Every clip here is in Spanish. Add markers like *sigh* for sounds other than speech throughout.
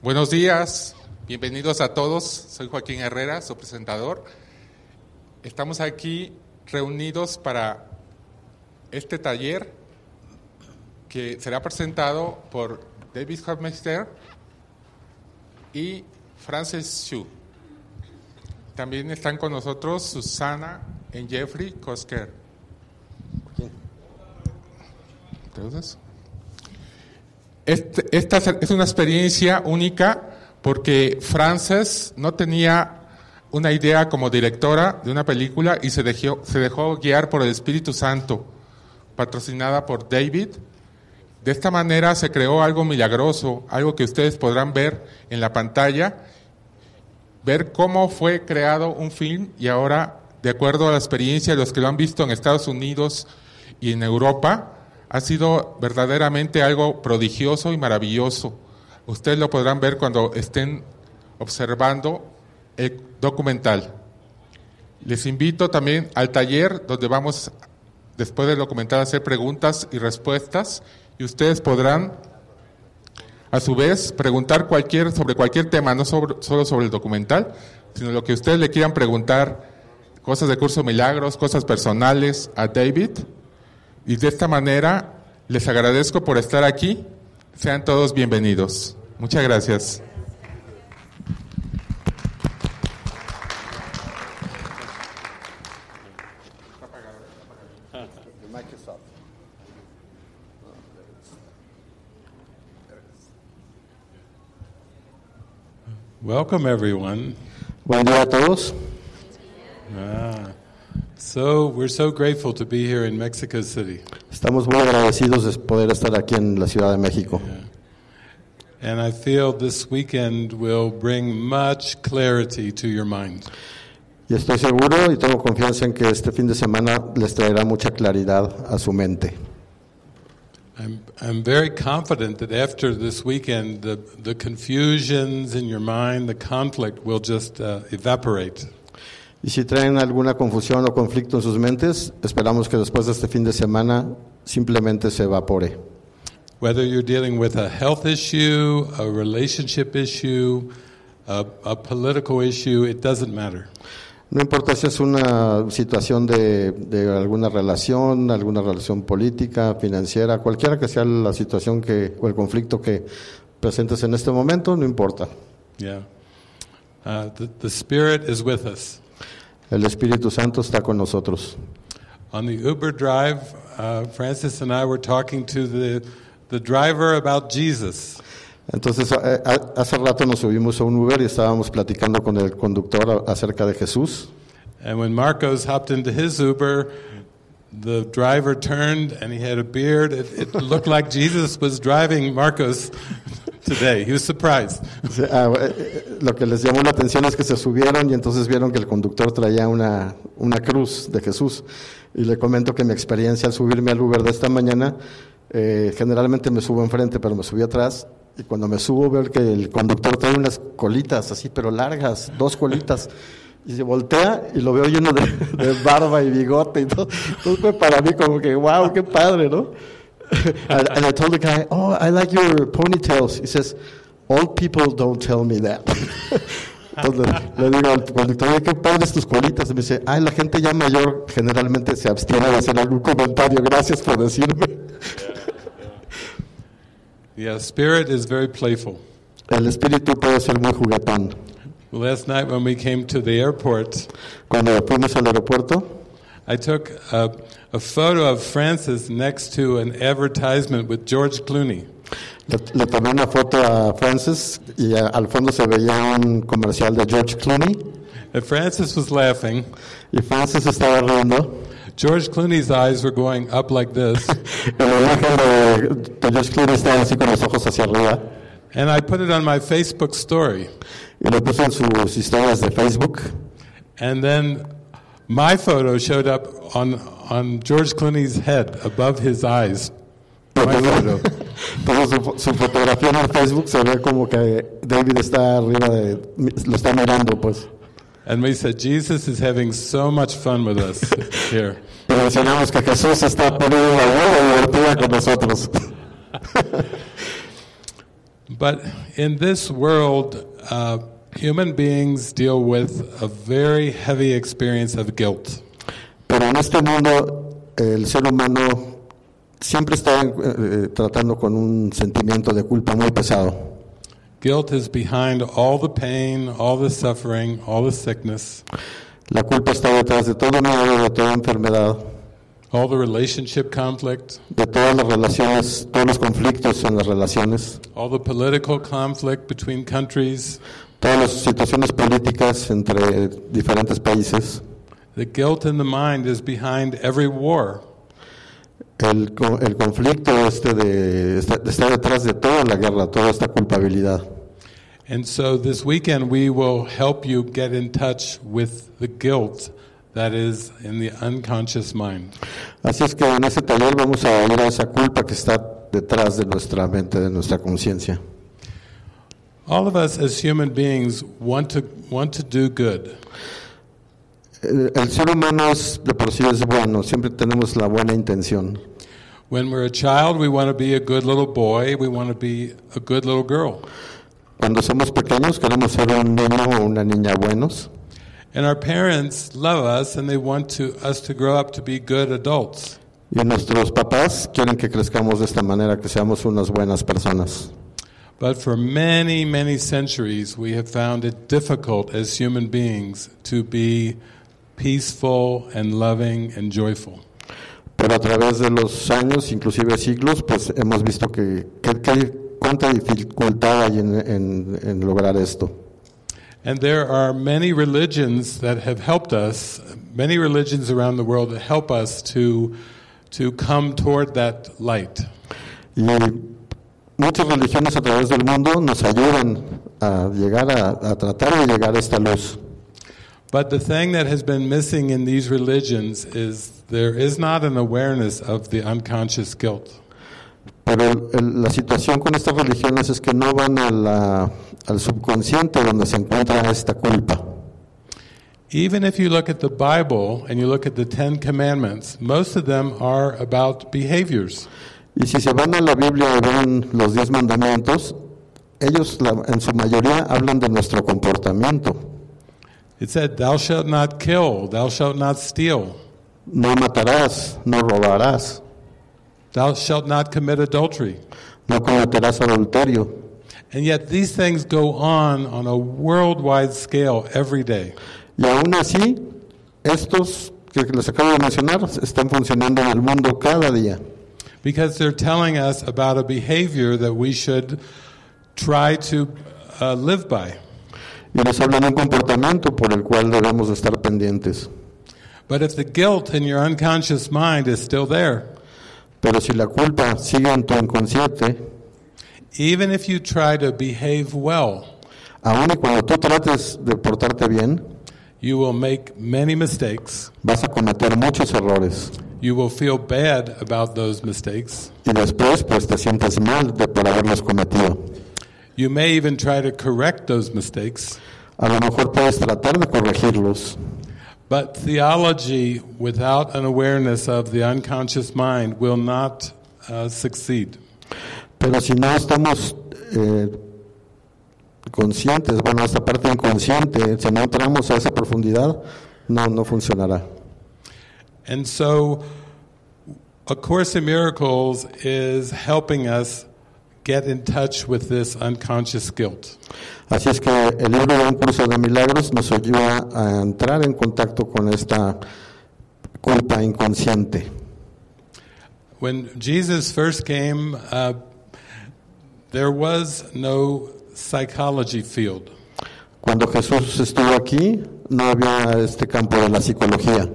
Buenos días, bienvenidos a todos. Soy Joaquín Herrera, su presentador. Estamos aquí reunidos para este taller que será presentado por David Hofmeister y Frances Xu. También están con nosotros Susana y Jeffrey Kosker. Entonces, este, esta es una experiencia única porque Frances no tenía una idea como directora de una película y se dejó, se dejó guiar por el Espíritu Santo, patrocinada por David. De esta manera se creó algo milagroso, algo que ustedes podrán ver en la pantalla, ver cómo fue creado un film y ahora, de acuerdo a la experiencia de los que lo han visto en Estados Unidos y en Europa, ha sido verdaderamente algo prodigioso y maravilloso. Ustedes lo podrán ver cuando estén observando el documental. Les invito también al taller donde vamos, después del documental, a hacer preguntas y respuestas y ustedes podrán, a su vez, preguntar cualquier, sobre cualquier tema, no solo sobre el documental, sino lo que ustedes le quieran preguntar, cosas de curso milagros, cosas personales a David y de esta manera les agradezco por estar aquí. Sean todos bienvenidos. Muchas gracias. Welcome everyone. Buen día a todos. Ah. So we're so grateful to be here in Mexico City. Estamos muy agradecidos de poder estar aquí en la Ciudad de México. Yeah. And I feel this weekend will bring much clarity to your mind. Y estoy seguro y tengo confianza en que este fin de semana les traerá mucha claridad a su mente. I'm, I'm very confident that after this weekend, the, the confusions in your mind, the conflict will just uh, evaporate. Y si traen alguna confusión o conflicto en sus mentes, esperamos que después de este fin de semana simplemente se evapore. Whether you're dealing with a health issue, a relationship issue, a, a political issue, it doesn't matter. No importa si es una situación de, de, alguna relación, alguna relación política, financiera, cualquiera que sea la situación que, o el conflicto que presentes en este momento, no importa. Yeah. Uh, the, the Spirit is with us. El Espíritu Santo está con nosotros. On the Uber drive, uh, Francis and I were talking to the, the driver about Jesus. Entonces, hace rato nos subimos a un Uber y estábamos platicando con el conductor acerca de Jesús. And when Marcos hopped into his Uber, the driver turned and he had a beard. It, it looked like Jesus was driving Marcos today. He was surprised. Ah, lo que les llamó la atención es que se subieron y entonces vieron que el conductor traía una, una cruz de Jesús. Y le comento que mi experiencia al subirme al Uber de esta mañana, eh, generalmente me subo enfrente, pero me subí atrás. Y cuando me subo veo que el conductor trae unas colitas así, pero largas, dos colitas. Y se voltea y lo veo lleno de, de barba y bigote y todo. Entonces fue para mí como que, wow, qué padre, ¿no? *laughs* and, and I told the guy, "Oh, I like your ponytails." He says, "Old people don't tell me that." *laughs* Entonces le digo al conductor, qué padres tus colitas. Y me dice, ay, la gente ya mayor generalmente se abstiene de hacer algún comentario. Gracias por decirme. *laughs* Yeah, spirit is very playful. El espíritu puede ser muy juguetón. Last night when we came to the airport, cuando fuimos al aeropuerto, I took a, a photo of Francis next to an advertisement with George Clooney. Le, le tomé una foto a Francis y a, al fondo se veía un comercial de George Clooney. And Francis was laughing. Y Francis estaba riendo. George Clooney's eyes were going up like this. *laughs* El ojo de, de George Clooney estaba así con los ojos hacia arriba. And I put it on my Facebook story. Y lo puse en sus historias de Facebook. And then my photo showed up on, on George Clooney's head, above his eyes. My photo. *laughs* Entonces su, su, fotografía en Facebook se ve como que David está arriba de, lo está mirando, pues. And we said, Jesus is having so much fun with us *laughs* here. Y mencionamos que Jesús está poniendo una buena divertida con nosotros. *laughs* But in this world, uh, human beings deal with a very heavy experience of guilt. Pero en este mundo el ser humano siempre está eh, tratando con un sentimiento de culpa muy pesado. Guilt is behind all the pain, all the suffering, all the sickness, La culpa está detrás de todo miedo, de toda enfermedad, all the relationship conflict, de todas las relaciones, todos los conflictos en las relaciones, all the political conflict between countries. Todas las situaciones políticas entre diferentes países. The guilt in the mind is behind every war. El, el conflicto este de, está, está detrás de toda la guerra, toda esta culpabilidad. And so this weekend we will help you get in touch with the guilt that is in the unconscious mind. Así es que en este taller vamos a ir a esa culpa que está detrás de nuestra mente, de nuestra conciencia. All of us as human beings want to want to do good. El, el ser humano es, de por sí es bueno, siempre tenemos la buena intención. When we're a child, we want to be a good little boy, we want to be a good little girl. Cuando somos pequeños queremos ser un niño o una niña buenos And our parents love us and they want to us to grow up to be good adults. y nuestros papás quieren que crezcamos de esta manera, que seamos unas buenas personas. But for many, many centuries, we have found it difficult as human beings to be peaceful and loving and joyful. Pero a través de los años, inclusive siglos, pues hemos visto que, que, que cuánta dificultad hay en, en- en lograr esto. And there are many religions that have helped us, many religions around the world that help us to, to come toward that light. Y muchas religiones a través del mundo nos ayudan a llegar a, a tratar de llegar a esta luz. But the thing that has been missing in these religions is there is not an awareness of the unconscious guilt. Pero el- la situación con estas religiones es que no van a la- al subconsciente donde se encuentra esta culpa. Even if you look at the Bible and you look at the Ten Commandments, most of them are about behaviors. Y si se van a la Biblia y ven los diez mandamientos, ellos la- en su mayoría hablan de nuestro comportamiento. It said, Thou shalt not kill, thou shalt not steal, No matarás, no robarás, thou shalt not commit adultery. no cometerás adulterio. And yet these things go on on a worldwide scale every day. Y aún así, estos que les acabo de mencionar están funcionando en el mundo cada día. Because they're telling us about a behavior that we should try to uh, live by. Y nos hablan de un comportamiento por el cual debemos de estar pendientes. But if the guilt in your unconscious mind is still there, Pero si la culpa sigue en tu inconsciente, even if you try to behave well, aun y cuando tú trates de portarte bien, you will make many mistakes. vas a cometer muchos errores. You will feel bad about those mistakes. Y después, pues te sientes mal de por haberlos cometido. You may even try to correct those mistakes. A lo mejor puedes tratar de corregirlos, But theology without an awareness of the unconscious mind will not uh, succeed. pero si no estamos eh, conscientes, bueno, esta parte inconsciente, si no entramos a esa profundidad, no, no funcionará. And so, A Course in Miracles is helping us get in touch with this unconscious guilt. Así es que el libro de un curso de milagros nos ayuda a entrar en contacto con esta culpa inconsciente. When Jesus first came, uh, there was no psychology field. Cuando Jesús estuvo aquí, no había este campo de la psicología.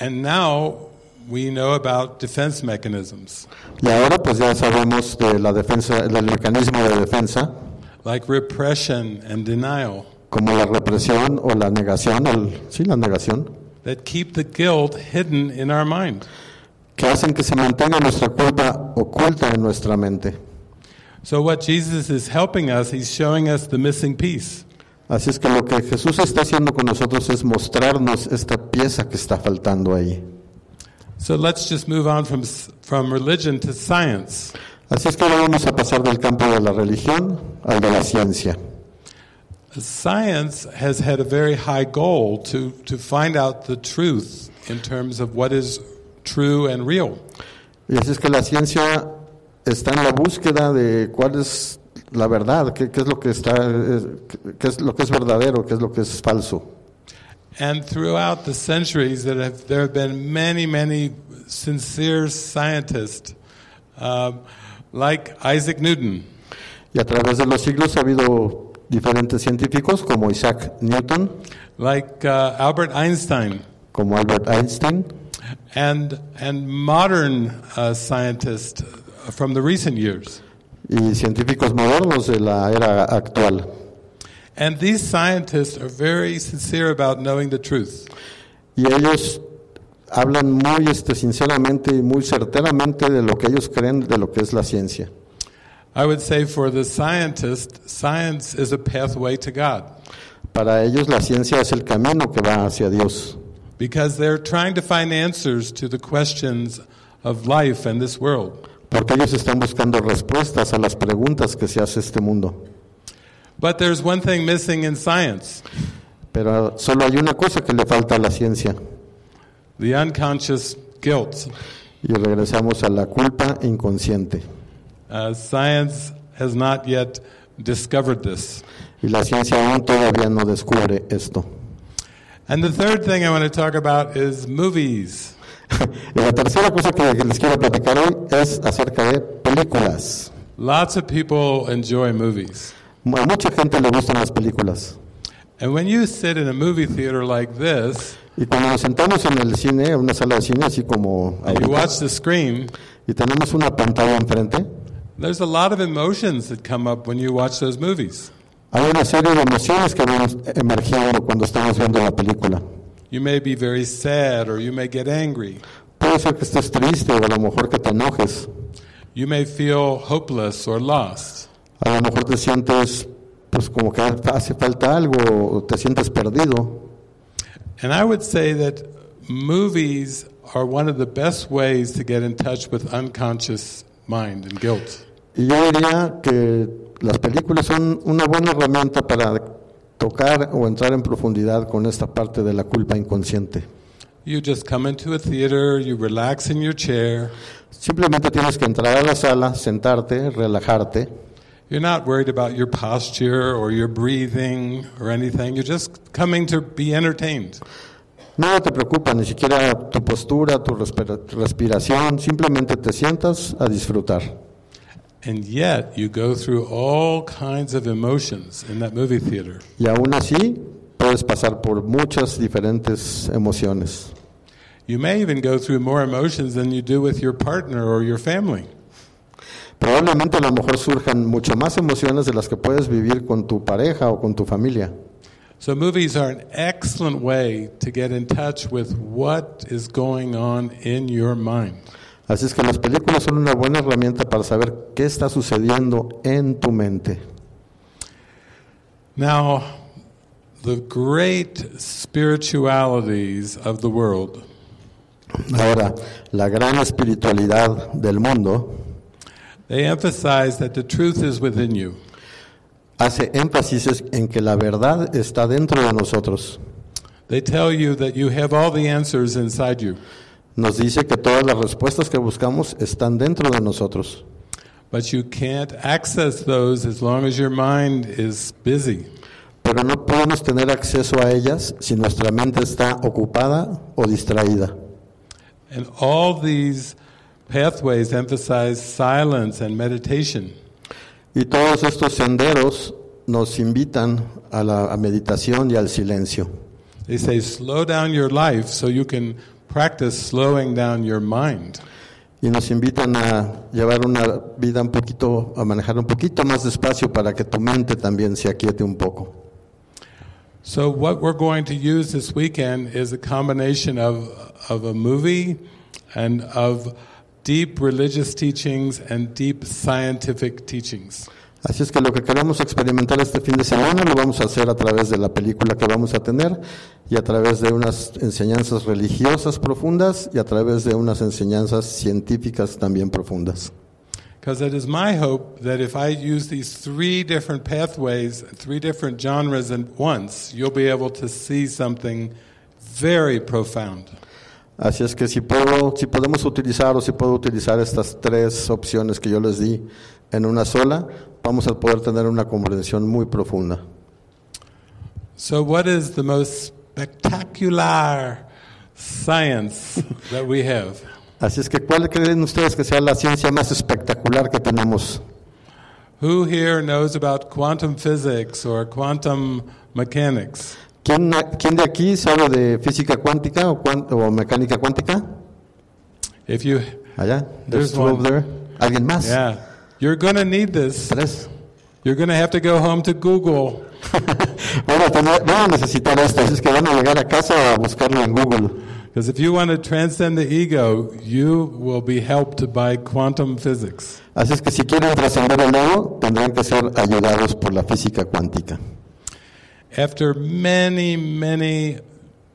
And now we know about defense mechanisms Y ahora pues ya sabemos de la defensa, del mecanismo de defensa, like repression and denial como la represión o la negación, el- sí, la negación, that keep the guilt hidden in our mind. que hacen que se mantenga nuestra culpa oculta en nuestra mente. So, what Jesus is helping us, he's showing us the missing piece. Así es que lo que Jesús está haciendo con nosotros es mostrarnos esta pieza que está faltando ahí. So, let's just move on from, from religion to science. Así es que ahora vamos a pasar del campo de la religión al de la ciencia. Science has had a very high goal to, to find out the truth in terms of what is true and real. Y así es que la ciencia está en la búsqueda de cuál es la verdad, qué, qué es lo que está, qué es lo que es verdadero, qué es lo que es falso. And throughout the centuries, that have, there have been many, many sincere scientists, um, like Isaac Newton, Y a través de los siglos ha habido diferentes científicos como Isaac Newton, like uh, Albert Einstein, como Albert Einstein, and and modern uh, scientists from the recent years. Y científicos modernos de la era actual. And these scientists are very sincere about knowing the truth. Y ellos hablan muy este, sinceramente y muy certeramente de lo que ellos creen de lo que es la ciencia. I would say for the scientist, science is a pathway to God Para ellos la ciencia es el camino que va hacia Dios, because they're trying to find answers to the questions of life and this world. Porque ellos están buscando respuestas a las preguntas que se hace este mundo. But there's one thing missing in science Pero solo hay una cosa que le falta a la ciencia the unconscious guilt. y regresamos a la culpa inconsciente. Uh, science has not yet discovered this. Y la ciencia aún todavía no descubre esto. And the third thing I want to talk about is movies. *laughs* Y la tercera cosa que les quiero platicar hoy es acerca de películas. Lots of people enjoy movies. A mucha gente le gustan las películas. And when you sit in a movie theater like this, Y cuando nos sentamos en el cine, en una sala de cine, así como and you ahorita, watch the screen, y tenemos una pantalla enfrente, there's a lot of emotions that come up when you watch those movies. hay una serie de emociones que van emergiendo cuando estamos viendo la película. You may be very sad or you may get angry. Puede ser que estés triste o a lo mejor que te enojes. You may feel hopeless or lost. A lo mejor te sientes pues como que hace falta algo o te sientes perdido. And I would say that movies are one of the best ways to get in touch with unconscious mind and guilt. Y yo diría que las películas son una buena herramienta para tocar o entrar en profundidad con esta parte de la culpa inconsciente. You just come into a theater, you relax in your chair. Simplemente tienes que entrar a la sala, sentarte, relajarte. You're not worried about your posture or your breathing or anything. You're just coming to be entertained. Nada te preocupa, ni siquiera tu postura, tu respira- respiración, simplemente te sientas a disfrutar. And yet, you go through all kinds of emotions in that movie theater. Y aún así puedes pasar por muchas diferentes emociones. You may even go through more emotions than you do with your partner or your family. Probablemente a lo mejor surjan mucho más emociones de las que puedes vivir con tu pareja o con tu familia. So, movies are an excellent way to get in touch with what is going on in your mind. Así es que las películas son una buena herramienta para saber qué está sucediendo en tu mente. Now, the great spiritualities of the world Ahora, la gran espiritualidad del mundo they emphasize that the truth is within you. hace énfasis en que la verdad está dentro de nosotros. They tell you that you have all the answers inside you, Nos dice que todas las respuestas que buscamos están dentro de nosotros. but you can't access those as long as your mind is busy. Pero no podemos tener acceso a ellas si nuestra mente está ocupada o distraída. And all these pathways emphasize silence and meditation. Y todos estos senderos nos invitan a la a meditación y al silencio. They say slow down your life so you can practice slowing down your mind. Y nos invitan a llevar una vida un poquito, a manejar un poquito más despacio para que tu mente también se aquiete un poco. So what we're going to use this weekend is a combination of of a movie and of deep religious teachings and deep scientific teachings. Así es que lo que queremos experimentar este fin de semana lo vamos a hacer a través de la película que vamos a tener y a través de unas enseñanzas religiosas profundas y a través de unas enseñanzas científicas también profundas. Because it is my hope that if I use these three different pathways, three different genres at once, you'll be able to see something very profound. Así es que si puedo, si podemos utilizar o si puedo utilizar estas tres opciones que yo les di en una sola, vamos a poder tener una comprensión muy profunda. So, what is the most spectacular science that we have? Así es que, ¿cuál creen ustedes que sea la ciencia más espectacular que tenemos? Who here knows about quantum physics or quantum mechanics? ¿Quién, quién de aquí sabe de física cuántica o, cuan- o mecánica cuántica? If you, Allá, there's There's two one. over there. ¿Alguien más? yeah, you're going to need this. Tres. You're going to have to go home to Google Van a, tener- van a necesitar esto, así es que van a llegar a casa a buscarlo en Google. because if you want to transcend the ego, you will be helped by quantum physics. Así es que si quieren trascender el ego, tendrán que ser ayudados por la física cuántica. After many, many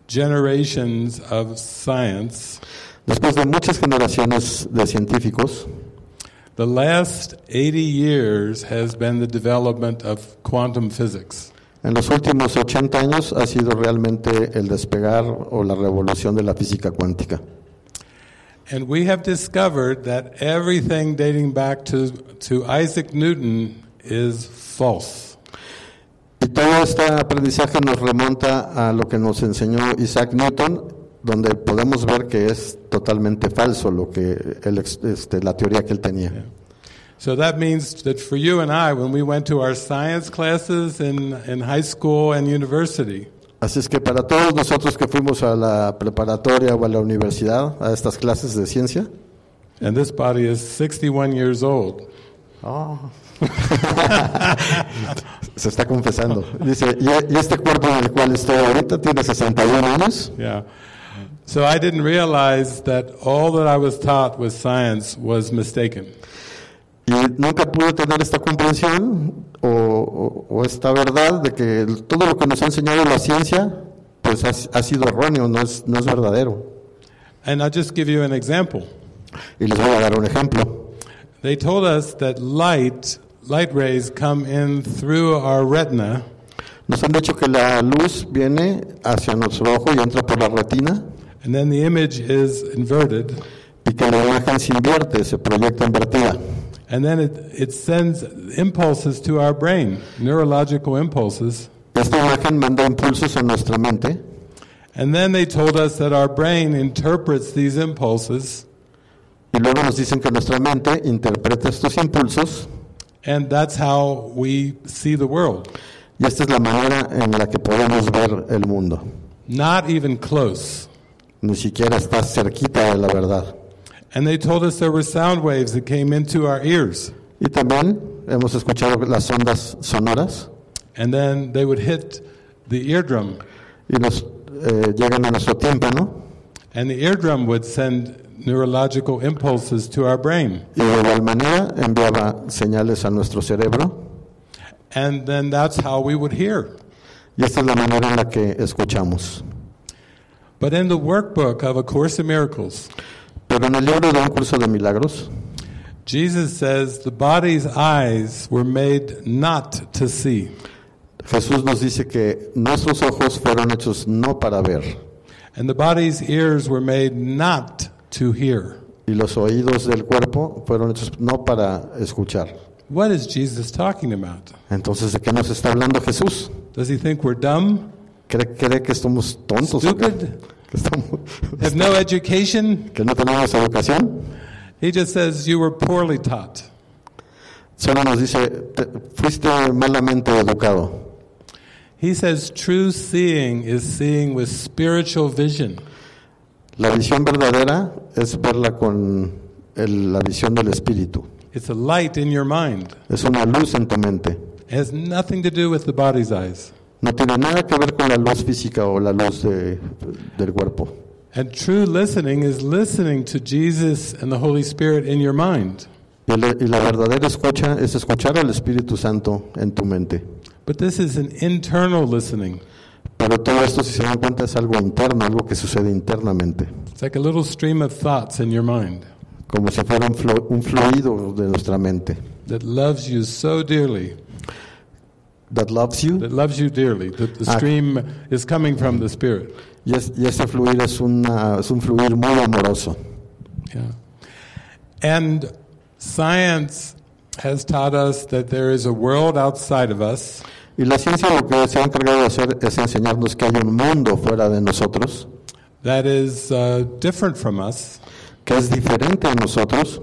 generations of science, Después de muchas generaciones de científicos, the last 80 years has been the development of quantum physics. en los últimos 80 años ha sido realmente el despegar o la revolución de la física cuántica. And we have discovered that everything dating back to, to Isaac Newton is false. Y todo este aprendizaje nos remonta a lo que nos enseñó Isaac Newton, donde podemos ver que es totalmente falso lo que él, este, la teoría que él tenía. So that means that for you and I, when we went to our science classes in, in high school and university, Así es que para todos nosotros que fuimos a la preparatoria o a la universidad, a estas clases de ciencia, and this body is 61 years old, *laughs* se está confesando. Dice, y, y este cuerpo en el cual estoy ahorita tiene 61 años. yeah. So I didn't realize that all that I was taught with science was mistaken. Y nunca pude tener esta comprensión o, o- o esta verdad de que todo lo que nos ha enseñado la ciencia pues ha, ha sido erróneo, no es, no es verdadero. And I'll just give you an example. Y les voy a dar un ejemplo. They told us that light, light rays come in through our retina Nos han dicho que la luz viene hacia nuestro ojo y entra por la retina and then the image is inverted y que la imagen se invierte, se proyecta invertida. and then it, it sends impulses to our brain, neurological impulses. Esta imagen manda impulsos a nuestra mente And then they told us that our brain interprets these impulses y luego nos dicen que nuestra mente interpreta estos impulsos and that's how we see the world. y esta es la manera en la que podemos ver el mundo. Not even close. Ni siquiera está cerquita de la verdad. And they told us there were sound waves that came into our ears Y también hemos escuchado las ondas sonoras and then they would hit the eardrum y nos eh, llegan a nuestro tímpano and the eardrum would send neurological impulses to our brain. y de igual manera enviaba señales a nuestro cerebro And then that's how we would hear. y esta es la manera en la que escuchamos. But in the workbook of A Course in Miracles, Pero en el libro de un curso de milagros, Jesus says the body's eyes were made not to see. Jesús nos dice que nuestros ojos fueron hechos no para ver And the body's ears were made not to hear. y los oídos del cuerpo fueron hechos no para escuchar. What is Jesus talking about? Entonces, ¿de qué nos está hablando Jesús? Does he think we're dumb? ¿Cree, cree que estamos tontos? Stupid? ¿Que, estamos- *laughs* Have no education? que no tenemos educación? He just says you were poorly taught. Solo nos dice, "Te- fuiste malamente educado. He says true seeing is seeing with spiritual vision. La visión verdadera es verla con el- la visión del espíritu. It's a light in your mind. Es una luz en tu mente. It has nothing to do with the body's eyes. No tiene nada que ver con la luz física o la luz de- del cuerpo. And true listening is listening to Jesus and the Holy Spirit in your mind. Y, la verdadera escucha es escuchar al Espíritu Santo en tu mente. But this is an internal listening. Pero todo esto, si se dan cuenta, es algo interno, algo que sucede internamente. It's like a little stream of thoughts in your mind. como si fuera un fluido de nuestra mente. that loves you so dearly, That loves you. that loves you dearly. The, the Ah. stream is coming from the Spirit. Y, es- y ese fluir es, una- es un fluir muy amoroso. Yeah. And science has taught us that there is a world outside of us Y la ciencia lo que se ha encargado de hacer es enseñarnos que hay un mundo fuera de nosotros, that is uh, different from us. que es diferente a nosotros,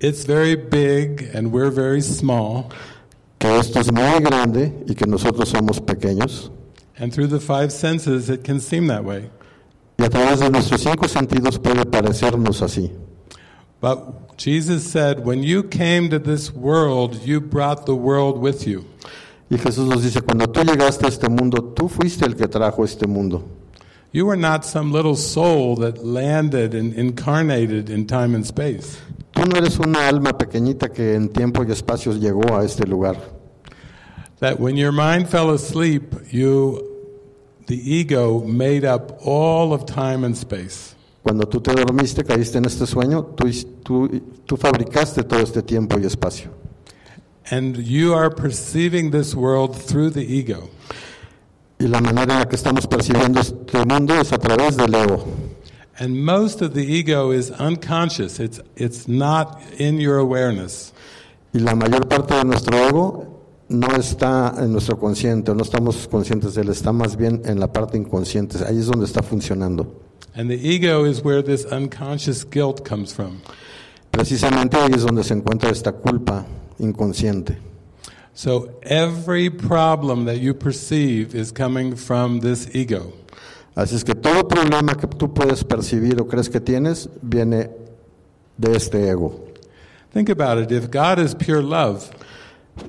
It's very big and we're very small. Que esto es muy grande y que nosotros somos pequeños. And through the five senses, it can seem that way. Y a través de nuestros cinco sentidos puede parecernos así. But Jesus said, when you came to this world, you brought the world with you. Y Jesús nos dice, cuando tú llegaste a este mundo, tú fuiste el que trajo este mundo. You were not some little soul that landed and incarnated in time and space. Tú no eres una alma pequeñita que en tiempo y espacio llegó a este lugar. That when your mind fell asleep, you, the ego, made up all of time and space. Cuando tú te dormiste, caíste en este sueño, tú, tú, tú fabricaste todo este tiempo y espacio. And you are perceiving this world through the ego. Y la manera en la que estamos percibiendo este mundo es a través del ego. And most of the ego is unconscious. It's, it's not in your awareness. Y la mayor parte de nuestro ego no está en nuestro consciente, no estamos conscientes de él, está más bien en la parte inconsciente. Ahí es donde está funcionando. And the ego is where this unconscious guilt comes from. Precisamente ahí es donde se encuentra esta culpa inconsciente. So every problem that you perceive is coming from this ego. Así es que todo problema que tú puedes percibir o crees que tienes viene de este ego. Think about it. If God is pure love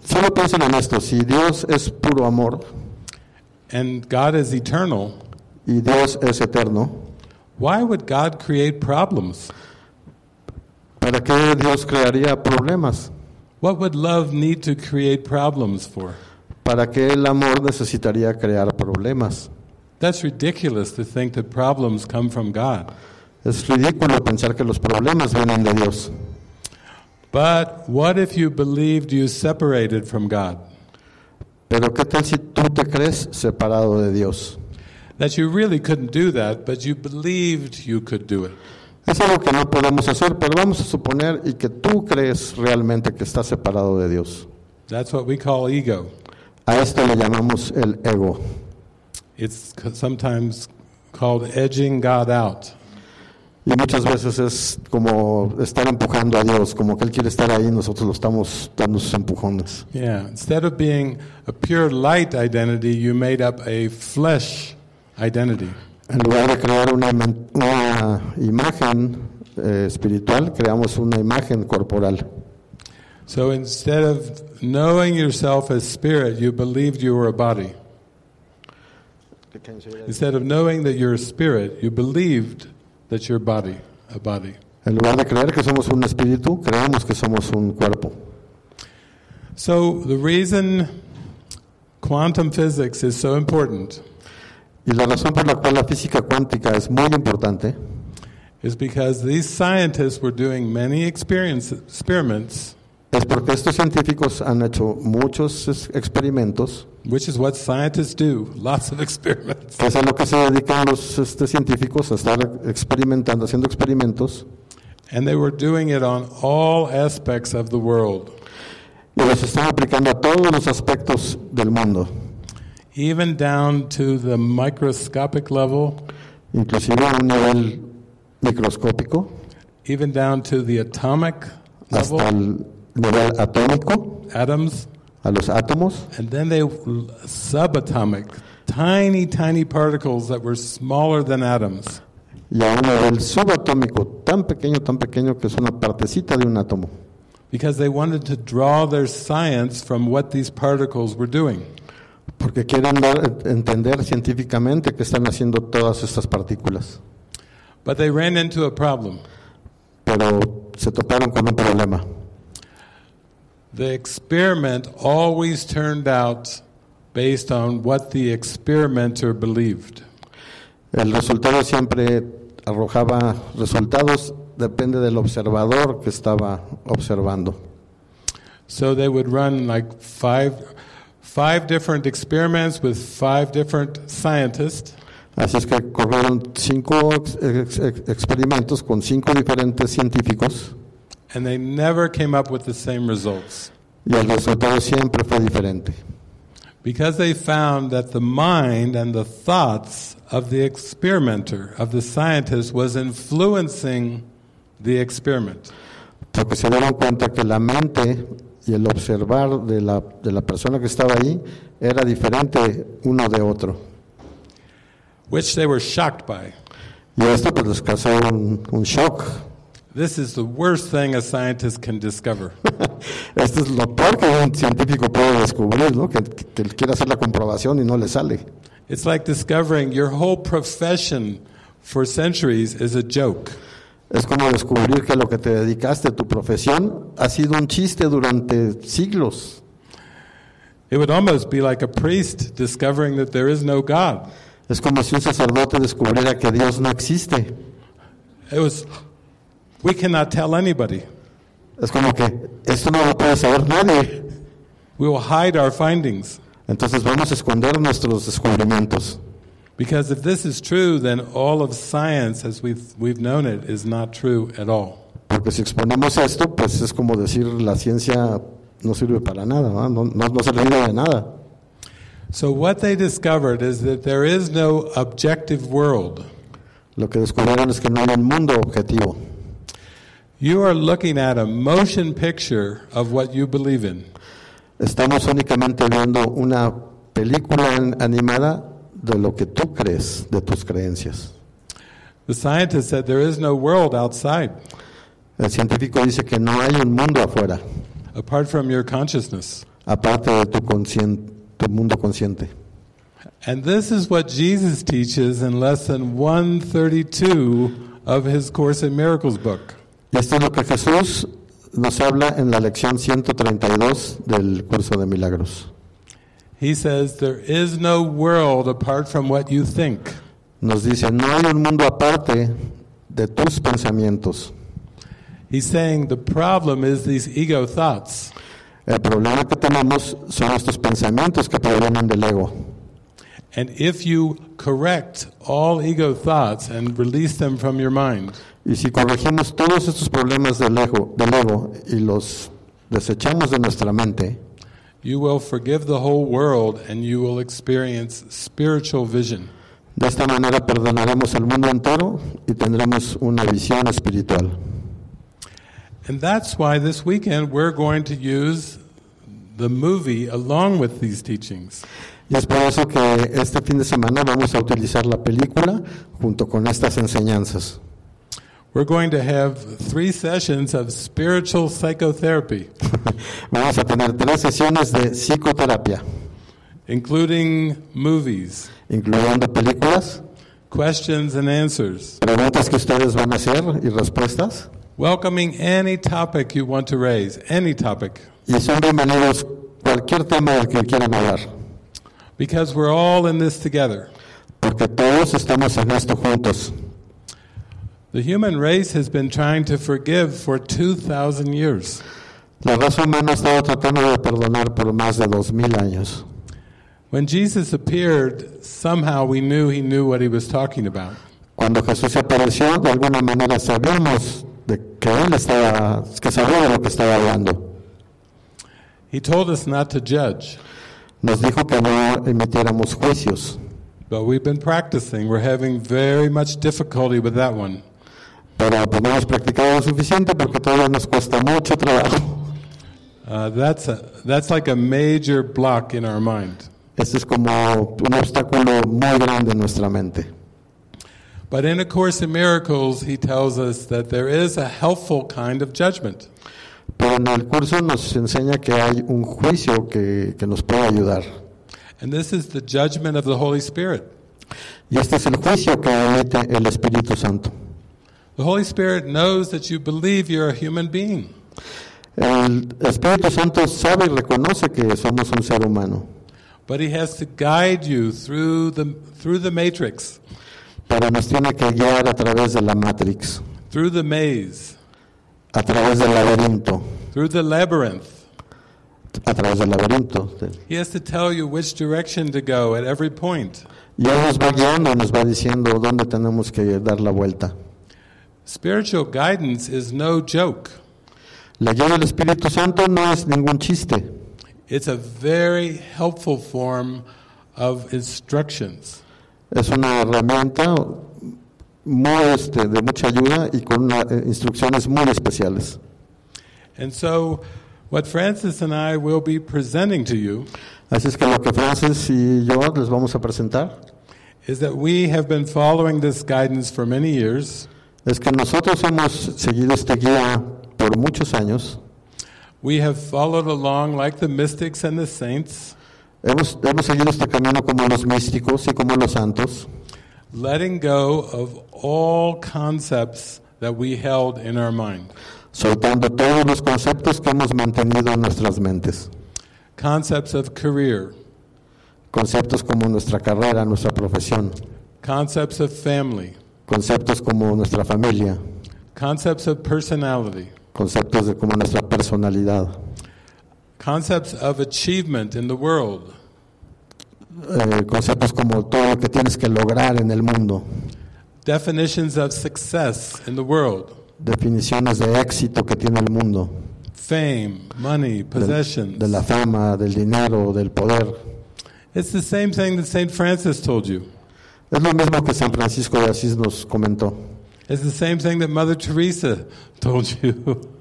Solo piensen en esto, si Dios es puro amor and God is eternal, y Dios es eterno, why would God create problems? ¿para qué Dios crearía problemas? What would love need to create problems for? ¿Para qué el amor necesitaría crear problemas? That's ridiculous to think that problems come from God. Es ridículo pensar que los problemas vienen de Dios. But what if you believed you separated from God? Pero ¿qué tal si tú te crees separado de Dios? That you really couldn't do that, but you believed you could do it. Es algo que no podemos hacer, pero vamos a suponer y que tú crees realmente que estás separado de Dios. That's what we call ego. A esto le llamamos el ego. It's sometimes called edging God out. Y muchas veces es como estar empujando a Dios, como que Él quiere estar ahí, nosotros lo estamos dando sus empujones. Yeah, instead of being a pure light identity, you made up a flesh identity. En lugar de crear una, una imagen eh, espiritual, creamos una imagen corporal. So instead of knowing yourself as spirit, you believed you were a body. Instead of knowing that you're a spirit, you believed that you're body, a body. En lugar de creer que somos un espíritu, creemos que somos un cuerpo. So the reason quantum physics is so important Y la razón por la cual la física cuántica es muy importante is because these scientists were doing many experiments, es porque estos científicos han hecho muchos experimentos, which is what scientists do, *laughs* lots of experiments. que es a lo que se dedican los este, científicos, a estar experimentando, haciendo experimentos, And they were doing it on all aspects of the world, y los están aplicando a todos los aspectos del mundo, even down to the microscopic level, inclusive a un nivel microscópico, even down to the atomic level. hasta el nivel atómico, atoms, a los átomos, and then they subatomic, tiny, tiny particles that were smaller than atoms. y a un nivel subatómico, tan pequeño, tan pequeño que es una partecita de un átomo. Because they wanted to draw their science from what these particles were doing. Porque quieren dar, entender científicamente qué están haciendo todas estas partículas. But they ran into a problem. Pero se toparon con un problema. The experiment always turned out based on what the experimenter believed. El resultado siempre arrojaba resultados depende del observador que estaba observando. So they would run like five, five different experiments with five different scientists. Así es que corrieron cinco ex- ex- ex- experimentos con cinco diferentes científicos And they never came up with the same results y el resultado siempre fue diferente. because they found that the mind and the thoughts of the experimenter, of the scientist, was influencing the experiment. Porque se dieron cuenta que la mente y el observar de la, de la persona que estaba ahí era diferente uno de otro. which they were shocked by. Y esto pues les causó un, un shock. This is the worst thing a scientist can discover. *laughs* Esto es lo peor que un científico puede descubrir, ¿no? que, que quiere hacer la comprobación y no le sale. It's like discovering your whole profession for centuries is a joke. Es como descubrir que lo que te dedicaste, tu profesión, ha sido un chiste durante siglos. It would almost be like a priest discovering that there is no God. Es como si un sacerdote descubriera que Dios no existe. It was, we cannot tell anybody. Es como que esto no lo puede saber nadie. We will hide our findings. Entonces vamos a esconder nuestros descubrimientos. Because if this is true, then all of science as we've, we've known it is not true at all. Porque si exponemos esto, pues es como decir la ciencia no sirve para nada, no, no, no sirve de nada. So, what they discovered is that there is no objective world. Lo que descubrieron es que no hay un mundo objetivo. You are looking at a motion picture of what you believe in. Estamos únicamente viendo una película an- animada de lo que tú crees, de tus creencias. The scientist said there is no world outside El científico dice que no hay un mundo afuera, apart from your consciousness. aparte de tu, tu mundo consciente. And this is what Jesus teaches in lesson 132 of his Course in Miracles book. Y esto es lo que Jesús nos habla en la lección 132 del curso de milagros. He says there is no world apart from what you think. Nos dice, no hay un mundo aparte de tus pensamientos. He's saying the problem is these ego thoughts. El problema que tenemos son estos pensamientos que provienen del ego. And if you correct all ego thoughts and release them from your mind, Y si corregimos todos estos problemas del ego, del ego y los desechamos de nuestra mente, you will forgive the whole world and you will experience spiritual vision. de esta manera perdonaremos al mundo entero y tendremos una visión espiritual. And that's why this weekend we're going to use the movie along with these teachings. Y es por eso que este fin de semana vamos a utilizar la película junto con estas enseñanzas. We're going to have three sessions of spiritual psychotherapy, *laughs* Vamos a tener tres sesiones de psicoterapia, including movies, incluyendo películas, questions and answers, preguntas que ustedes van a hacer y respuestas. welcoming any topic you want to raise, any topic, Y son bienvenidos cualquier tema del que quieran hablar, because we're all in this together. porque todos estamos en esto juntos. The human race has been trying to forgive for 2,000 years. La raza humana ha estado tratando de perdonar por más de dos mil años. When Jesus appeared, somehow we knew he knew what he was talking about. Cuando Jesús apareció, de alguna manera sabemos de que él estaba, que sabía de lo que estaba hablando. He told us not to judge, Nos dijo que no emitiéramos juicios, but we've been practicing. We're having very much difficulty with that one. pero pues no hemos practicado lo suficiente porque todavía nos cuesta mucho trabajo. Uh, that's, a, that's like a major block in our mind. Este es como un obstáculo muy grande en nuestra mente. But in A Course in Miracles, he tells us that there is a helpful kind of judgment. Pero en el curso nos enseña que hay un juicio que, que nos puede ayudar. And this is the judgment of the Holy Spirit. Y este es el juicio que emite el Espíritu Santo. The Holy Spirit knows that you believe you're a human being. El Espíritu Santo sabe y reconoce que somos un ser humano, But he has to guide you through the, through the matrix, pero nos tiene que guiar a través de la Matrix, through the maze, a través del laberinto, through the labyrinth. a través del laberinto. He has to tell you which direction to go at every point. Y Él nos va guiando y nos va diciendo dónde tenemos que dar la vuelta. Spiritual guidance is no joke. La guía del Espíritu Santo no es ningún chiste, It's a very helpful form of instructions. es una herramienta muy este, de mucha ayuda y con una- eh, instrucciones muy especiales. And so, what Francis and I will be presenting to you Así es que lo que Francis y yo les vamos a presentar is that we have been following this guidance for many years. es que nosotros hemos seguido este guía por muchos años. We have followed along like the mystics and the saints, Hemos, hemos seguido este camino como los místicos y como los santos, letting go of all concepts that we held in our mind. soltando todos los conceptos que hemos mantenido en nuestras mentes. Concepts of career, Conceptos como nuestra carrera, nuestra profesión, concepts of family, conceptos como nuestra familia, concepts of personality, conceptos de como nuestra personalidad, concepts of achievement in the world, eh, conceptos como todo lo que tienes que lograr en el mundo, definitions of success in the world, definiciones de éxito que tiene el mundo, fame, money, possessions. de la fama, del dinero, del poder. It's the same thing that St. Francis told you. Es lo mismo que San Francisco de Asís nos comentó. It's the same thing that Mother Teresa told you. *laughs*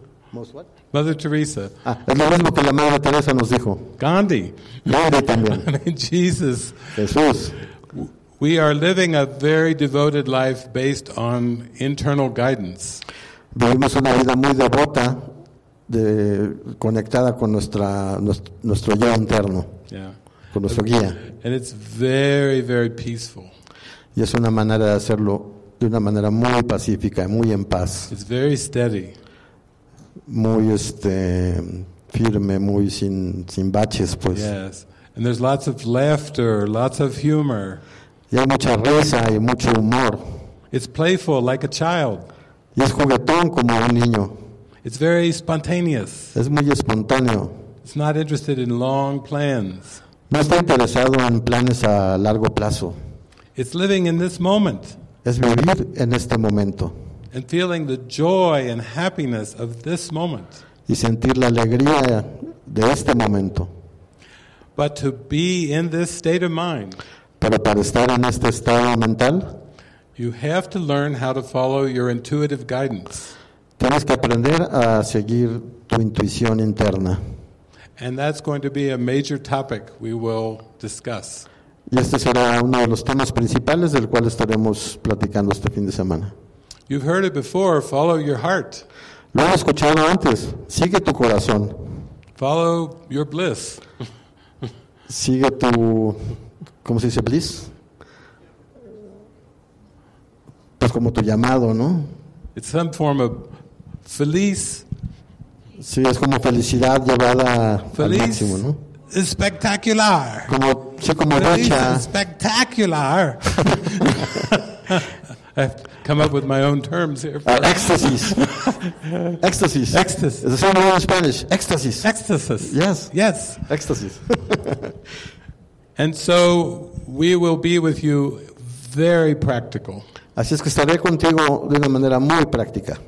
Mother Teresa, Ah, es lo mismo que la Madre Teresa nos dijo. Gandhi, Gandhi también. *laughs* Jesus. Jesús. We are living a very devoted life based on internal guidance. Vivimos una vida muy devota, de, conectada con nuestra, nuestro, nuestro yo interno, Yeah. con nuestro guía. And it's very, very peaceful. Y es una manera de hacerlo de una manera muy pacífica, muy en paz, It's very steady. Muy este, firme, muy sin, sin baches, pues. Yes. And there's lots of laughter, lots of humor. Y hay mucha risa y mucho humor. It's playful like a child. Y es juguetón como un niño. It's very spontaneous. Es muy espontáneo. It's not interested in long plans. No está interesado en planes a largo plazo. It's living in this moment Es vivir en este momento and feeling the joy and happiness of this moment. y sentir la alegría de este momento. But to be in this state of mind, Pero para estar en este estado mental, you have to learn how to follow your intuitive guidance. tienes que aprender a seguir tu intuición interna. And that's going to be a major topic we will discuss. Y este será uno de los temas principales del cual estaremos platicando este fin de semana. You've heard it before follow your heart, Lo han escuchado antes. Sigue tu corazón. follow your bliss. Sigue tu, ¿cómo se dice? Bliss. Pues como tu llamado, ¿no? It's some form of feliz. Sí, es como felicidad llevada al Feliz máximo, ¿no? is spectacular. Como, sí, como Feliz racha. is spectacular. I've *laughs* *laughs* come up with my own terms here. Éxtasis. Uh, éxtasis. *laughs* Éxtasis. It's the same word in Spanish. Éxtasis. Ecstasy. Yes. Yes. Éxtasis. *laughs* And so we will be with you very practical. Así es que estaré contigo de una manera muy práctica.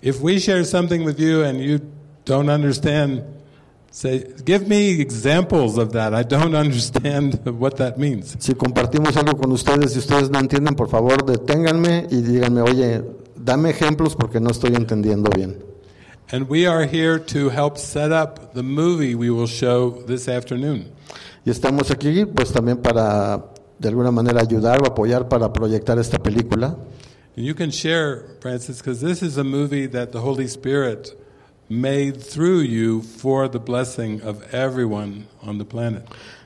If we share something with you and you don't understand, say, give me examples of that. I don't *laughs* understand what that means. Si compartimos algo con ustedes y ustedes no entienden, por favor, deténganme y díganme, oye, dame ejemplos porque no estoy entendiendo bien. And we are here to help set up the movie we will show this afternoon. Y estamos aquí, pues también para, de alguna manera, ayudar o apoyar para proyectar esta película. And you can share, Francis, because this is a movie that the Holy Spirit made through you for the blessing of everyone on the planet.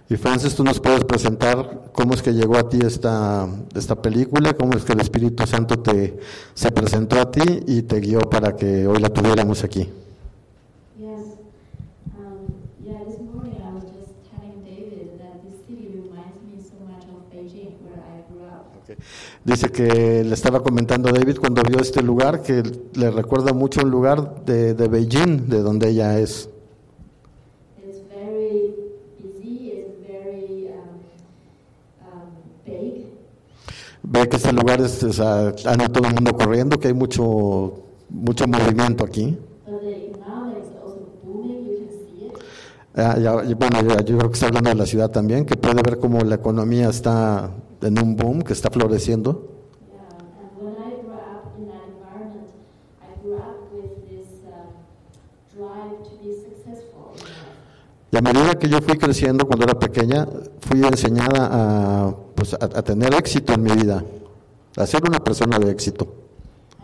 Y Francis, tú nos puedes presentar cómo es que llegó a ti esta, esta película, cómo es que el Espíritu Santo te, se presentó a ti y te guió para que hoy la tuviéramos aquí. Yes. Um, yeah, this morning I was just telling David that this city reminds me so much of Beijing. Beijing, where I grew up. Dice que le estaba comentando a David cuando vio este lugar que le recuerda mucho un lugar de, de Beijing, de donde ella es. Um, um. Ve que este lugar es, o sea, anda todo el mundo corriendo, que hay mucho, mucho movimiento aquí. Ah, ya- bueno, ya- yo creo que está hablando de la ciudad también, que puede ver cómo la economía está en un boom, que está floreciendo. Y a medida que yo fui creciendo cuando era pequeña, fui enseñada a, pues, a tener éxito en mi vida, a ser una persona de éxito.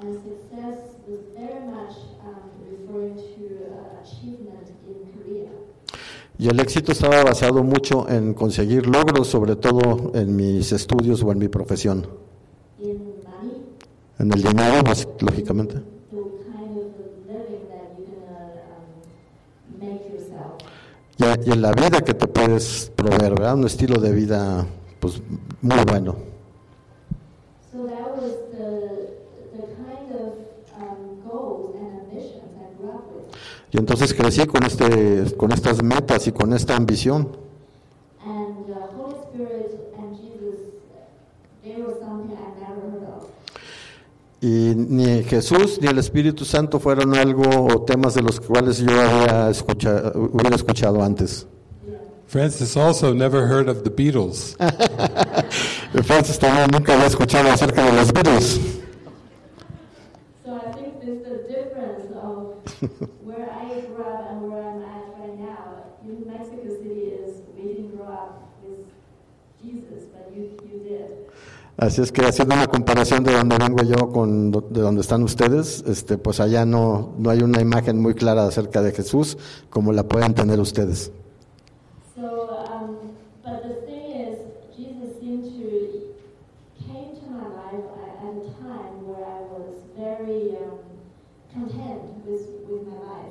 And success was very much um, referring to uh, achievement in Korea. Y el éxito estaba basado mucho en conseguir logros, sobre todo en mis estudios o en mi profesión. En el dinero, más lógicamente. um. Y, en la vida que te puedes proveer, ¿verdad? Un estilo de vida, pues, muy bueno. So that was the kind of um, goals and ambitions I grew up with. Y entonces crecí con, este, con estas metas y con esta ambición. And uh, Holy Spirit and Jesus, they were something I never heard of. Y ni Jesús ni el Espíritu Santo fueron algo o temas de los cuales yo había escucha- hubiera escuchado antes. Francis also never heard of the Beatles. *laughs* Francis también nunca había escuchado acerca de los Beatles. So I think this is the difference of Así es que haciendo una comparación de donde vengo yo con de donde están ustedes, este, pues allá no, no hay una imagen muy clara acerca de Jesús como la pueden tener ustedes. So, um, but the thing is, Jesus seemed to came to my life at at a time where I was very um, content with, with my life.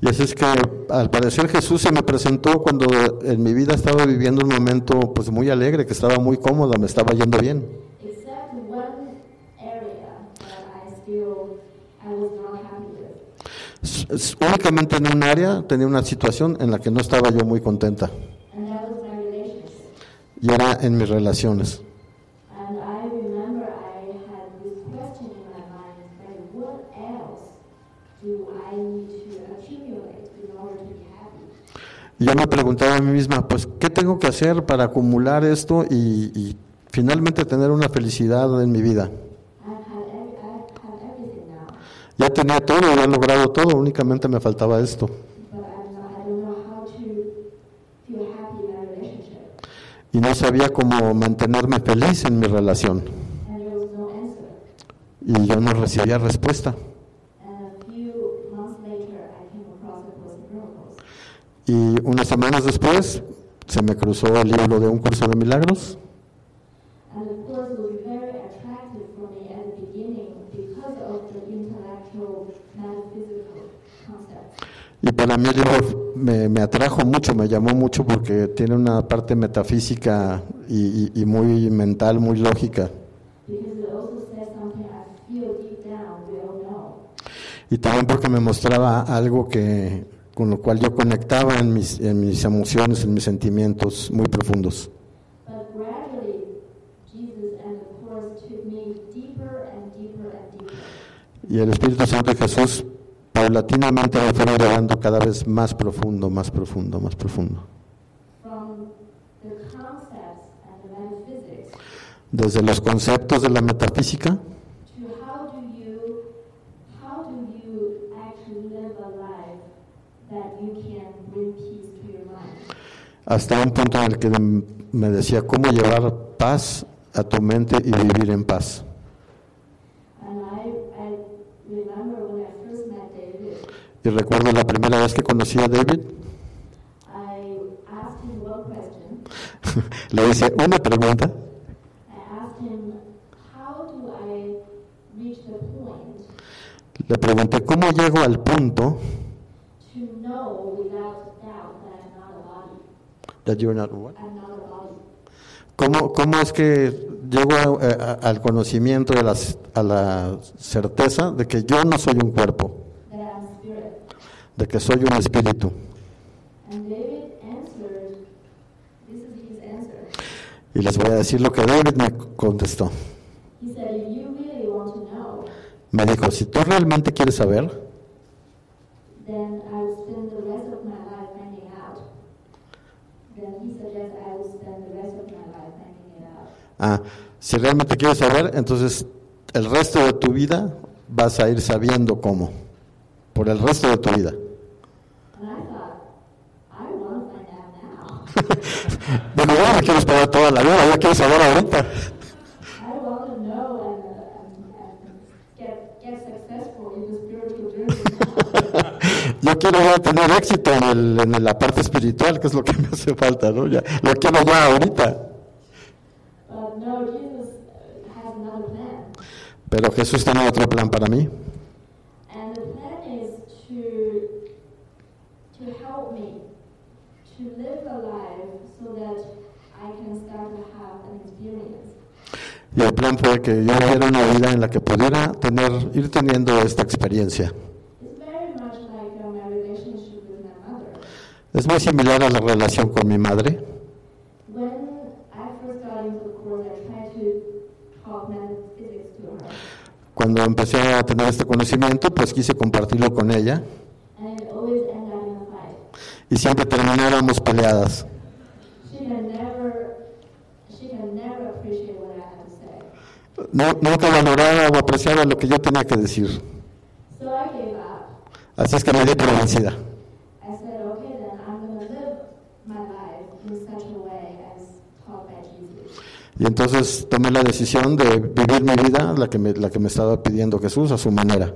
Y así es que al parecer Jesús se me presentó cuando en mi vida estaba viviendo un momento pues muy alegre, que estaba muy cómoda, me estaba yendo bien. Únicamente en un área tenía una situación en la que no estaba yo muy contenta y era en mis relaciones. And I remember I had this question in my mind, like, what else do I need to accumulate in order to be happy? Y yo me preguntaba a mí misma, pues, ¿qué tengo que hacer para acumular esto y, finalmente tener una felicidad en mi vida? Ya tenía todo, ya logrado todo, únicamente me faltaba esto. Y no sabía cómo mantenerme feliz en mi relación. Y yo no recibía respuesta. And a few months later, I came across A Course in Miracles. Y unas semanas después se me cruzó el libro de un curso de milagros. Y para mí el libro me, me atrajo mucho, me llamó mucho porque tiene una parte metafísica y, y- y muy mental, muy lógica. Y también porque me mostraba algo que, con lo cual yo conectaba en mis, en mis emociones, en mis sentimientos muy profundos. Y el Espíritu Santo y Jesús paulatinamente me fueron llevando cada vez más profundo, más profundo, más profundo. Desde los conceptos de la metafísica to how do you, how do you actually live a life that you can bring peace to your mind. Hasta un punto en el que me decía cómo llevar paz a tu mente y vivir en paz. Y recuerdo la primera vez que conocí a David, *laughs* le hice una pregunta. I asked him, how do I reach the point Le pregunté cómo llego al punto to know without doubt that you're not what? ¿Cómo, cómo es que llego a- a- al conocimiento, de las- a la certeza de que yo no soy un cuerpo, de que soy un espíritu? Y les voy a decir lo que David me contestó. Me dijo, si tú realmente quieres saber, then I will spend the rest of my life finding out. Ah, si realmente quieres saber, entonces el resto de tu vida vas a ir sabiendo cómo, por el resto de tu vida. *laughs* And I quiero esperar toda la vida, yo quiero saber ahorita. I want to know and, and, and get, get successful in the spiritual. Yo quiero ya tener éxito en, el- en la parte espiritual, que es lo que me hace falta, ¿no? Ya, lo quiero ya ahorita. Pero Jesús tiene otro plan para mí. Y el plan fue que yo viviera una vida en la que pudiera tener, ir teniendo esta experiencia. It's very much like uh, my relationship with my mother. Es muy similar a la relación con mi madre. Cuando empecé a tener este conocimiento, pues quise compartirlo con ella y siempre terminábamos peleadas. She can never, she can never appreciate what I have to say. No, nunca valoraba o apreciaba lo que yo tenía que decir. Así es que me di por vencida. I said, okay, then I'm going to live my life in such a way as taught by Jesus. Y entonces tomé la decisión de vivir mi vida, la que me, la que me estaba pidiendo Jesús, a su manera.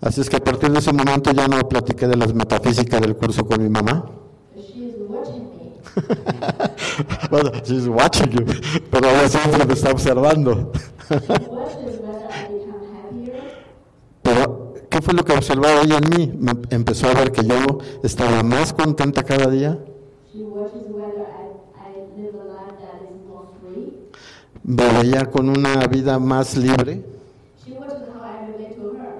Así es que a partir de ese momento ya no platiqué de las metafísicas del curso con mi mamá. *laughs* Bueno, she's watching you, pero ella siempre me está observando. Pero, ¿qué fue lo que observaba ella en mí? Me empezó a ver que yo estaba más contenta cada día, She watches whether I, I live a life that is more free. me veía con una vida más libre. She watches how I relate to her.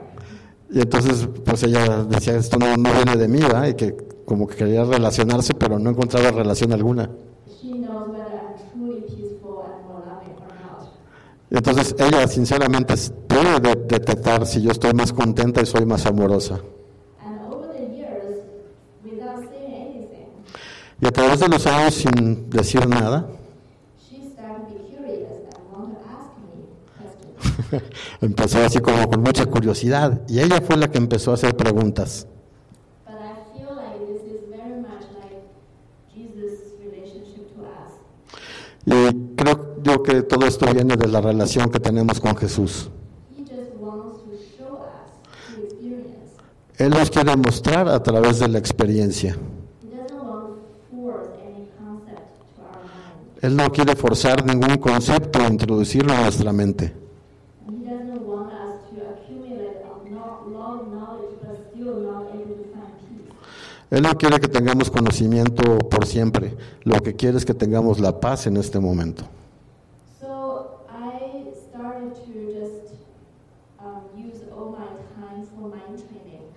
Y entonces, pues ella decía, esto no, no viene de mí, ¿verdad? Y que como que quería relacionarse, pero no encontraba relación alguna. She knows whether I'm truly peaceful and more loving or not. Y entonces ella, sinceramente, puede de- detectar si yo estoy más contenta y soy más amorosa. Y a través de los años, sin decir nada, she started to be curious and want to ask me *laughs* questions. empezó así como con mucha curiosidad. Y ella fue la que empezó a hacer preguntas. But I feel like this is very much like Jesus' relationship to us. Y creo yo que todo esto viene de la relación que tenemos con Jesús. Él nos quiere mostrar a través de la experiencia. Él no quiere forzar ningún concepto o introducirlo en nuestra mente. A. Él no quiere que tengamos conocimiento por siempre. Lo que quiere es que tengamos la paz en este momento. So I started to just um, use all my time for mind training.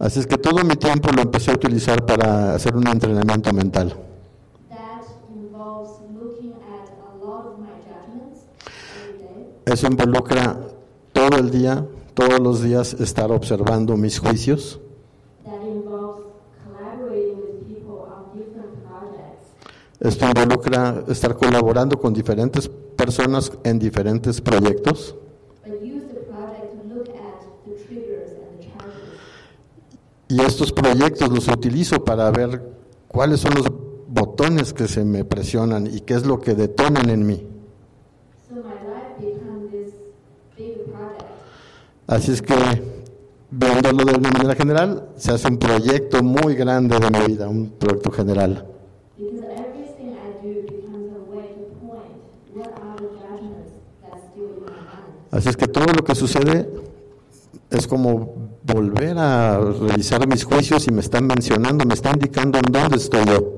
Así es que todo mi tiempo lo empecé a utilizar para hacer un entrenamiento mental. Eso involucra todo el día, todos los días, estar observando mis juicios. Esto involucra estar colaborando con diferentes personas en diferentes proyectos. But use the project to look at the triggers and the charges. Y estos proyectos los utilizo para ver cuáles son los botones que se me presionan y qué es lo que detonan en mí. So my life becomes this big project. Así es que, viéndolo de una manera general, se hace un proyecto muy grande de mi vida, un proyecto general. Así es que todo lo que sucede es como volver a revisar mis juicios y me están mencionando, me está indicando en dónde estoy yo.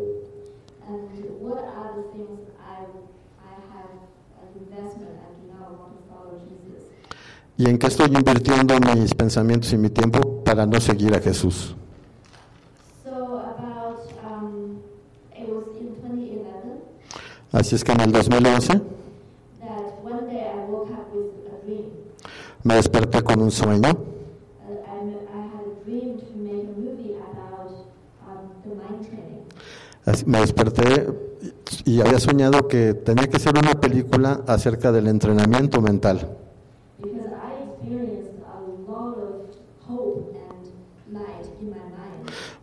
Y en qué estoy invirtiendo mis pensamientos y mi tiempo para no seguir a Jesús. So about, um, it was in 2011 Así es que en el 2011 that one day I woke up with a dream. Me desperté con un sueño Me desperté y había soñado que tenía que hacer una película acerca del entrenamiento mental,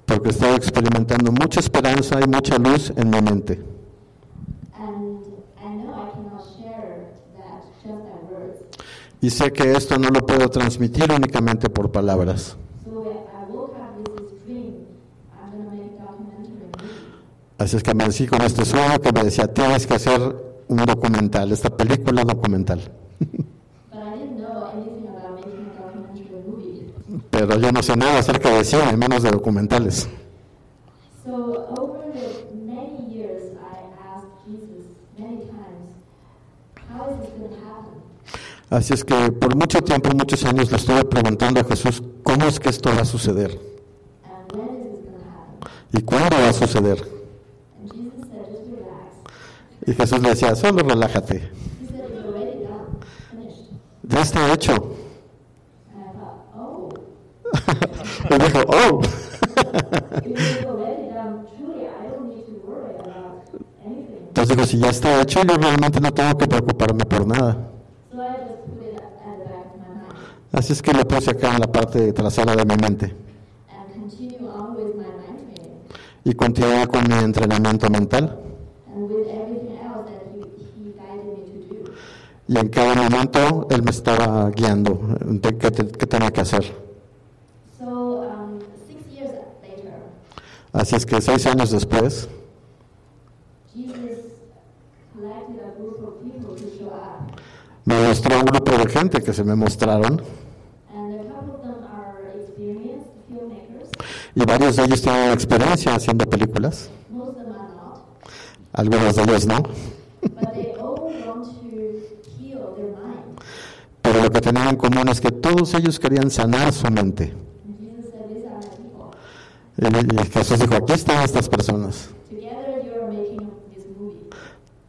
porque estaba experimentando mucha esperanza y mucha luz en mi mente. And I know I cannot share that just by words. Y sé que esto no lo puedo transmitir únicamente por palabras. Así es que me decí con este sueño que me decía, tienes que hacer un documental, esta película documental. Pero yo no sé nada acerca de cine, menos de documentales over the many years, I asked Jesus many times, how is this going to happen? Así es que por mucho tiempo, muchos años, le estuve preguntando a Jesús, ¿cómo es que esto va a suceder? ¿Y cuándo va a suceder? Y Jesús le decía, solo relájate. Ya está hecho. *laughs* Y dijo, oh, entonces digo, si ya está hecho, yo realmente no tengo que preocuparme por nada. So I just put it at the back of my mind Así es que lo puse acá en la parte trasera de mi mente. mind training Y continué con mi entrenamiento mental. Y en cada momento Él me estaba guiando de qué, qué tenía que hacer. So um, six years later, Así es que seis años después, me mostró un grupo de gente que se me mostraron And a couple of them are experienced filmmakers. Y varios de ellos tienen experiencia haciendo películas, Most of them are not. algunos de ellos no, pero lo que tenían en común es que todos ellos querían sanar su mente. Y, Jesús dijo, aquí están estas personas,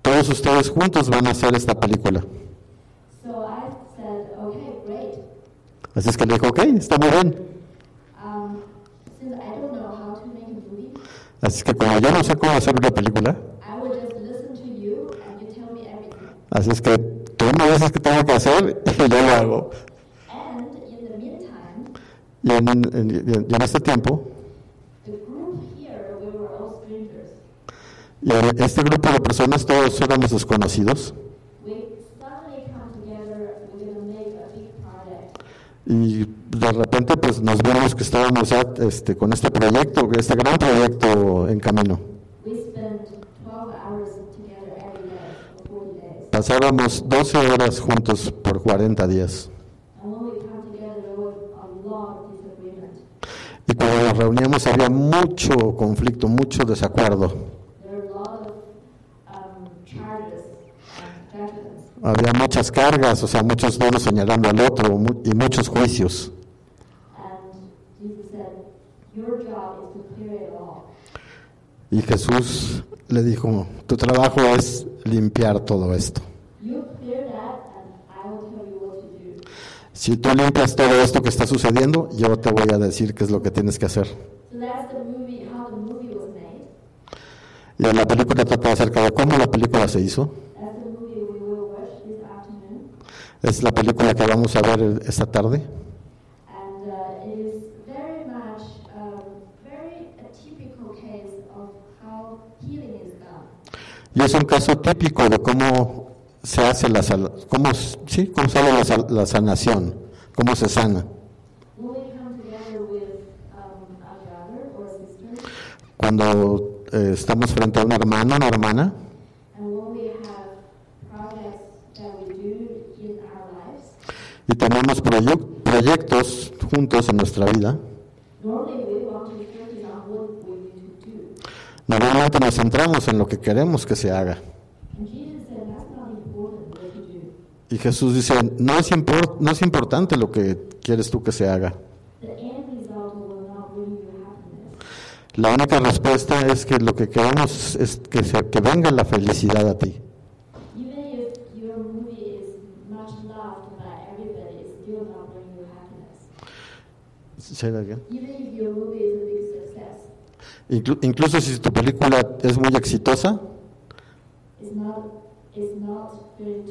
todos ustedes juntos van a hacer esta película. Así es que le dijo, ok, está muy bien. Um, since I don't know how to make a movie, Así que como yo no sé cómo hacer una película, I will just listen to you and you tell me everything. así es que tú me dices qué tengo que hacer *laughs* y yo lo hago. And in the meantime, Y en, en- y en este tiempo, here, we y en este grupo de personas todos éramos desconocidos We suddenly come together, we're going to make a big project. Y de repente pues nos vimos que estábamos ya este, con este proyecto, este gran proyecto en camino. We spent 12 hours together every day for 40 days. Pasábamos 12 horas juntos por 40 días And when we come together, there was a lot of disagreement. y cuando nos reuníamos había mucho conflicto, mucho desacuerdo, There are a lot of um, charges and judgments. Había muchas cargas, o sea, muchos dedos señalando al otro y muchos juicios. And Jesus said, Your job is to clear it all. Y Jesús le dijo, tu trabajo es limpiar todo esto. You clear that, and I will tell you what to do. Si tú limpias todo esto que está sucediendo, yo te voy a decir qué es lo que tienes que hacer. Y la película trata acerca de cómo la película se hizo. That's the movie we will watch this afternoon. Es la película que vamos a ver esta tarde. Uh, um. Y es un caso típico de cómo se hace la, cómo, sí, cómo sale la, la sanación, cómo se sana. Um, Cuando eh, estamos frente a un hermano, una hermana, and when we have projects that we do in our lives, y tenemos proye- proyectos juntos en nuestra vida, normalmente nos centramos en lo que queremos que se haga. Y Jesús dice, no es, impor- no es importante lo que quieres tú que se haga. La única respuesta es que lo que queremos es que, se- que venga la felicidad a ti. Even if your movie is much loved by everybody, it still not bring you happiness. Say that again. Even if your movie is a big success, Inclu- incluso si tu película es muy exitosa, it's not it's not going to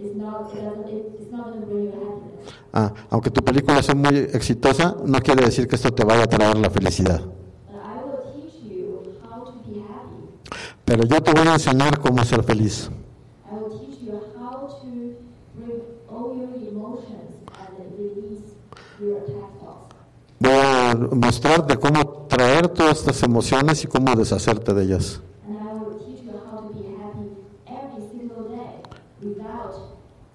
it's not it doesn't it, it's not going to bring you happiness. ah, aunque tu película sea muy exitosa, no quiere decir que esto te vaya a traer la felicidad. Pero yo te voy a enseñar cómo ser feliz. I will teach you how to bring all your emotions and release your attack thoughts. Voy a mostrarte cómo traer todas estas emociones y cómo deshacerte de ellas. And I will teach you how to be happy every single day without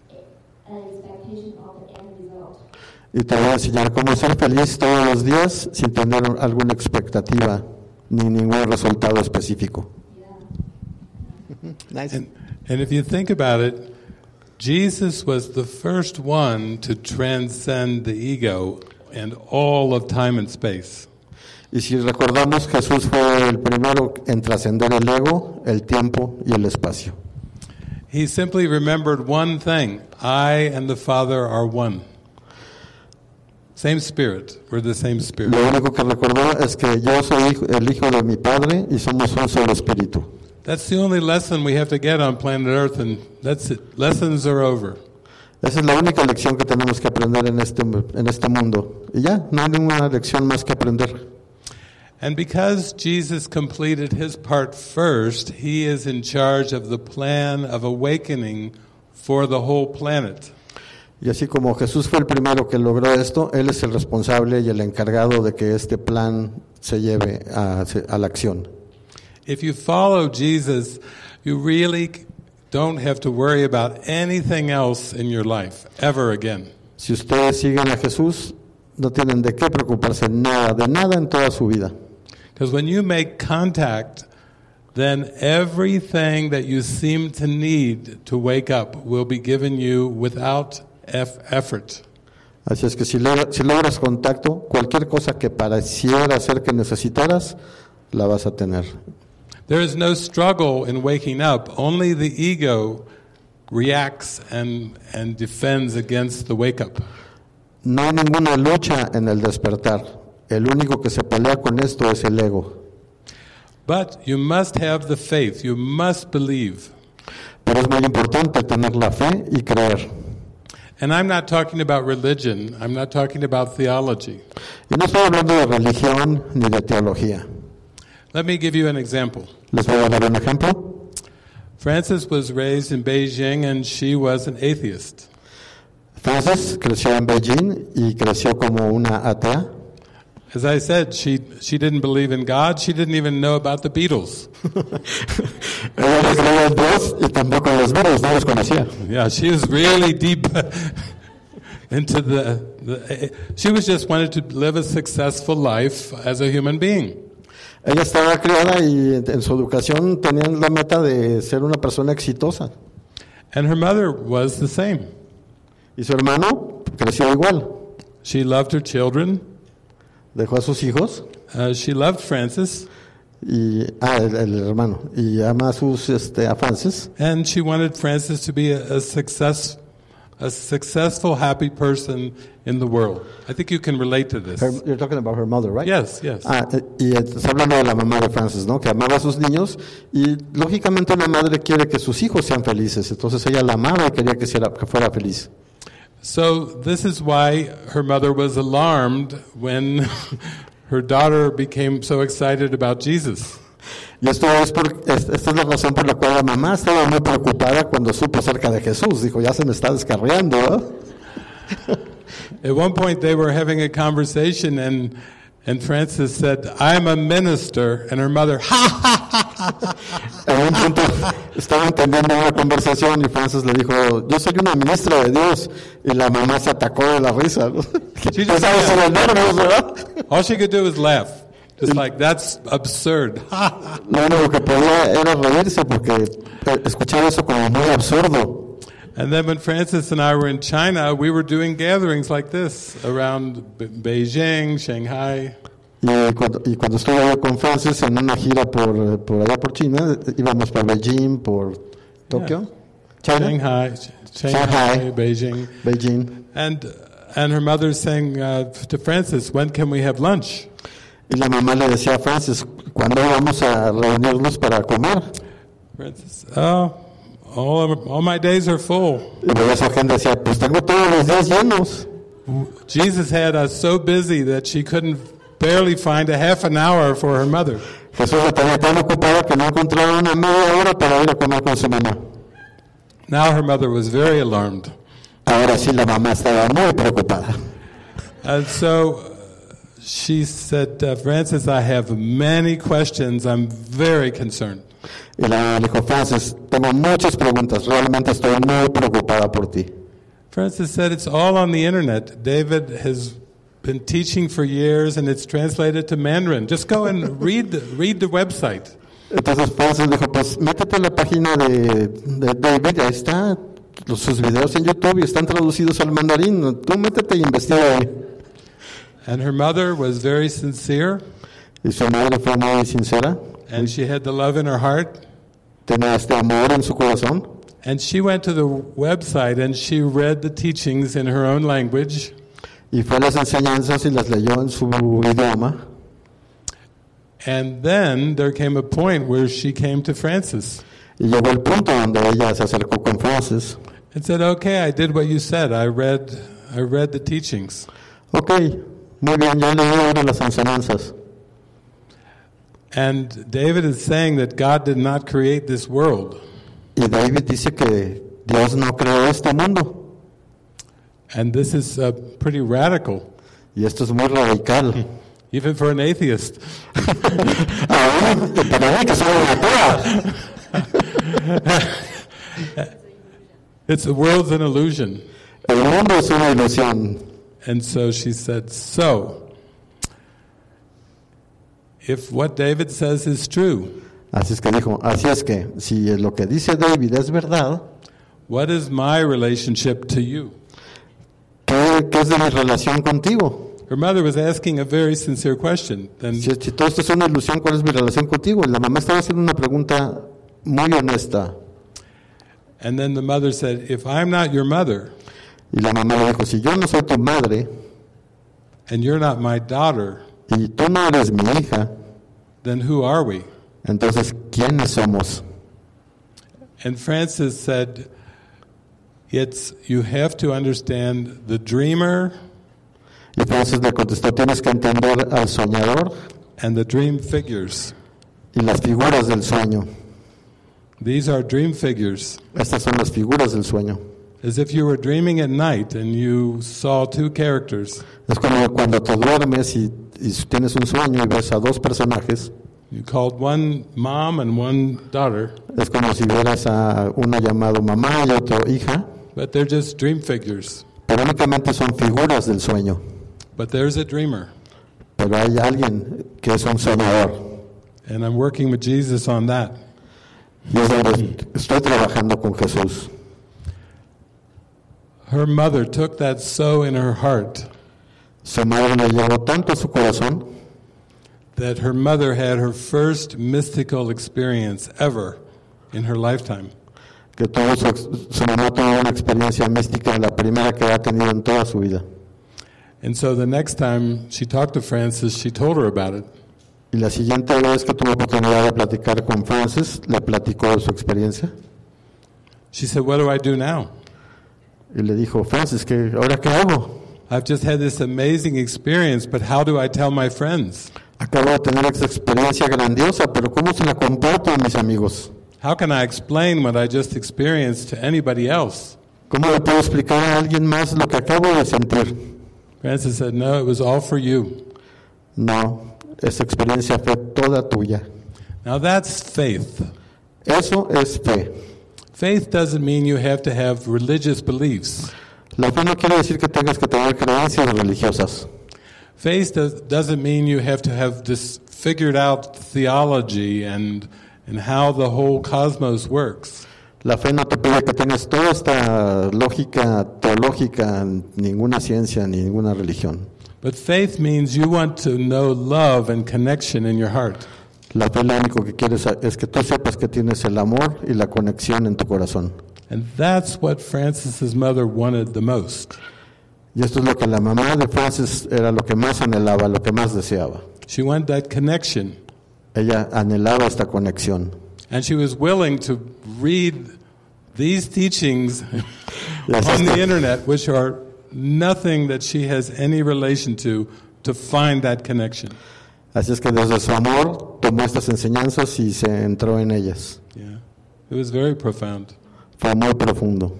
a- an expectation of the end result. Y te voy a enseñar cómo ser feliz todos los días sin tener alguna expectativa ni ningún resultado específico. *laughs* Yeah. And, and if you think about it, Jesus was the first one to transcend the ego and all of time and space. Y si recordamos, Jesús fue el primero en trascender el ego, el tiempo y el espacio. He simply remembered one thing I and the Father are one. Same spirit. We're the same spirit. Lo único que recordó es que yo soy el hijo de mi Padre y somos un solo espíritu. That's the only lesson we have to get on planet Earth, and that's it. Lessons are over. Esa es la única lección que tenemos que aprender en este, en este mundo. Y ya, no hay ninguna lección más que aprender. And because Jesus completed his part first, he is in charge of the plan of awakening for the whole planet. Y así como Jesús fue el primero que logró esto, Él es el responsable y el encargado de que este plan se lleve a, a la acción. If you follow Jesus, you really don't have to worry about anything else in your life ever again. Si ustedes siguen a Jesús, no tienen de qué preocuparse nada, de nada en toda su vida. Because when you make contact, then everything that you seem to need to wake up will be given you without effort. Así es que si, logra- si logras contacto, cualquier cosa que pareciera ser que necesitaras, la vas a tener. There is no struggle in waking up. Only the ego reacts and, and defends against the wake up. No hay ninguna lucha en el despertar. El único que se pelea con esto es el ego. But you must have the faith. You must believe. Pero es muy importante tener la fe y creer. And I'm not talking about religion. I'm not talking about theology. Y no estoy hablando de religión ni de teología. Let me give you an example. Les voy a dar un ejemplo. Frances was raised in Beijing and she was an atheist. Frances creció en Beijing y creció como una atea. As I said, she, she didn't believe in God. She didn't even know about the Beatles. *laughs* Ella no creía en Dios y tampoco en los Beatles, no los conocía. Yeah, she was really deep *laughs* into the, the. She was just wanted to live a successful life as a human being. Ella estaba criada y en su educación tenían la meta de ser una persona exitosa. And her mother was the same. Y su hermano creció igual. She loved her children. Dejó a sus hijos Uh, she loved Francis. y ah, el, el hermano y ama a sus este, a Frances And she wanted Francis to be a, a success, a successful, happy person in the world. I think you can relate to this. Her- you're talking about her mother, right? Yes, yes. Ah, y está hablando de la mamá de Frances, ¿no? Que amaba a sus niños y lógicamente una madre quiere que sus hijos sean felices. Entonces ella la amaba y quería que, sea- que fuera feliz. So this is why her mother was alarmed when *laughs* her daughter became so excited about Jesus. Y esto es por, es- esta es la razón por la cual la mamá estaba muy preocupada cuando supo acerca de Jesús. Dijo, ya se me está descarriando. *laughs* At one point, they were having a conversation, and and Francis said, "I'm a minister," and her mother, "Ha!" En un punto Estaba entendiendo una conversación y Francis le dijo, yo soy una ministra de Dios. Y la mamá se atacó de la risa. *laughs* nervios, ¿verdad? All she could do was laugh. Just like, that's absurd. *laughs* Lo único que podía era reírse porque eh, escuchaba eso como muy absurdo. and then when Francis and I were in China, we were doing gatherings like this around Beijing, Shanghai. Y cuando, y cuando estuve yo con Francis en una gira por, eh, por allá por China, eh, íbamos por Beijing, por Tokio, China, Shanghai, Shanghai, Shanghai. Beijing, Beijing. and and her mother saying uh, to Francis, "When can we have lunch?" Y la mamá le decía a Francis, ¿cuándo vamos a reunirnos para comer? Francis, oh, all all my days are full. Y luego esa gente decía, pues tengo todos los días llenos. Jesus had us so busy that she couldn't barely find a half an hour for her mother. Jesús la tenía tan ocupada que no encontraba una media hora para ir a comer con su mamá. Now her mother was very alarmed, Ahora sí la mamá estaba muy preocupada. and so she said, uh, "Francis, I have many questions. I'm very concerned." Y le dijo, Francis, tengo muchas preguntas, realmente estoy muy preocupada por ti. Francis said, It's all on the internet. David has been teaching for years and it's translated to Mandarin. Just go and *laughs* read the, read the website. Entonces Francis dijo, pues métete a la página de, de David, ahí está, los- sus videos en YouTube y están traducidos al mandarín, tú métete y investiga ahí. And her mother was very sincere Y su madre fue muy sincera, and she had the love in her heart. tenía este amor en su corazón. And she went to the website and she read the teachings in her own language. Y fue a las enseñanzas y las leyó en su idioma. And then there came a point where she came to Francis Y llegó el punto donde ella se acercó con Francis. and said, Okay, I did what you said. I read, I read the teachings. Ok, muy bien, ya leí ahora las enseñanzas. And David is saying that God did not create this world. Y David dice que Dios no creó este mundo. And this is uh, pretty radical, Y esto es muy radical. *laughs* even for an atheist. *laughs* Aún para mí que soy una atea. It's the world's an illusion. El mundo es una ilusión. And so she said, So, if what David says is true, Así es que dijo, así es que si lo que dice David es verdad, what is my relationship to you? ¿qué, qué es de mi relación contigo? Her mother was asking a very sincere question. And Si, si todo esto es una ilusión, ¿cuál es mi relación contigo? La mamá estaba haciendo una pregunta muy honesta. And then the mother said, If I'm not your mother Y la mamá le dijo, si yo no soy tu madre and you're not my daughter, y tú no eres mi hija, then who are we? entonces ¿quiénes somos? And Francis said, It's you have to understand the dreamer Y Francis le contestó, tienes que entender al soñador and the dream figures. y las figuras del sueño. These are dream figures. Estas son las figuras del sueño. As if you were dreaming at night and you saw two characters. Es como cuando te duermes y, y tienes un sueño y ves a dos personajes. You called one mom and one daughter, Es como si vieras a una llamado mamá y otro hija, but they're just dream figures. pero únicamente son figuras del sueño. But there's a dreamer. Pero hay alguien que es un soñador. And I'm working with Jesus on that. Y estoy trabajando con Jesús. Her mother took that so in her heart Su madre le llevó tanto a su corazón that her mother had her first mystical experience ever in her lifetime. que tuvo su, su mamá tuvo una experiencia mística, la primera que ha tenido en toda su vida. And so the next time she talked to Francis, she told her about it. Y la siguiente vez que tuvo oportunidad de platicar con Francis, le platicó de su experiencia She said, What do I do now? Y le dijo, Francis, ¿qué, ¿ahora qué hago? I've just had this amazing experience, but how do I tell my friends? Acabo de tener esta experiencia grandiosa, pero ¿cómo se la comparto a mis amigos? How can I explain what I just experienced to anybody else? ¿Cómo le puedo explicar a alguien más lo que acabo de sentir? Francis said, No, it was all for you. No, esa experiencia fue toda tuya. Now that's faith. Eso es fe. Faith doesn't mean you have to have religious beliefs. La fe no quiere decir que tengas que tener creencias religiosas. Faith does, doesn't mean you have to have this figured out theology and, and how the whole cosmos works. La fe no te pide que tengas toda esta lógica teológica, ninguna ciencia, ni ninguna religión. But faith means you want to know love and connection in your heart. La fe lo único que quieres es que tú sepas que tienes el amor y la conexión en tu corazón. And that's what Francis's mother wanted the most. Y esto es lo que la mamá de Francis era lo que más anhelaba, lo que más deseaba. She wanted that connection. Ella anhelaba esta conexión. And she was willing to read these teachings *laughs* on the internet, which are nothing that she has any relation to, to find that connection. Así es que desde su amor tomó estas enseñanzas y se entró en ellas. Yeah. It was very profound. Fue muy profundo.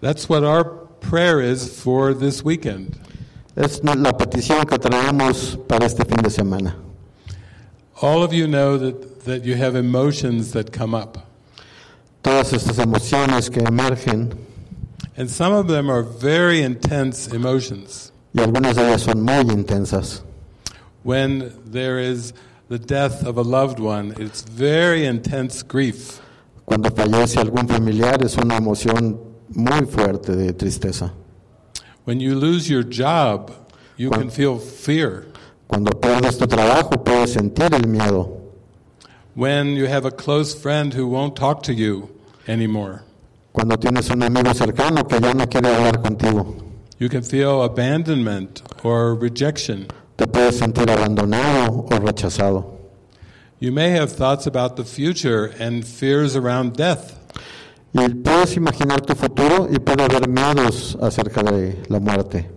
That's what our prayer is for this weekend. Es la petición que traemos para este fin de semana. All of you know that, that you have emotions that come up. Todas estas emociones que emergen, And some of them are very intense emotions. Y algunas de ellas son muy intensas. When there is the death of a loved one, it's very intense grief. Cuando fallece algún familiar es una emoción muy fuerte de tristeza. When you lose your job, you Cuan- can feel fear. Cuando pierdes tu trabajo puedes sentir el miedo. When you have a close friend who won't talk to you anymore, Cuando tienes un amigo cercano que ya no quiere hablar contigo. You can feel abandonment or rejection. Te puedes sentir abandonado o rechazado. You may have thoughts about the future and fears around death. Y puedes imaginar tu futuro y puede haber miedos acerca de la muerte.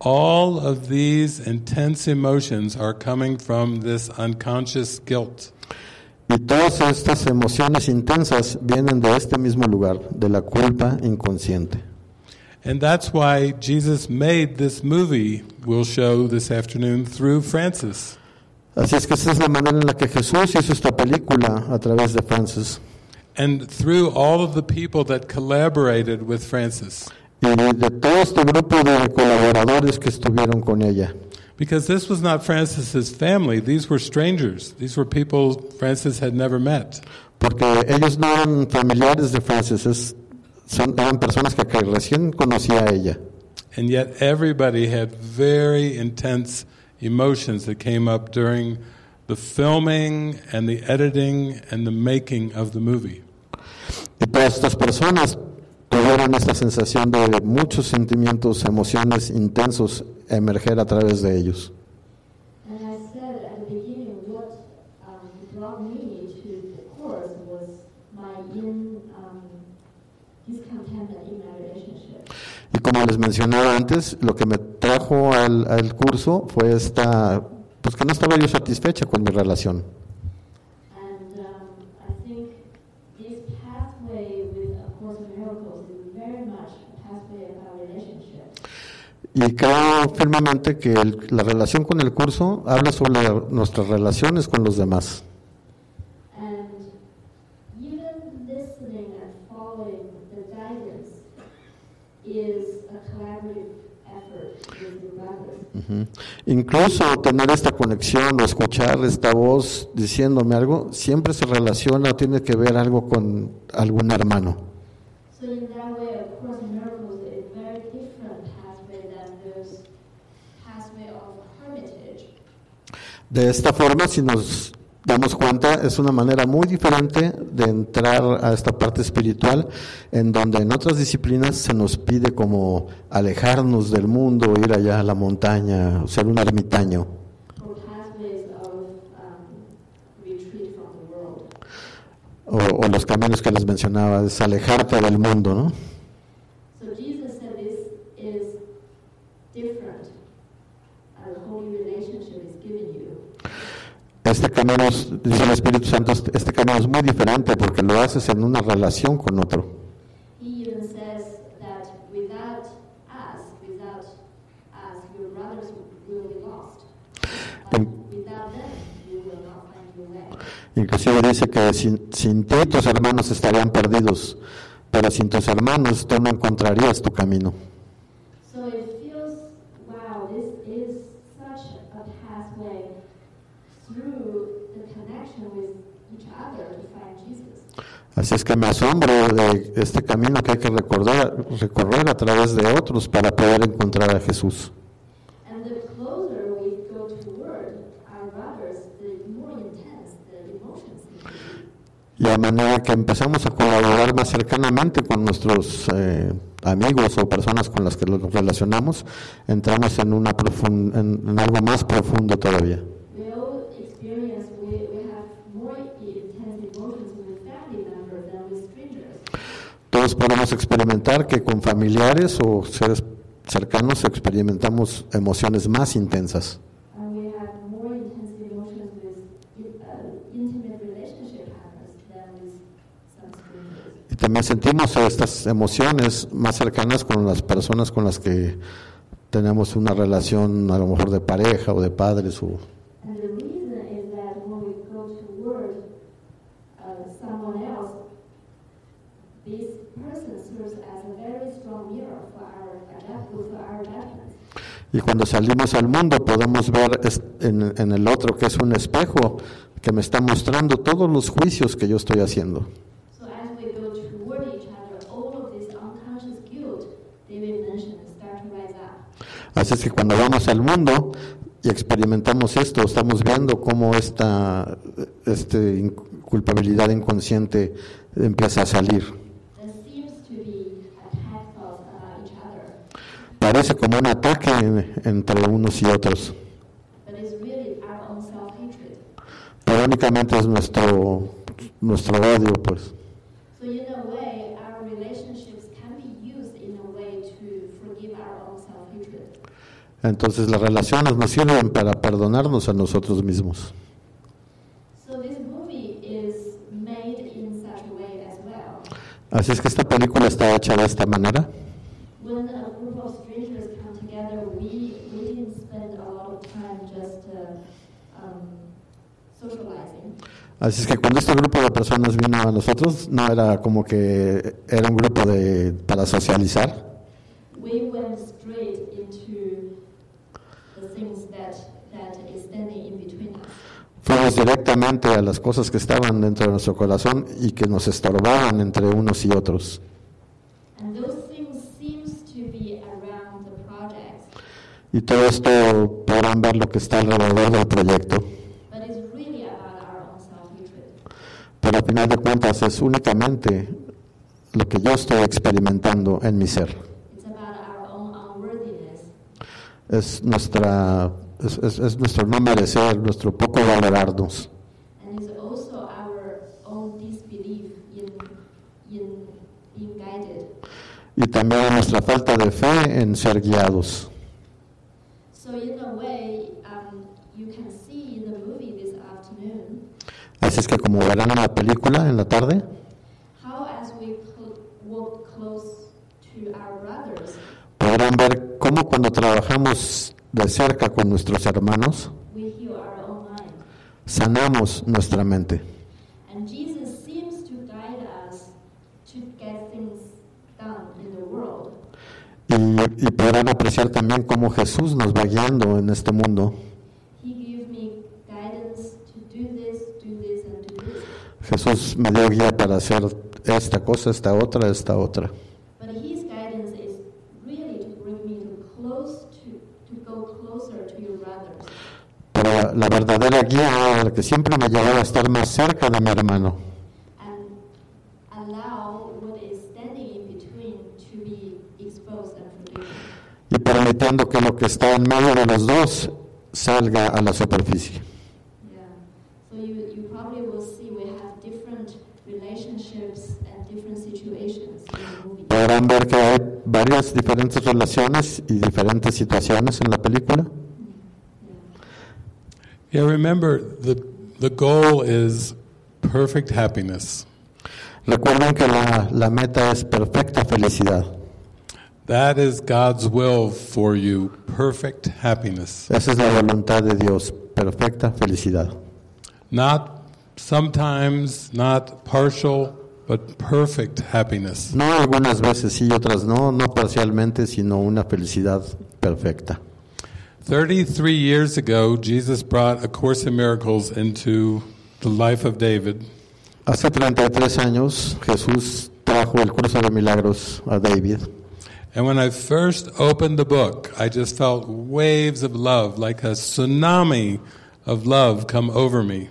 All of these intense emotions are coming from this unconscious guilt. Y todas estas emociones intensas vienen de este mismo lugar, de la culpa inconsciente. And that's why Jesus made this movie we'll show this afternoon through Francis. Así es que esa es la manera en la que Jesús hizo esta película a través de Francis. And through all of the people that collaborated with Francis. Y de, todo este grupo de colaboradores que estuvieron con ella. Because this was not Francis's family, these were strangers. These were people Francis had never met. Porque ellos no eran familiares de Francis, son, eran personas que, que recién conocía a ella. And yet everybody had very intense emotions that came up during the filming and the editing and the making of the movie. Y todas estas personas tuvieron esta sensación de muchos sentimientos, emociones intensos emerger a través de ellos. And I said at the beginning, what um, brought me to the course was my in um, discontent in my relationship. Y como les mencionaba antes, lo que me trajo al, al curso fue esta, pues que no estaba yo satisfecha con mi relación. And I think this pathway with A Course in Miracles is very much a pathway of our relationships. Y creo firmemente que el- la relación con el curso habla sobre nuestras relaciones con los demás. And even listening and following the guidance is a collaborative effort with your brothers. Ujú. Incluso tener esta conexión o escuchar esta voz diciéndome algo, siempre se relaciona o tiene que ver algo con algún hermano. So in that way, A Course in Miracles is a very different pathway than those pathway of hermitage. De esta forma, si nos damos cuenta, es una manera muy diferente de entrar a esta parte espiritual, en donde en otras disciplinas se nos pide como alejarnos del mundo, ir allá a la montaña, ser un ermitaño. O, o los caminos que les mencionaba, es alejarte del mundo, ¿no? So Jesus said this is different. A holy relationship is given you. Este camino, es- dice el Espíritu Santo, este este camino es muy diferente porque lo haces en una relación con otro. He even says that without us, without us, your brothers will be lost. But En- without them, you will not find your way. Inclusive dice que sin, sin ti tus hermanos estarían perdidos, pero sin tus hermanos tú no encontrarías tu camino. So it feels, wow, this is such a pathway through the connection with each other to find Jesus. Así es que me asombro de este camino que hay que recordar, recorrer a través de otros para poder encontrar a Jesús. Y a manera que empezamos a colaborar más cercanamente con nuestros eh, amigos o personas con las que nos relacionamos, entramos en, una profun- en, en algo más profundo todavía. We all experience, we, we have more intense emotions with family members than with strangers. Todos podemos experimentar que con familiares o seres cercanos experimentamos emociones más intensas. And we have more intense emotions with uh. Y también sentimos estas emociones más cercanas con las personas con las que tenemos una relación a lo mejor de pareja o de padres. O, And the reason is that when we go toward uh, someone else, this person serves as a very strong mirror for our adapt for our adaptants. Y cuando salimos al mundo podemos ver en, en el otro que es un espejo que me está mostrando todos los juicios que yo estoy haciendo. Así es que cuando vamos al mundo y experimentamos esto, estamos viendo cómo esta este, culpabilidad inconsciente empieza a salir. Parece como un ataque en- entre unos y otros, pero únicamente es nuestro, nuestro odio, pues. Entonces las relaciones nos sirven para perdonarnos a nosotros mismos. Así es que esta película está hecha de esta manera. When a group of strangers come together, we, we didn't spend a lot of time just uh, um, socializing. Así es que cuando este grupo de personas vino a nosotros, no era como que era un grupo de, para socializar, We went straight into the things that, that is standing in between us. fuimos directamente a las cosas que estaban dentro de nuestro corazón y que nos estorbaban entre unos y otros. And those things seems to be around the projects, Y todo esto podrán ver lo que está alrededor del proyecto. really. Pero al final de cuentas es únicamente lo que yo estoy experimentando en mi ser. Es, nuestra, es, es- es nuestro no merecer, nuestro poco valorarnos. Y también nuestra falta de fe en ser guiados. Así es que como verán en la película en la tarde, how as we cl- walk close to our brothers, podrán ver cómo cuando trabajamos de cerca con nuestros hermanos, we heal our own mind. sanamos nuestra mente. And Jesus seems to guide us to get things done in the world. Y, y podrán apreciar también cómo Jesús nos va guiando en este mundo. Jesús me dio guía para hacer esta cosa, esta otra, esta otra. Pero la verdadera guía la que siempre me llevaba a estar más cerca de mi hermano. and allow what is standing in between to be exposed and forgiven. Y permitiendo que lo que está en medio de los dos salga a la superficie. Yeah. So you, you probably will see we have different relationships and different situations in the movie. Podrán ver que hay varias diferentes relaciones y diferentes situaciones en la película. Yeah, remember the the goal is perfect happiness. Recuerden que la, la meta es perfecta felicidad. That is God's will for you, perfect happiness. Esa es la voluntad de Dios, perfecta felicidad. Not sometimes, not partial, but perfect happiness. No algunas veces sí, otras no, no parcialmente, sino una felicidad perfecta. 33 years ago, Jesus brought A Course in Miracles into the life of David. Hace 33 años Jesús trajo el curso de milagros a David. And when I first opened the book, I just felt waves of love, like a tsunami of love come over me.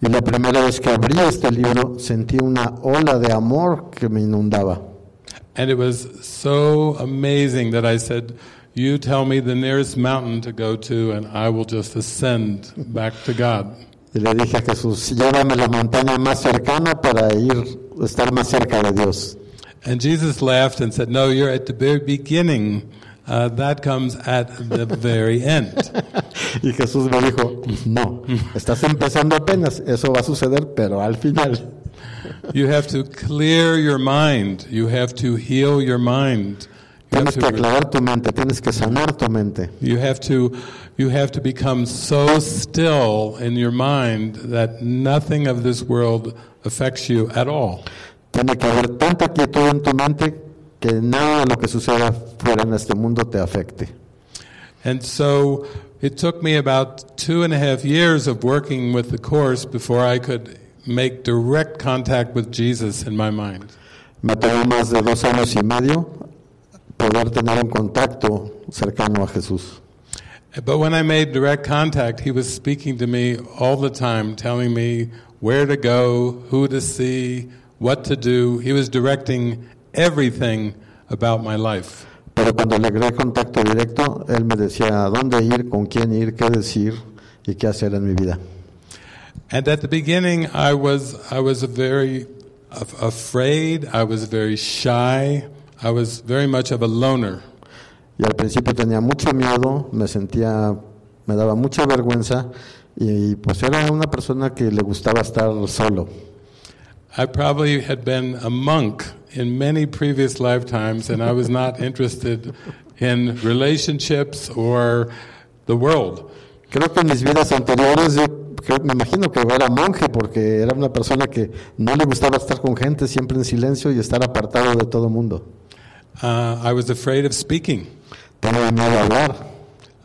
Y la primera vez que abrí este libro sentí una ola de amor que me inundaba. And it was so amazing that I said, You tell me the nearest mountain to go to, and I will just ascend back to God. Y le dije a Jesús, llévame la montaña más cercana para ir, estar más cerca de Dios. And Jesus laughed and said, No, you're at the very beginning. Uh, that comes at the very end. *laughs* Y Jesús me dijo, no, estás empezando apenas, eso va a suceder, pero al final. You have to clear your mind. You have to heal your mind. You Tienes que aclarar tu mente, tienes que sanar tu mente. you have to, you have to become so still in your mind that nothing of this world affects you at all. Tiene que haber tanta quietud en tu mente que nada de lo que suceda fuera en este mundo te afecte. And so it took me about two and a half years of working with the Course before I could make direct contact with Jesus in my mind. Me tomó más de dos años y medio poder tener un contacto cercano a Jesús. But when I made direct contact, he was speaking to me all the time, telling me where to go, who to see, what to do. He was directing everything about my life. Pero cuando logré contacto directo, él me decía dónde ir, con quién ir, qué decir y qué hacer en mi vida. And at the beginning, I was I was very af- afraid. I was very shy. I was very much of a loner. Y al principio tenía mucho miedo, me sentía, me daba mucha vergüenza y pues era una persona que le gustaba estar solo. I probably had been a monk in many previous lifetimes, and I was not *laughs* interested in relationships or the world. Creo que en mis vidas anteriores yo creo- me imagino que era monje porque era una persona que no le gustaba estar con gente, siempre en silencio y estar apartado de todo mundo. Uh, I was afraid of speaking. Tenía miedo a hablar.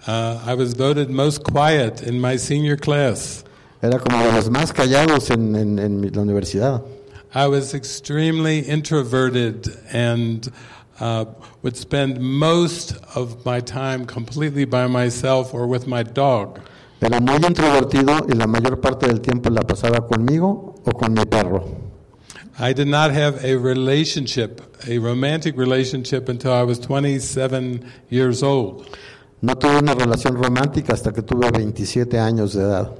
Uh, I was voted most quiet in my senior class. Era como de los más callados en, en- en la universidad. I was extremely introverted and uh, would spend most of my time completely by myself or with my dog. Era muy introvertido y la mayor parte del tiempo la pasaba conmigo o con mi perro. I did not have a relationship, a romantic relationship, until I was 27 years old. No tuve una relación romántica hasta que tuve 27 años de edad.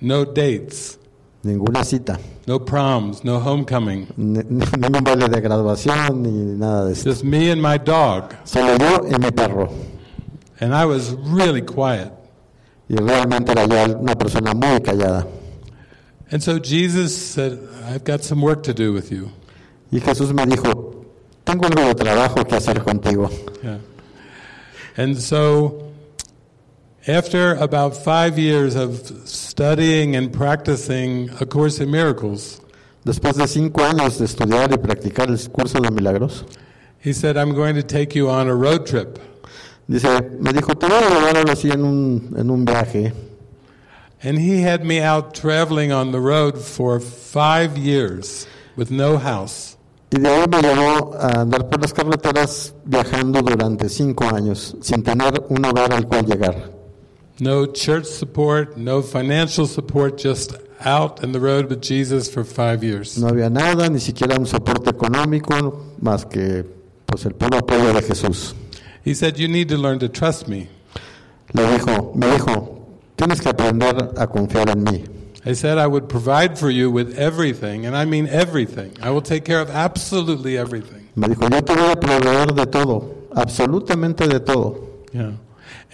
No dates, Ninguna cita, no proms, no homecoming. ni, ni- ningún baile de graduación ni nada de esto. Just me and my dog. Solo yo y mi perro. And I was really quiet. Y realmente era yo una persona muy callada. And so Jesus said, I've got some work to do with you. Y Jesús me dijo, tengo algo de trabajo que hacer contigo. Yeah. And so, after about five years of studying and practicing A Course in Miracles, Después de cinco años de estudiar y practicar el curso de milagros, he said, I'm going to take you on a road trip. dice, me dijo, te voy a llevar ahora en un, en un viaje. And he had me out traveling on the road for five years with no house. Y de ahí me llevó a andar por las carreteras viajando durante cinco años, sin tener un hogar al cual llegar. No church support, no financial support, just out in the road with Jesus for five years. No había nada, ni siquiera un soporte económico, más que pues el puro apoyo de Jesús. He said, You need to learn to trust me. Le dijo, me dijo, tienes que aprender a confiar en mí. I said I would provide for you with everything, and I mean everything. I will take care of absolutely everything. Me dijo, yo te voy a proveer de todo, absolutamente de todo. Yeah.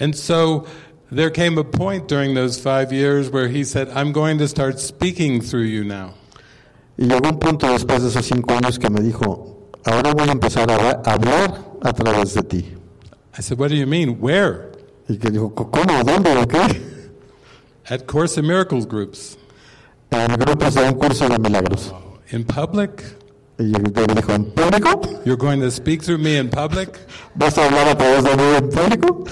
And so there came a point during those five years where he said, I'm going to start speaking through you now. Y llegó un punto después de esos cinco años que me dijo, ahora voy a empezar a hablar a través de ti. I said, What do you mean? Where? Y que dijo, "¿Cómo? ¿Dónde? ¿O qué? At Course in Miracles groups. En grupos de un curso de milagros. In public? Y David dijo, ¿en público? You're going to speak through me in public? ¿Vas a hablar a través de mí en público?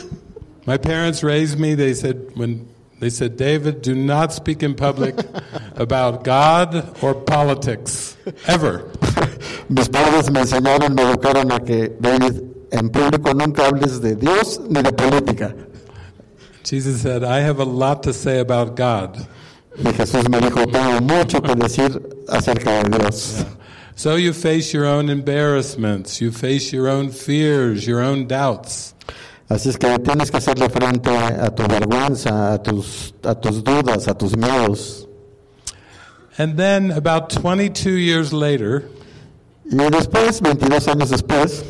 My parents raised me. They said, when they said, David, do not speak in public *laughs* about God or politics, ever. *laughs* Mis padres me enseñaron, me educaron a que, David, en público nunca hables de Dios ni de política. Jesus said, I have a lot to say about God. Y Jesús me dijo, tengo mucho que decir acerca de Dios. So you face your own embarrassments, you face your own fears, your own doubts. Así es que tienes que hacerle frente a tu vergüenza, a tus, a tus dudas, a tus miedos. And then, about 22 years later, Y después, 22 años después,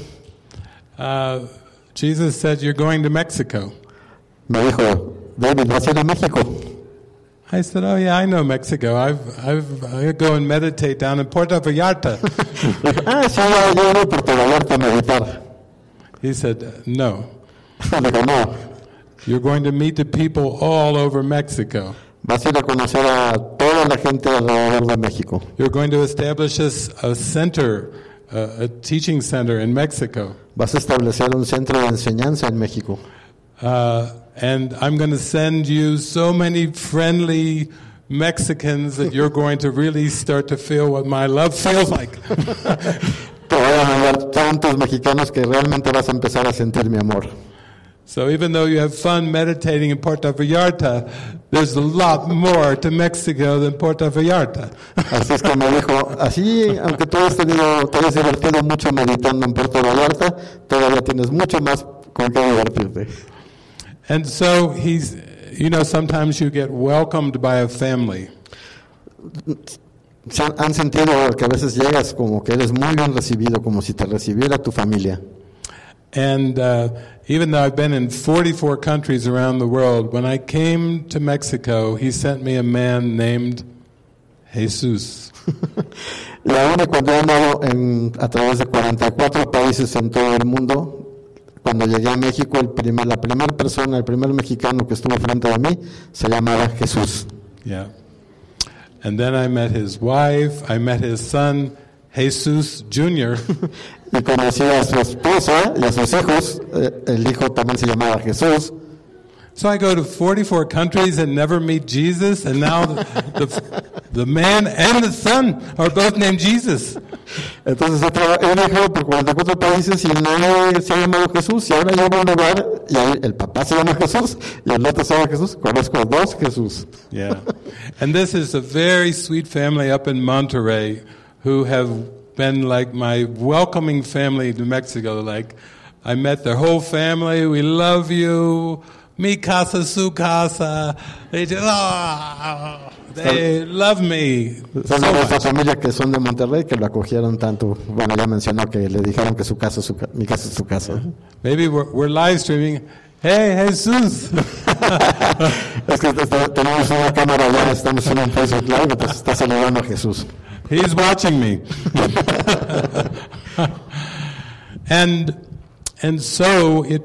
uh, Jesus said, You're going to Mexico. me dijo, David, ¿vas a ir a México? I said, Oh, yeah, I know Mexico. I've, I've, I go and meditate down in Puerto Vallarta. *laughs* Ah, sí, yo yo voy a Puerto Vallarta a meditar. he said, no, *laughs* you're going to meet the people all over Mexico. vas a ir a conocer a toda la gente alrededor de México. You're going to establish a center, uh, a teaching center in Mexico. Vas a establecer un centro de enseñanza en México. Uh, and I'm going to send you so many friendly Mexicans that you're going to really start to feel what my love feels like. *laughs* Te voy a mandar tantos mexicanos que realmente vas a empezar a sentir mi amor. So even though you have fun meditating in Puerto Vallarta, there's a lot more to Mexico than Puerto Vallarta. Así es que me dijo, así, aunque tú hayas tenido, te hayas divertido mucho meditando en Puerto Vallarta, todavía tienes mucho más con qué divertirte. and so he's, you know, sometimes you get welcomed by a family. Han sentido que a veces llegas como que eres muy bien recibido, como si te recibiera tu familia. And uh, even though I've been in 44 countries around the world, when I came to Mexico, he sent me a man named Jesus. Y aún y cuando he andado en, a través de 44 países en todo el mundo, cuando llegué a México, el primer, la primera persona, el primer mexicano que estuvo frente de mí, se llamaba Jesús. Yeah. And then I met his wife, I met his son, Jesus Jr., *laughs* Y conocí a su esposa y a sus hijos. eh, el hijo también se llamaba Jesús. So I go to 44 countries and never meet Jesus, and now the, the, the man and the son are both named Jesus. Entonces he, viajado por 44 países y nadie se ha llamado Jesús. Y ahora llego a un lugar y ahí el papá se llama Jesús y el otro se llama Jesús. Conozco dos Jesús. Yeah. And this is a very sweet family up in Monterey who have been like my welcoming family to Mexico. Like, I met their whole family. We love you. Mi casa, su casa. They just, ah, they love me so Son much. familia que son de Monterrey que lo acogieron tanto. Bueno, ya mencionó que le dijeron que su casa, su mi casa es su casa. Maybe we're, we're live streaming. Hey, Jesus. *laughs* Es que tenemos una cámara allá, estamos en un Facebook Live, entonces está saludando a Jesús. He's watching me. *laughs* and and so it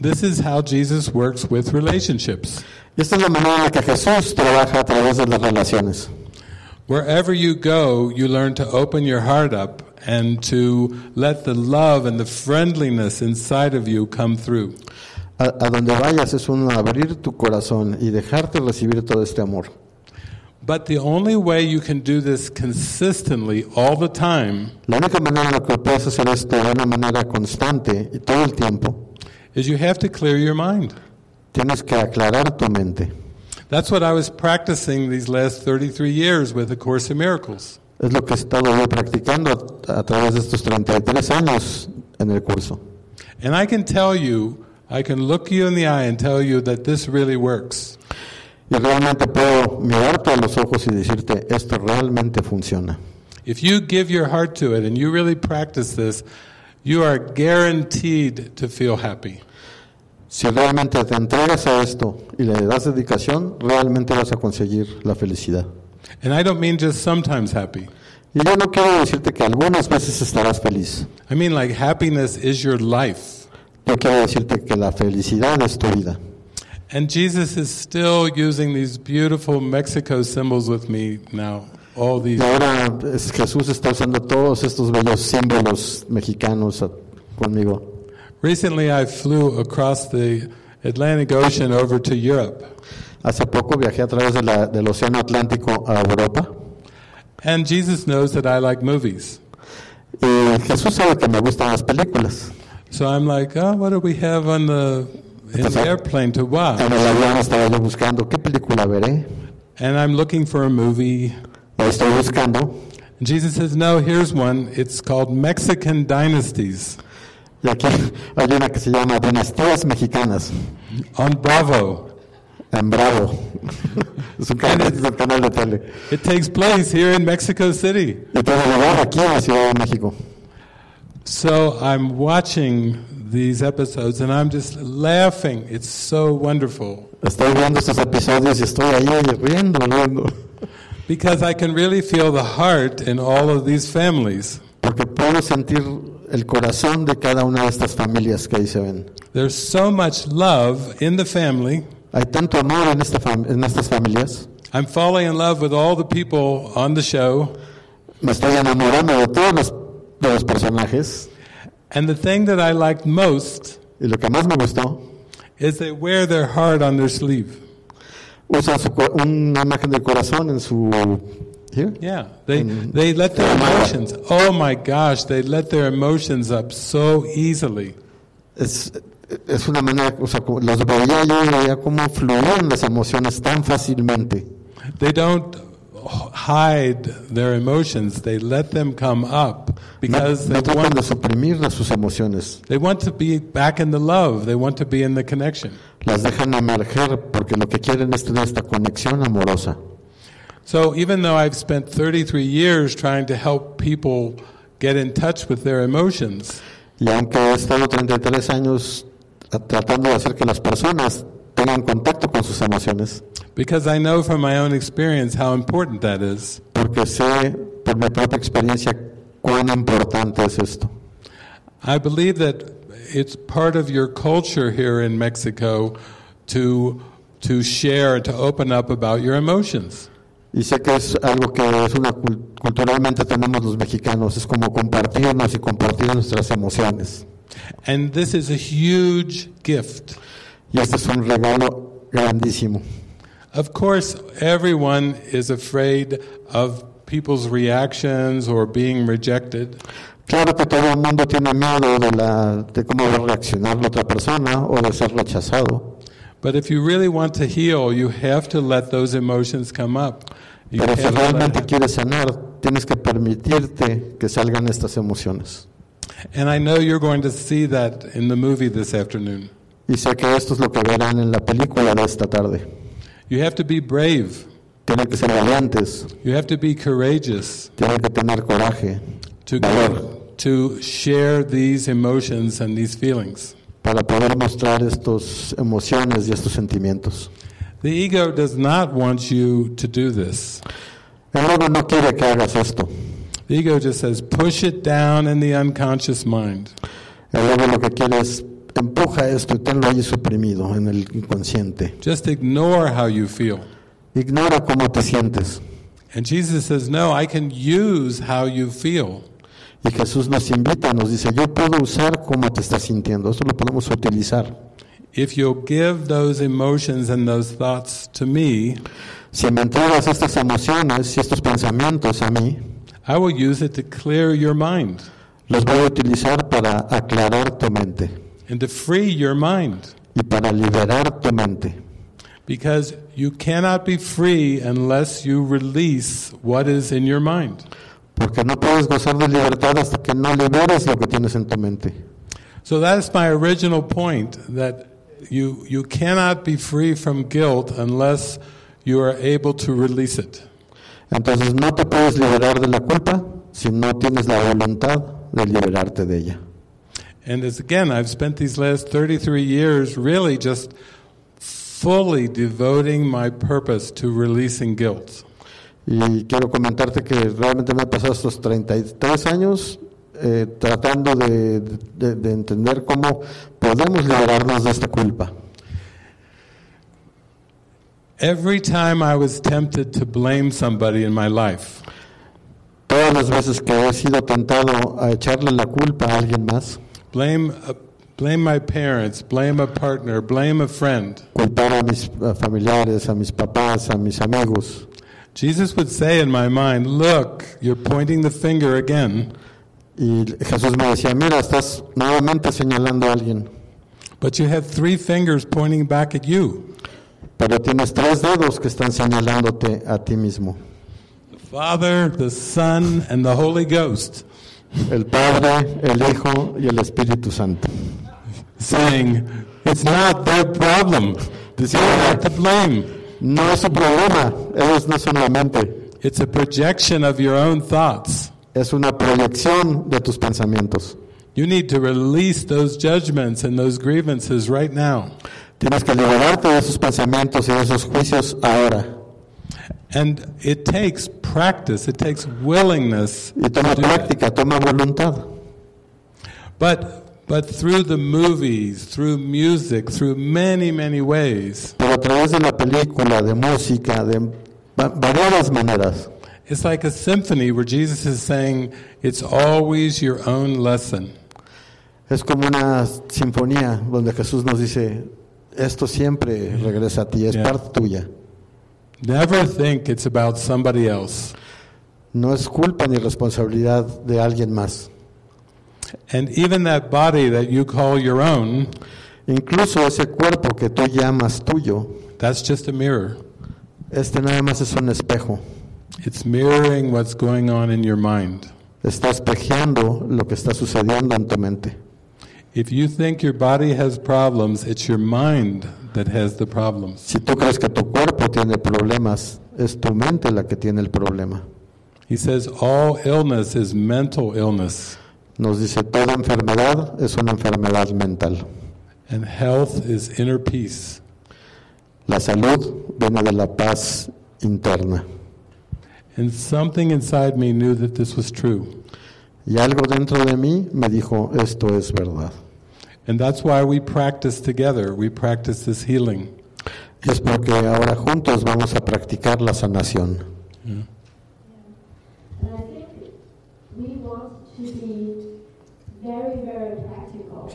this is how Jesus works with relationships. Y esta es la manera en la que Jesús trabaja a través de las relaciones. Wherever you go, you learn to open your heart up and to let the love and the friendliness inside of you come through. A, a donde vayas es un abrir tu corazón y dejarte recibir todo este amor. But the only way you can do this consistently all the time La única manera en la que puedes hacer esto de una manera constante y todo el tiempo, is you have to clear your mind. tienes que aclarar tu mente. That's what I was practicing these last 33 years with A Course in Miracles. Es lo que he estado yo practicando a, a través de estos 33 años en el curso. And I can tell you, I can look you in the eye and tell you that this really works. Y realmente puedo mirarte a los ojos y decirte, esto realmente funciona. If you give your heart to it and you really practice this, you are guaranteed to feel happy. Si realmente te entregas a esto y le das dedicación, realmente vas a conseguir la felicidad. And I don't mean just sometimes happy. Y yo no quiero decirte que algunas veces estarás feliz. I mean, like, happiness is your life. Yo quiero decirte que la felicidad es tu vida. And Jesus is still using these beautiful Mexico symbols with me now. All these. Y ahora es- Jesús está usando todos estos bellos símbolos mexicanos a- conmigo. Recently, I flew across the Atlantic Ocean over to Europe. Hace poco viajé a través de la- del Océano Atlántico a Europa. And Jesus knows that I like movies. Y Jesús sabe que me gustan las películas. So I'm like, oh, what do we have on the, in the airplane to watch? En el avión estaba yo buscando qué película veré. And I'm looking for a movie. Ahí estoy buscando. And Jesus says, no, here's one. It's called Mexican Dynasties Y aquí hay una que se llama Dinastías Mexicanas, on Bravo. en Bravo. es, un canal, es un canal de tele. It takes place here in Mexico City. Y tiene lugar aquí en la Ciudad de México. So I'm watching these episodes and I'm just laughing. It's so wonderful Estoy viendo estos episodios y estoy ahí riendo, riendo. because I can really feel the heart in all of these families. Porque puedo sentir el corazón de cada una de estas familias que ahí se ven. There's so much love in the family. Hay tanto amor en, esta fam- en estas familias. I'm falling in love with all the people on the show. Me estoy enamorando de todos los, de los personajes. And the thing that I liked most Y lo que más me gustó, is they wear their heart on their sleeve. usan su una imagen del corazón en su... here. Yeah, they Mm. they let their emotions. Oh my gosh, they let their emotions up so easily. Es, es una manera, o sea, los veía yo veía cómo fluían las emociones tan fácilmente. They don't hide their emotions. They let them come up because no they tratan want de suprimir las- sus emociones, they want to be back in the love. They want to be in the connection. las dejan emerger porque lo que quieren es tener esta conexión amorosa. So even though I've spent 33 years trying to help people get in touch with their emotions, Y aunque he estado 33 años tratando de hacer que las personas tengan contacto con sus emociones, because I know from my own experience how important that is, porque sé por mi propia experiencia cuán importante es esto. I believe that it's part of your culture here in Mexico to to share to open up about your emotions. Y sé que es algo que es una cul- culturalmente tenemos los mexicanos, es como compartirnos y compartir nuestras emociones. And this is a huge gift. Y este es un regalo grandísimo. Of course, everyone is afraid of people's reactions or being rejected. Claro que todo el mundo tiene miedo de, la, de cómo va a reaccionar la otra persona o de ser rechazado. But if you really want to heal, you have to let those emotions come up. You Pero si realmente quieres sanar, tienes que permitirte que salgan estas emociones. and I know you're going to see that in the movie this afternoon. Y sé que esto es lo que verán en la película de esta tarde. You have to be brave. Tienen que ser valientes, You have to be courageous tienen que tener coraje to Valor. to share these emotions and these feelings. para poder mostrar estas emociones y estos sentimientos. The ego does not want you to do this. El ego no quiere que hagas esto. The ego just says, push it down in the unconscious mind. El ego lo que quiere es empuja esto y tenlo ahí suprimido en el inconsciente. Just ignore how you feel. Ignora cómo te sientes. And Jesus says, no, I can use how you feel. Y Jesús nos invita, nos dice, yo puedo usar cómo te estás sintiendo. Esto lo podemos utilizar. If you'll give those emotions and those thoughts to me, Si me entregas estas emociones y estos pensamientos a mí, I will use it to clear your mind los voy a utilizar para aclarar tu mente and to free your mind. y para liberar tu mente. Because you cannot be free unless you release what is in your mind. Porque no puedes gozar de libertad hasta que no liberes lo que tienes en tu mente. So that's my original point that you, you cannot be free from guilt unless you are able to release it. Entonces no te puedes liberar de la culpa si no tienes la voluntad de liberarte de ella. And as again, I've spent these last 33 years really just fully devoting my purpose to releasing guilt. Y quiero comentarte que realmente me he pasado estos 33 años eh, tratando de, de- de entender cómo podemos liberarnos de esta culpa. Every time I was tempted to blame somebody in my life, Todas las veces que he sido tentado a echarle la culpa a alguien más, blame, uh, blame my parents, blame a partner, blame a friend, culpar a mis eh, familiares, a mis papás, a mis amigos, Jesus would say in my mind, Look, you're pointing the finger again, y Jesús me decía, mira, estás nuevamente señalando a alguien, but you have three fingers pointing back at you. Pero tienes tres dedos que están señalándote a ti mismo. the Father, the Son, and the Holy Ghost, El Padre, el Hijo y el Espíritu Santo. saying, It's not their problem. You're not to blame. No es su problema, ellos no son la mente, It's a projection of your own thoughts. es una proyección de tus pensamientos. You need to release those judgments and those grievances right now. Tienes que liberarte de esos pensamientos y de esos juicios ahora. And it takes practice, it takes willingness. Y toma to do that. práctica, toma voluntad. But, but through the movies, through music, through many, many ways, Pero a través de la película, de música, de variadas maneras. it's like a symphony where Jesus is saying, It's always your own lesson. Es como una sinfonía donde Jesús nos dice, esto siempre regresa a ti, es Yeah. parte tuya. Never think it's about somebody else. No es culpa ni responsabilidad de alguien más. And even that body that you call your own, Incluso ese cuerpo que tú llamas tuyo, that's just a mirror. este nada más es un espejo. It's mirroring what's going on in your mind. Está espejeando lo que está sucediendo en tu mente. If you think your body has problems, it's your mind that has the problems. Si tú crees que tu cuerpo tiene problemas, es tu mente la que tiene el problema. He says all illness is mental illness, Nos dice, toda enfermedad es una enfermedad mental. and health is inner peace. La salud viene de la paz interna. And something inside me knew that this was true. Y algo dentro de mí me dijo, esto es verdad. And that's why we practice together. We practice this healing. Y es porque ahora juntos vamos a practicar la sanación. And I think we want to be very, very practical.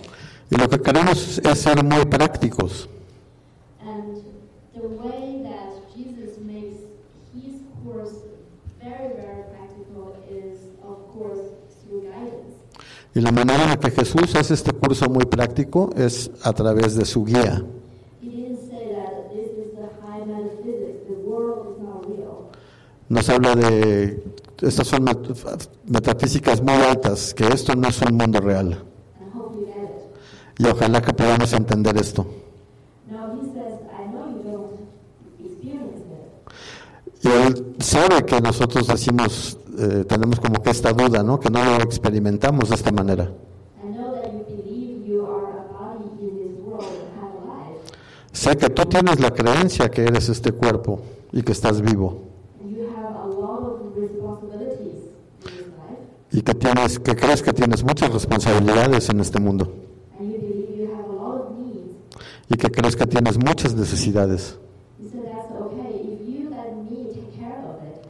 Y lo que queremos es ser muy prácticos. And the way that Jesus makes his course very, very practical is, of course. Y la manera en la que Jesús hace este curso muy práctico es a través de su guía. Nos habla de, estas son met- metafísicas muy altas, que esto no es un mundo real. Y ojalá que podamos entender esto. Y él sabe que nosotros decimos, eh, tenemos como que esta duda, ¿no? Que no lo experimentamos de esta manera. Sé que tú tienes la creencia que eres este cuerpo y que estás vivo. Y que, tienes, que crees que tienes muchas responsabilidades en este mundo. Y que crees que tienes muchas necesidades. He said, that's okay. If you let me take care of it,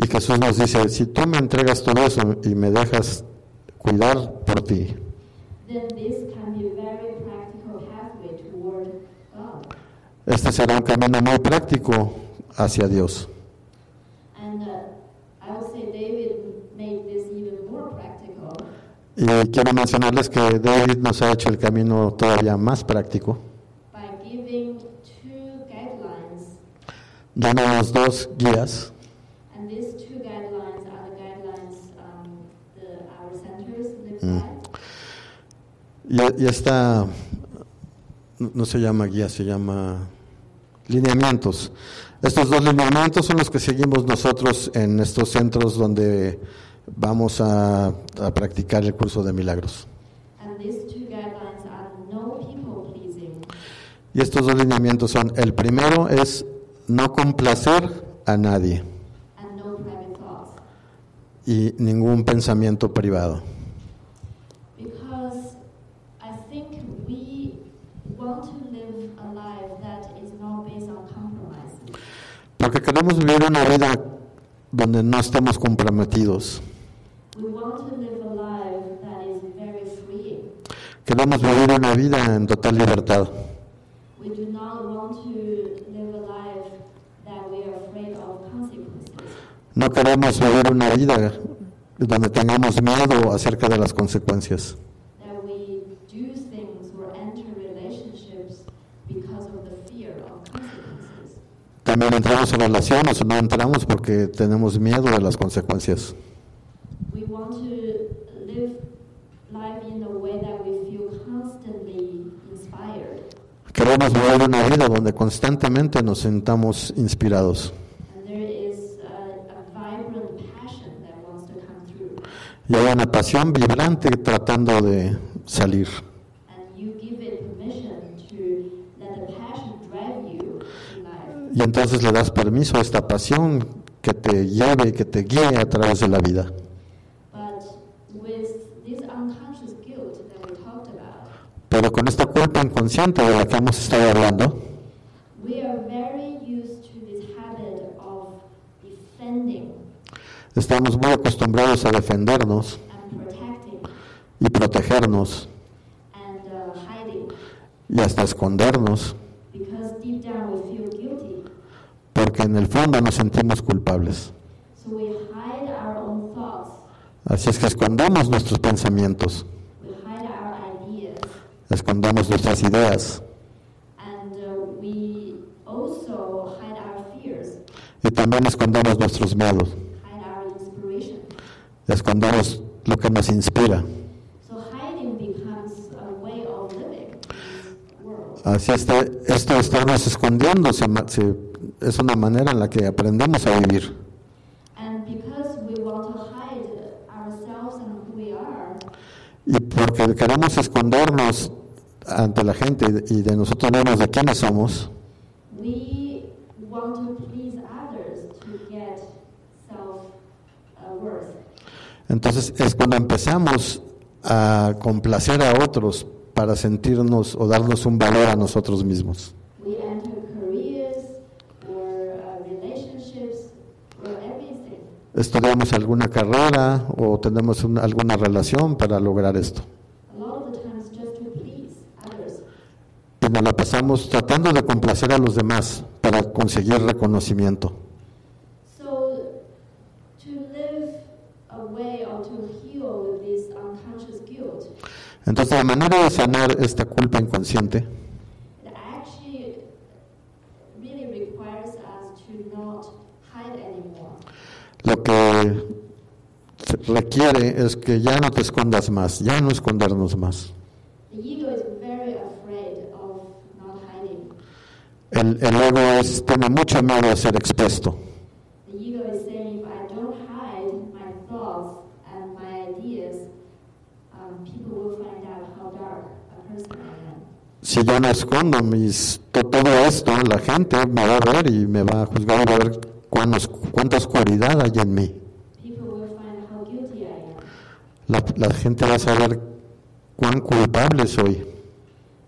Y Jesús nos dice, si tú me entregas todo eso y me dejas cuidar por ti, este será un camino muy práctico hacia Dios. And uh, I would say David made this even more practical Y quiero mencionarles que David nos ha hecho el camino todavía más práctico, by giving two guidelines. dándonos dos guías. And these two guidelines are the guidelines um, the, our centers live Mm. Y, y esta, no no se llama guía, se llama lineamientos. Estos dos lineamientos son los que seguimos nosotros en estos centros donde vamos a, a practicar el curso de milagros. And these two guidelines are no people pleasing. Y estos dos lineamientos son, el primero es no complacer a nadie. And y ningún pensamiento privado. Because I think we want to live a life that is not based on compromise. Porque queremos vivir una vida donde no estemos comprometidos. We want to live a life that is very freeing. Queremos vivir una vida en total libertad. We do not want to live a life that we are afraid of consequences. No queremos vivir una vida donde tengamos miedo acerca de las consecuencias. That we do things or enter relationships because of the fear of consequences. También entramos en relaciones o no entramos porque tenemos miedo de las consecuencias. We want to live life in a way that we feel constantly inspired. Queremos vivir una vida donde constantemente nos sintamos inspirados. And there is a, a vibrant passion that wants to come through. Y hay una pasión vibrante tratando de salir. And you give it permission to let the passion drive you in life. Y entonces le das permiso a esta pasión que te lleve, que te guíe a través de la vida. Pero con esta culpa inconsciente de la que hemos estado hablando, we are very used to this habit of defending estamos muy acostumbrados a defendernos and protecting y protegernos and uh, y hasta escondernos, because deep down we feel guilty. Porque en el fondo nos sentimos culpables. So we hide our own thoughts, Así es que escondamos nuestros pensamientos, we hide our ideas, escondamos nuestras ideas. And uh, we also hide our fears, y también escondamos nuestros miedos, hide our inspiration. escondamos lo que nos inspira. Así es, que esto de estarnos escondiendo se- es una manera en la que aprendemos a vivir. And because we want to hide ourselves and who we are, Y porque queremos escondernos ante la gente y de nosotros mismos de quiénes somos, we want to please others to get self worth. entonces es cuando empezamos a complacer a otros para sentirnos o darnos un valor a nosotros mismos. We enter careers or uh, relationships or everything. Estudiamos alguna carrera o tenemos una- alguna relación para lograr esto. Y nos la pasamos tratando de complacer a los demás para conseguir reconocimiento. So to live away or to heal this unconscious guilt, Entonces la manera de sanar esta culpa inconsciente it actually really requires us to not hide anymore. Lo que requiere es que ya no te escondas más, ya no escondernos más. El, el ego es, tiene mucho miedo a ser expuesto. Um. Si yo no escondo mis, to- todo esto, la gente me va a ver y me va a juzgar y va a ver cuánta oscuridad hay en mí. People will find how guilty I am. La, la gente va a saber cuán culpable soy.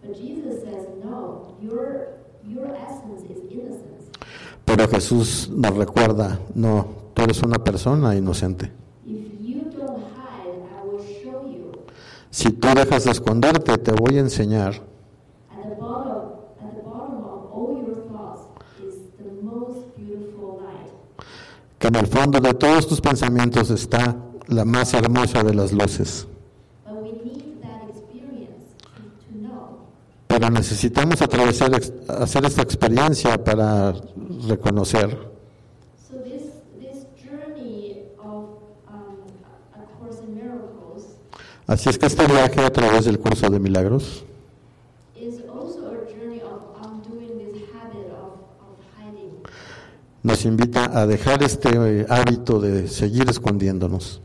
But Jesus says, no, your, your essence is innocence. Pero Jesús nos recuerda, no, tú eres una persona inocente. If you don't hide, I will show you. Si tú dejas de esconderte, te voy a enseñar At the bottom, at the bottom of all your thoughts is the most beautiful light. Que en el fondo de todos tus pensamientos está la más hermosa de las luces. Pero necesitamos atravesar, hacer esta experiencia para reconocer. So this this journey of um, a course in miracles Así es que este viaje a través del curso de milagros is also a journey of undoing this habit of, of hiding. Nos invita a dejar este eh, hábito de seguir escondiéndonos.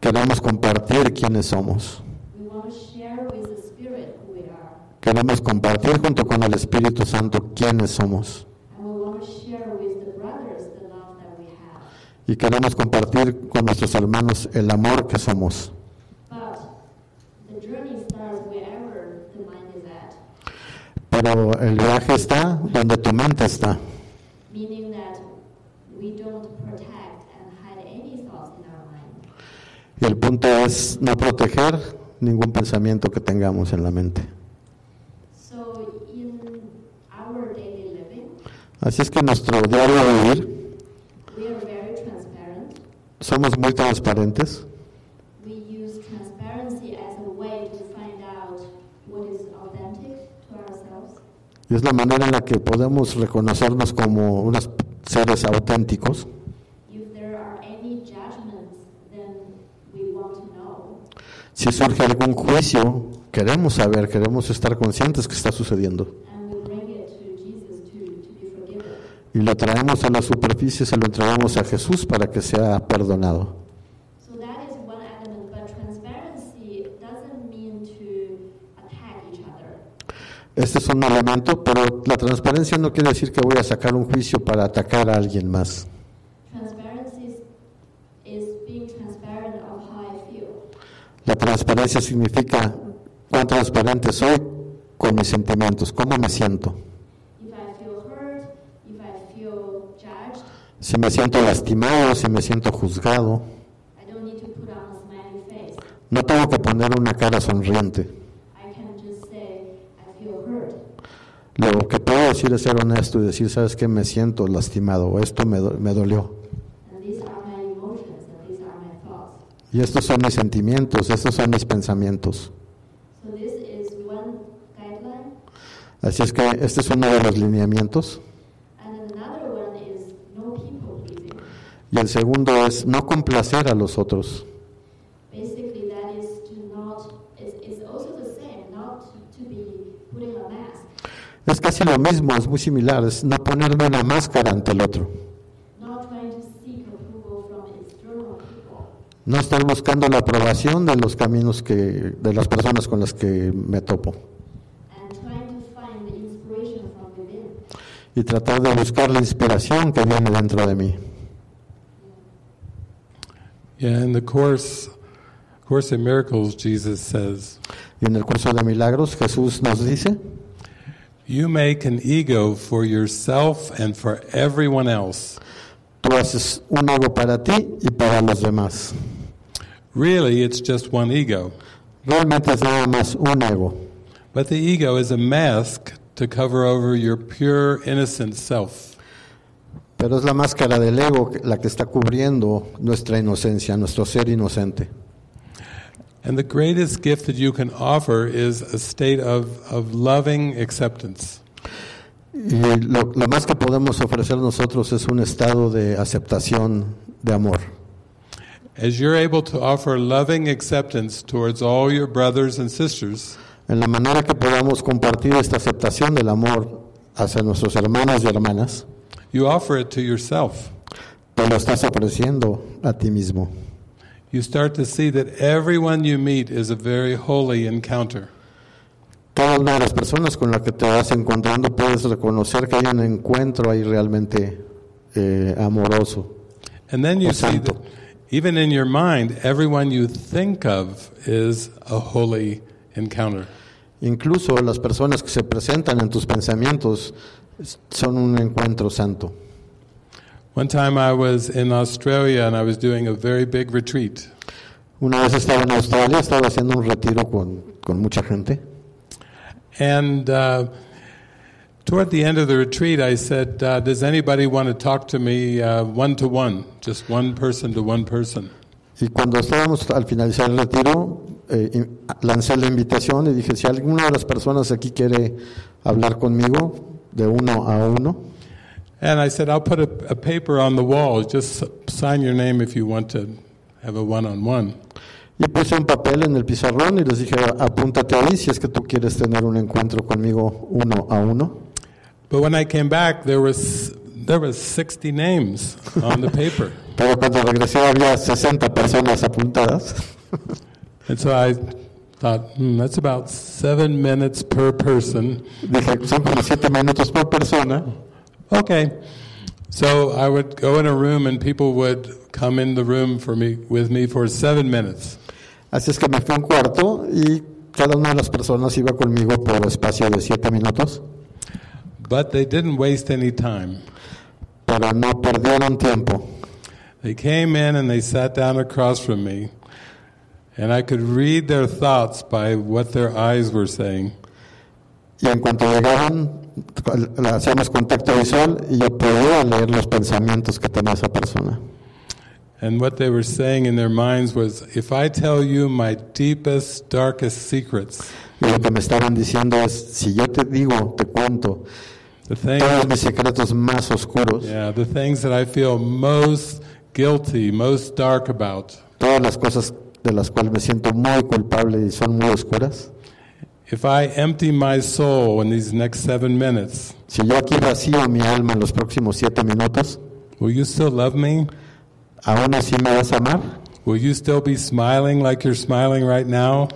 Queremos compartir quiénes somos. Queremos compartir junto con el Espíritu Santo quiénes somos. And we want to share with the brothers the love that we have. y queremos compartir con nuestros hermanos el amor que somos. But the journey starts wherever the mind is at, Pero el viaje está donde tu mente está. Y el punto es no proteger ningún pensamiento que tengamos en la mente. Así es que en nuestro diario vivir we are very transparent. somos muy transparentes. We use transparency as a way to find out what is authentic to ourselves. Y es la manera en la que podemos reconocernos como unos seres auténticos. Si surge algún juicio, queremos saber, queremos estar conscientes que está sucediendo. Y lo traemos a la superficie, se lo entregamos a Jesús para que sea perdonado. So that is one element, but transparency doesn't mean to attack each other. Este es un elemento, pero la transparencia no quiere decir que voy a sacar un juicio para atacar a alguien más. La transparencia significa cuán transparente soy con mis sentimientos, cómo me siento. Si me siento lastimado, si me siento juzgado, no tengo que poner una cara sonriente. I can just say, I feel hurt. Lo que puedo decir es ser honesto y decir, ¿sabes qué? Me siento lastimado o esto me, do- me dolió. And these are my emotions and these are my thoughts. Y estos son mis sentimientos, estos son mis pensamientos. Así es que este es uno de los lineamientos. Y el segundo es no complacer a los otros. Basically, that is to not, it's, it's also the same, not to, to be putting a mask, Es casi lo mismo, es muy similar, es no ponerme una máscara ante el otro. No estar buscando la aprobación de los caminos que, de las personas con las que me topo. and trying to find the inspiration from within. Y tratar de buscar la inspiración que viene dentro de mí. Yeah, in the course, course in miracles, Jesus says, Y en el curso de milagros Jesús nos dice, "You make an ego for yourself and for everyone else. tú haces un ego para ti y para los demás. Really, it's just one ego, Realmente es nada más un ego. but the ego is a mask to cover over your pure, innocent self." Pero es la máscara del ego la que está cubriendo nuestra inocencia, nuestro ser inocente. And the greatest gift that you can offer is a state of, of loving acceptance. Y lo, lo más que podemos ofrecer nosotros es un estado de aceptación, de amor. As you're able to offer loving acceptance towards all your brothers and sisters, En la manera que podamos compartir esta aceptación del amor hacia nuestros hermanos y hermanas, you offer it to yourself. te lo estás ofreciendo a ti mismo. You start to see that everyone you meet is a very holy encounter. Una las personas con las que te vas encontrando puedes reconocer que hay un encuentro ahí realmente eh, amoroso. And then you see that even in your mind, everyone you think of is a holy encounter. Incluso las personas que se presentan en tus pensamientos son un encuentro santo. One time I was in Australia and I was doing a very big retreat. Una vez estaba en Australia, estaba haciendo un retiro con, con mucha gente. And uh, toward the end of the retreat, I said, uh, Does anybody want to talk to me one to one? Just one person to one person. Y cuando estábamos al finalizar el retiro, eh, lancé la invitación y dije, si alguna de las personas aquí quiere hablar conmigo de uno a uno, And I said, I'll put a, a paper on the wall. Just sign your name if you want to have a one on one. y puse un papel en el pizarrón y les dije, apúntate ahí si es que tú quieres tener un encuentro conmigo uno a uno. But when I came back, there was, there was 60 names on the paper. *laughs* Pero cuando regresé había 60 personas apuntadas. *laughs* And so I thought, hmm, that's about seven minutes per person. Dije, son como 7 minutos por persona. Okay. So I would go in a room and people would come in the room for me with me for seven minutes. Así es que me fui a un cuarto y cada una de las personas iba conmigo por espacio de siete minutos, But they didn't waste any time. pero no perdieron tiempo. They came in and they sat down across from me, and I could read their thoughts by what their eyes were saying. Y en cuanto llegaron, le hacíamos contacto visual y yo podía leer los pensamientos que tenía esa persona. And what they were saying in their minds was if I tell you my deepest, darkest secrets, Y lo que me estaban diciendo es, si yo te digo, te cuento, todos mis secretos más oscuros, yeah, the things that I feel most guilty, most dark about, todas las cosas de las cuales me siento muy culpable y son muy oscuras, if I empty my soul in these next seven minutes, si yo aquí vacío mi alma en los próximos siete minutos, will you still love me? ¿aún así me vas a amar? Will you still be smiling like you're smiling right now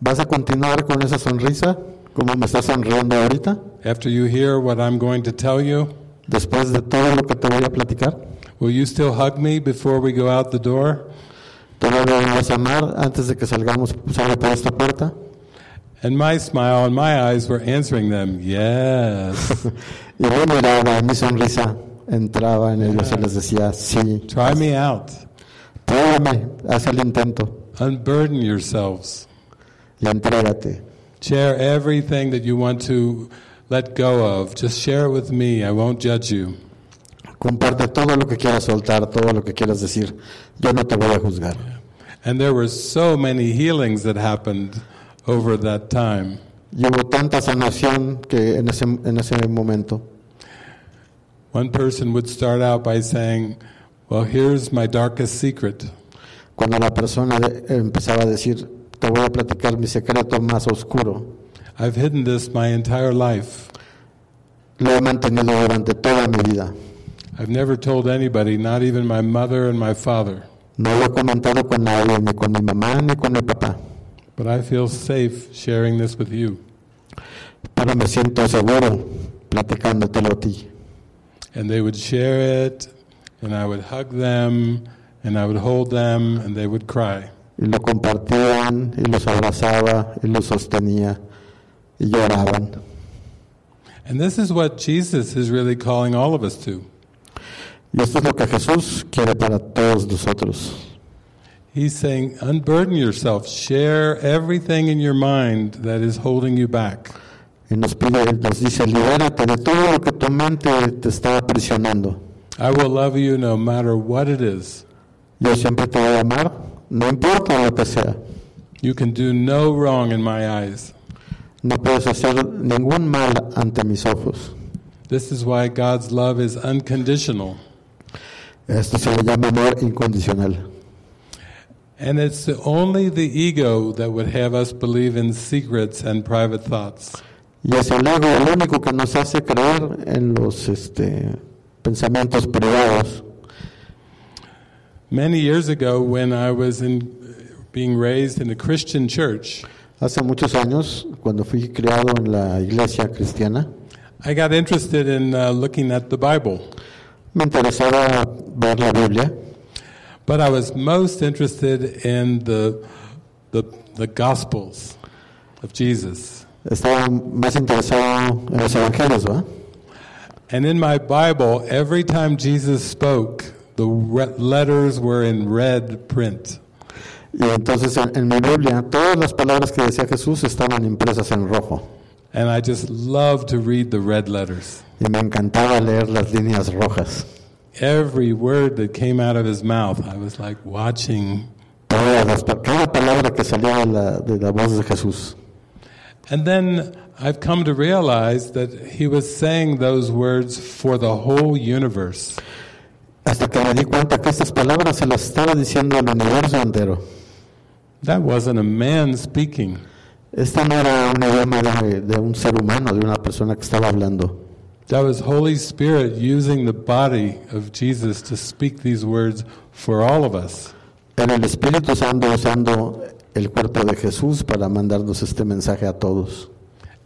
¿Vas a continuar con esa sonrisa como me estás sonriendo ahorita? after you hear what I'm going to tell you? Después de todo lo que te voy a platicar, Will you still hug me before we go out the door? ¿todavía me vas a amar antes de que salgamos salga por esta puerta? And my smile and my eyes were answering them, yes. *laughs* Y mi mirada, mi sonrisa entraba en ellos y les decía, sí, Try me out. pruébame, haz el intento Unburden yourselves. y entrégate. Share everything that you want to let go of. Just share it with me. I won't judge you. Comparte todo lo que quieras soltar, todo lo que quieras decir. Yo no te voy a juzgar. And there were so many healings that happened over that time. Y hubo tanta sanación que en ese, en ese momento. One person would start out by saying, Well, here's my darkest secret. Cuando la persona empezaba a decir, te voy a platicar mi secreto más oscuro. I've hidden this my entire life. Lo he mantenido durante toda mi vida. I've never told anybody, not even my mother and my father. No lo he comentado con nadie, ni con mi mamá, ni con mi papá. But I feel safe sharing this with you. Pero me siento seguro platicándotelo a ti. And they would share it, and I would hug them, and I would hold them, and they would cry. Y lo compartían, y los abrazaba, y los sostenía, y lloraban. And this is what Jesus is really calling all of us to. Y esto es lo que Jesús quiere para todos nosotros. He's saying, unburden yourself, share everything in your mind that is holding you back. Y nos pide, nos dice, libérate de todo lo que tu mente te está aprisionando. I will love you no matter what it is. Yo siempre te voy a amar, no importa lo que sea. You can do no wrong in my eyes. No puedes hacer ningún mal ante mis ojos. This is why God's love is unconditional. Esto se le llama amor incondicional. And it's only the ego that would have us believe in secrets and private thoughts. Y es el ego el único que nos hace creer en los este, pensamientos privados. Many years ago, when I was in, being raised in a Christian church, Hace muchos años, cuando fui criado en la iglesia cristiana, I got interested in uh, looking at the Bible. me interesaba ver la Biblia, But I was most interested in the, the, the Gospels of Jesus. estaba más interesado en los evangelios, ¿va? And in my Bible, every time Jesus spoke, the letters were in red print. Y entonces en, en mi Biblia todas las palabras que decía Jesús estaban impresas en rojo. And I just loved to read the red letters. Y me encantaba leer las líneas rojas. Every word that came out of his mouth, I was like watching. Cada palabra que salía de la, de la voz de Jesús. And then I've come to realize that he was saying those words for the whole universe. Hasta que me di cuenta que estas palabras se las estaba diciendo al universo entero. That wasn't a man speaking. Esta no era un idioma de, de un ser humano, de una persona que estaba hablando. That was Holy Spirit using the body of Jesus to speak these words for all of us. Era el Espíritu Santo usando el cuerpo de Jesús para mandarnos este mensaje a todos.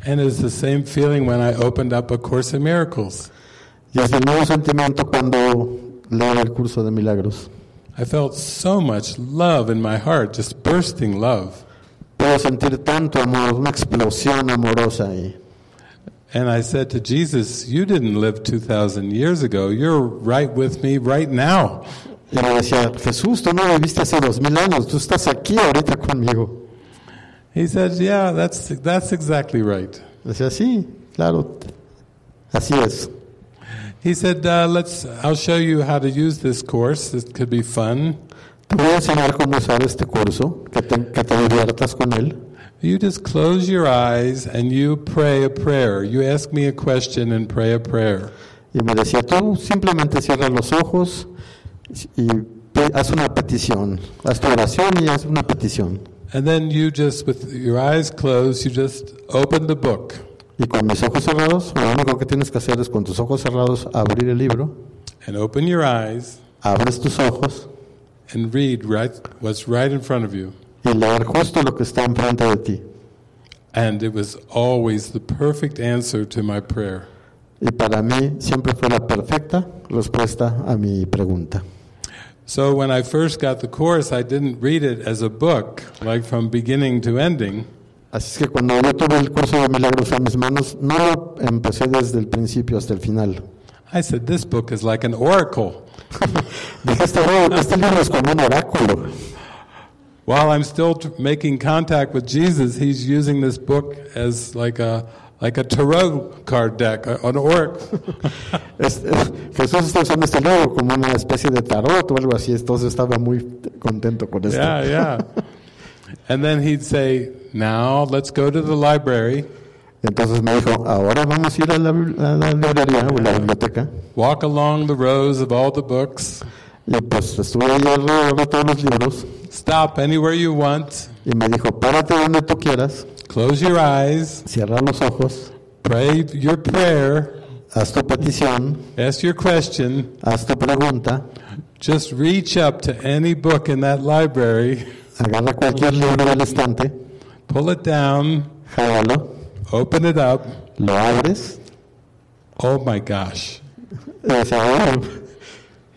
And it's the same feeling when I opened up A Course in Miracles. Y es el nuevo sentimiento cuando leo el curso de milagros. I felt so much love in my heart, just bursting love. Puedo sentir tanto amor, una explosión amorosa ahí. And I said to Jesus, You didn't live 2,000 years ago. You're right with me right now. Y le decía, Jesús, tú no viviste hace dos mil años, tú estás aquí ahorita conmigo. He said, Yeah, that's, that's exactly right. Decía, sí, claro, así es. He said, uh, let's, I'll show you how to use this course. It could be fun. Te voy a enseñar cómo usar este curso, que te, que te diviertas con él. You just close your eyes and you pray a prayer. You ask me a question and pray a prayer. Y me decía, tú simplemente cierra los ojos y haz una petición. Haz tu oración y haz una petición. And then you just, with your eyes closed, you just open the book. Y con mis ojos cerrados, lo único que tienes que hacer es con tus ojos cerrados abrir el libro, and open your eyes abres tus ojos and read right what's right in front of you. Y leer justo lo que está enfrente de ti. And it was always the perfect answer to my prayer. Y para mí siempre fue la perfecta respuesta a mi pregunta. So when I first got the course, I didn't read it as a book, like from beginning to ending. Así es que cuando yo tuve el curso de milagros en mis manos, no lo empecé desde el principio hasta el final. I said, This book is like an oracle. *laughs* Dije, este, libro- este libro es como un oráculo. While I'm still t- making contact with Jesus, he's using this book as like a like a tarot card deck, an. *laughs* Este, Jesús está usando este libro como una especie de tarot o algo así, entonces estaba muy contento con esto. yeah, yeah. And then he'd say, "Now let's go to the library, Entonces me dijo, ahora vamos a ir a la, a la librería o la biblioteca. walk along the rows of all the books, Y pues estuve ahí alrededor de todos los libros stop anywhere you want, y me dijo, párate donde tú quieras, close your eyes, cierra los ojos, pray your prayer, haz tu petición, ask your question, haz tu pregunta, just reach up to any book in that library, agarra cualquier libro del estante, pull it down, jálalo, open it up. lo abres. Oh my gosh."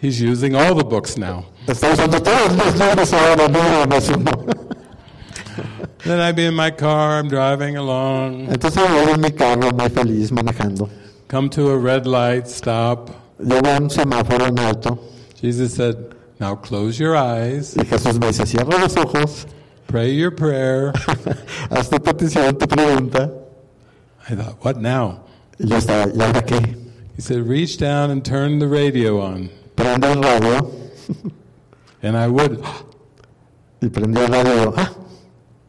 He's using all the books now. then I'd be in my car, I'm driving along. Come to a red light, stop. Jesus said, Now close your eyes. Pray your prayer. *laughs* I thought, What now? He said, Reach down and turn the radio on. Prende el radio *laughs* And I would, y prendió el radio. Ah,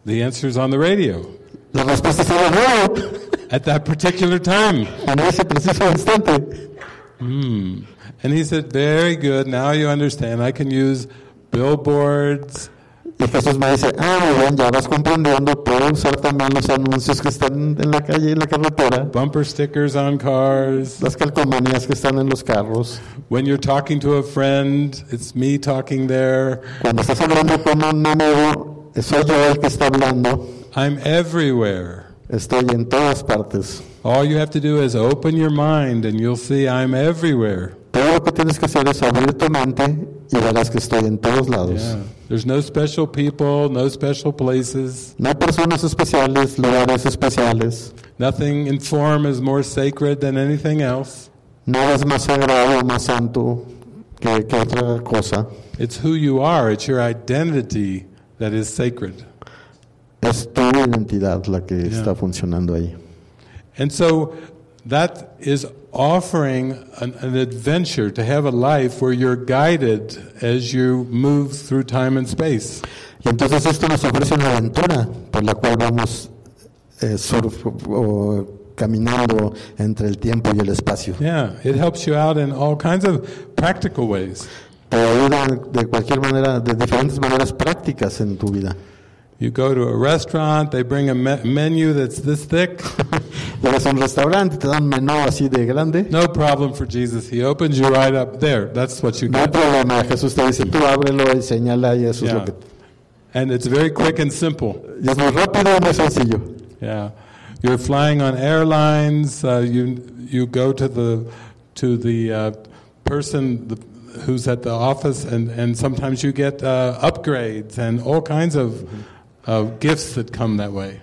the answer's on the radio la respuesta estaba en el radio at that particular time. en ese preciso instante. Hmm. And he said, Very good, now you understand. I can use billboards, Y Jesús me dice, ah, muy bien, ya vas comprendiendo, puedo usar también los anuncios que están en la calle y en la carretera, bumper stickers on cars. las calcomanías que están en los carros. When you're talking to a friend, it's me talking there. Cuando estás hablando con un amigo, soy yo el que está hablando. I'm everywhere. Estoy en todas partes. All you have to do is open your mind and you'll see I'm everywhere. Todo lo que tienes que hacer es abrir tu mente verás que estoy en todos lados. Yeah. There's no special people, no special places. No personas especiales, lugares especiales. Nothing in form is more sacred than anything else. Nada es más sagrado, más santo que, que otra cosa. It's who you are, it's your identity that is sacred. Es tu identidad la que Yeah. está funcionando ahí. And so that is offering an, an adventure to have a life where you're guided as you move through time and space. Y entonces esto nos ofrece una aventura por la cual vamos eh, surf- o caminando entre el tiempo y el espacio. Yeah, it helps you out in all kinds of practical ways. Te ayuda de cualquier manera, de diferentes maneras prácticas en tu vida. You go to a restaurant, they bring a me- menu that's this thick. *laughs* Llegas a un restaurante, te dan un menú así de grande. No problem for Jesus. He opens you right up there. That's what you No hay get. problema, Jesús te dice, tú ábrelo y señala y eso es Yeah. lo que... And it's very quick and simple. Y es muy rápido y muy sencillo. Yeah. You're flying on airlines, uh, you you go to the to the uh, person the, who's at the office, and, and sometimes you get uh, upgrades and all kinds of uh, gifts that come that way.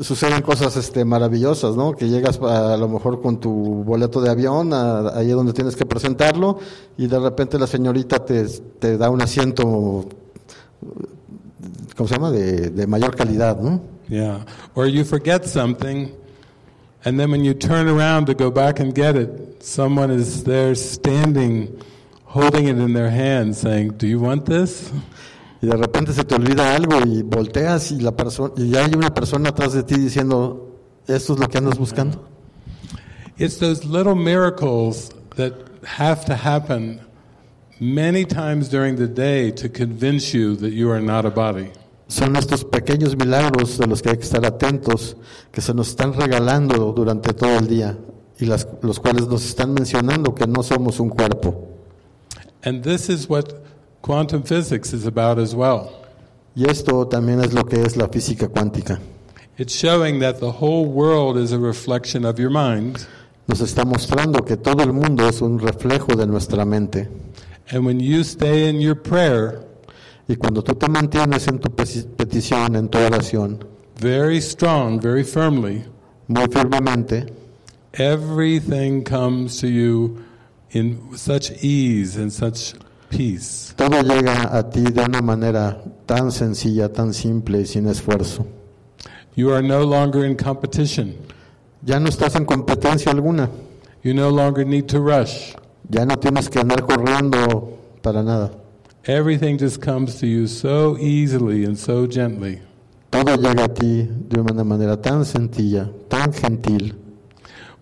Suceden cosas este, maravillosas, ¿no? Que llegas a, lo mejor con tu boleto de avión, a- ahí donde tienes que presentarlo, y de repente la señorita te, te da un asiento, ¿cómo se llama? De, de mayor calidad, ¿no? Yeah. Or you forget something, and then when you turn around to go back and get it, someone is there standing, holding it in their hand, saying, Do you want this? Y de repente se te olvida algo y volteas y la persona y ya hay una persona atrás de ti diciendo, ¿esto es lo que andas buscando? It's those little miracles that have to happen many times during the day to convince you that you are not a body. Son estos pequeños milagros de los que hay que estar atentos, que se nos están regalando durante todo el día y las- los cuales nos están mencionando que no somos un cuerpo. And this is what quantum physics is about as well. Y esto también es lo que es la física cuántica. It's showing that the whole world is a reflection of your mind. Nos está mostrando que todo el mundo es un reflejo de nuestra mente. And when you stay in your prayer, Y cuando tú te mantienes en tu petición, en tu oración, very strong, very firmly, muy firmemente, everything comes to you in such ease and such peace. todo llega a ti de una manera tan sencilla, tan simple y sin esfuerzo. You are no longer in competition. Ya no estás en competencia alguna. You no longer need to rush. Ya no tienes que andar corriendo para nada. Everything just comes to you so easily and so gently. Todo llega a ti de una manera tan sencilla, tan gentil.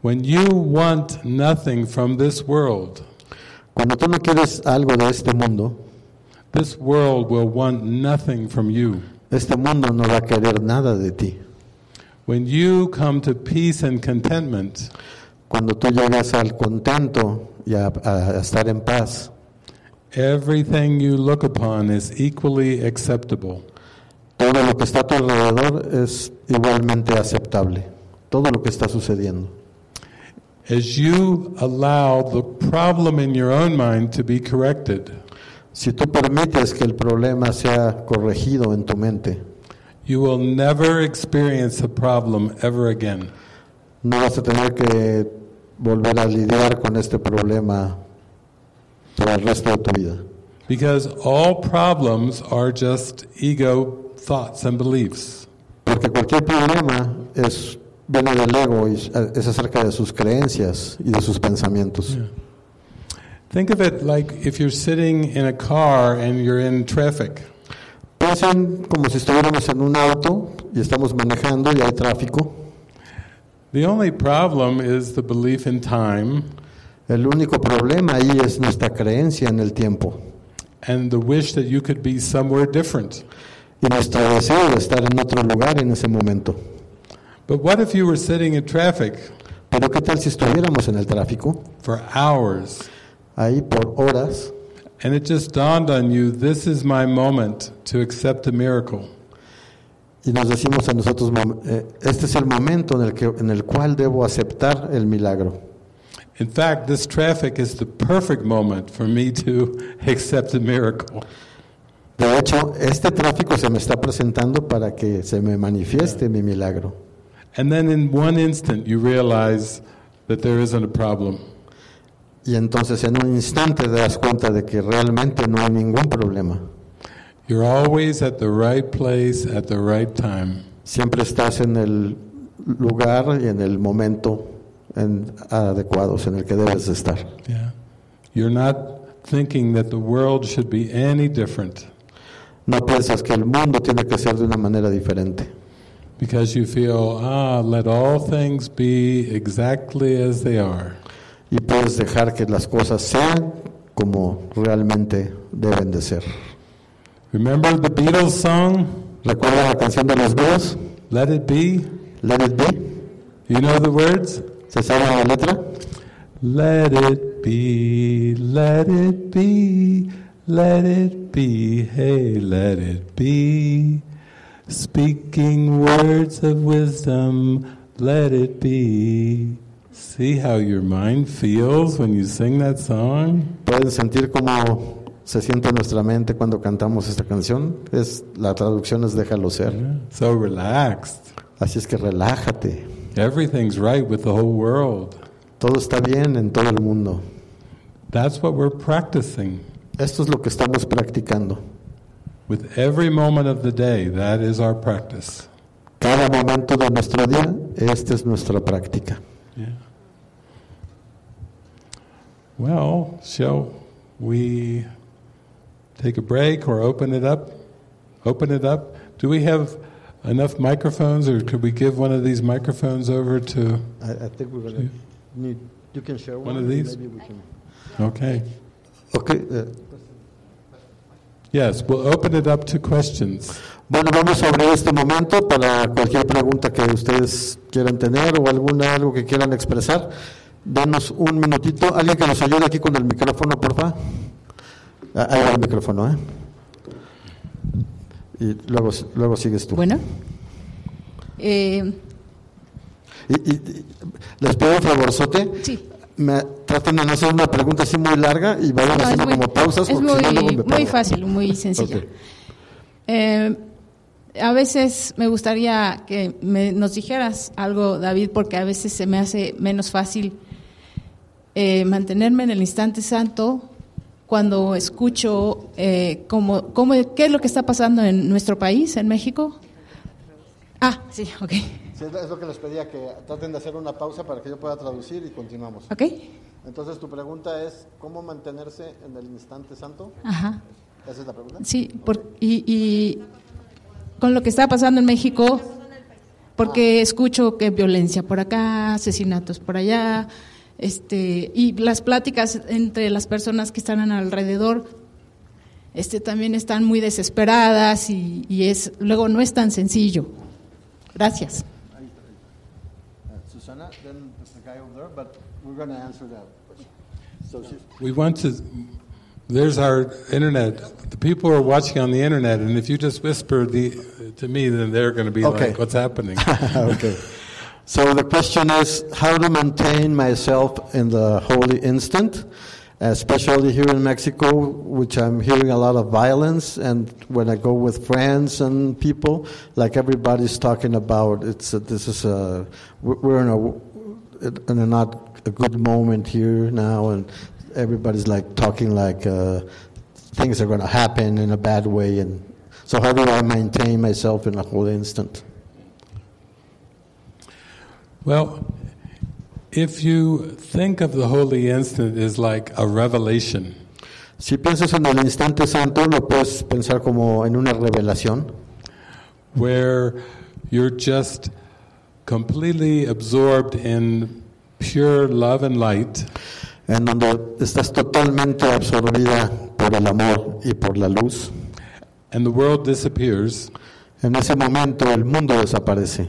When you want nothing from this world, Cuando tú no quieres algo de este mundo, this world will want nothing from you. este mundo no va a querer nada de ti. When you come to peace and contentment, Cuando tú llegas al contento y a, a estar en paz, everything you look upon is equally acceptable. todo lo que está a tu alrededor es igualmente aceptable. Todo lo que está sucediendo. As you allow the problem in your own mind to be corrected, Si tú permites que el problema sea corregido en tu mente, you will never experience a problem ever again. no vas a tener que volver a lidiar con este problema por el resto de tu vida. Because all problems are just ego thoughts and beliefs. Porque cualquier problema es, viene del ego y es acerca de sus creencias y de sus pensamientos. Think of it like if you're sitting in a car and you're in traffic. Piensen como si estuviéramos en un auto y estamos manejando y hay tráfico. The only problem is the belief in time El único problema ahí es nuestra creencia en el tiempo and the wish that you could be somewhere different. y nuestro deseo de estar en otro lugar en ese momento. But what if you were sitting in traffic Pero ¿qué tal si estuviéramos en el tráfico, for hours ahí por horas, and it just dawned on you this is my moment to accept a miracle? y nos decimos a nosotros, eh, este es el momento en el, que, en el cual debo aceptar el milagro? In fact, this traffic is the perfect moment for me to *laughs* accept a miracle. De hecho, este tráfico se me está presentando para que se me manifieste mi milagro. And then in one instant, you realize that there isn't a problem. Y entonces en un instante te das cuenta de que realmente no hay ningún problema. You're always at the right place at the right time. Siempre estás en el lugar y en el momento en- adecuados en el que debes de estar. Yeah. You're not thinking that the world should be any different No piensas que el mundo tiene que ser de una manera diferente, because you feel, ah, let all things be exactly as they are. y puedes dejar que las cosas sean como realmente deben de ser. Remember the Beatles song, ¿Recuerda la canción de los Beatles? Let It Be? Let it be. You know the words? ¿Se sabe la letra? Let it be, let it be, let it be, hey, let it be. Speaking words of wisdom, let it be. See how your mind feels when you sing that song? ¿Pueden sentir cómo se siente nuestra mente cuando cantamos esta canción? Es, la traducción es déjalo ser. So relaxed. Así es que relájate. Everything's right with the whole world. Todo está bien en todo el mundo. That's what we're practicing. Esto es lo que estamos practicando. With every moment of the day, that is our practice. Cada momento de nuestro día, esta es nuestra práctica. Yeah. Well, shall we take a break or open it up? Open it up. Do we have enough microphones, or could we give one of these microphones over to? I, I think we're gonna need, you can share One one. of these? Maybe we can. Okay. Okay, eh, Yes, we'll open it up to questions. Bueno, vamos a abrir este momento para cualquier pregunta que ustedes quieran tener o alguna algo que quieran expresar. Danos un minutito. Alguien que nos ayude aquí con el micrófono, por favor. Ah, Ahí va el micrófono, ¿eh? Y luego, luego sigues tú. Bueno. Eh, Y, y- y les pido un favorzote. sí. Me, traten de no hacer una pregunta así muy larga y vayan No, haciendo muy, como pausas es porque si no, luego muy, muy fácil, muy sencilla. Eh, a veces me gustaría que me- nos dijeras algo, David, porque a veces se me hace menos fácil eh, mantenerme en el instante santo cuando escucho eh, cómo, cómo- qué es lo que está pasando en nuestro país, en México. Ah, sí, ok. Sí, es lo que les pedía, que traten de hacer una pausa para que yo pueda traducir y continuamos. ¿Ok? Entonces, tu pregunta es, ¿cómo mantenerse en el instante santo? Ajá. ¿Esa es la pregunta? Sí, por- y, y con lo que está pasando en México, porque escucho que violencia por acá, asesinatos por allá, este, y las pláticas entre las personas que están alrededor, este, también están muy desesperadas y, y es luego no es tan sencillo. Gracias. We're going to answer that. So We want to. There's our internet. The people are watching on the internet, and if you just whisper the to me, then they're going to be Okay. like, "What's happening?" *laughs* okay. So the question is how to maintain myself in the holy instant, especially here in Mexico, which I'm hearing a lot of violence, and when I go with friends and people, like everybody's talking about, it's a, this is a we're we're in a in a not a good moment here now, and everybody's like talking like uh, things are going to happen in a bad way, and so how do I maintain myself in the holy instant? well, if you think of the holy instant as like a revelation, Si piensas en el instante santo, lo puedes pensar como en una revelación, where you're just completely absorbed in pure love and light, en donde estás totalmente absorbida por el amor y por la luz. and the world disappears. En ese momento el mundo desaparece.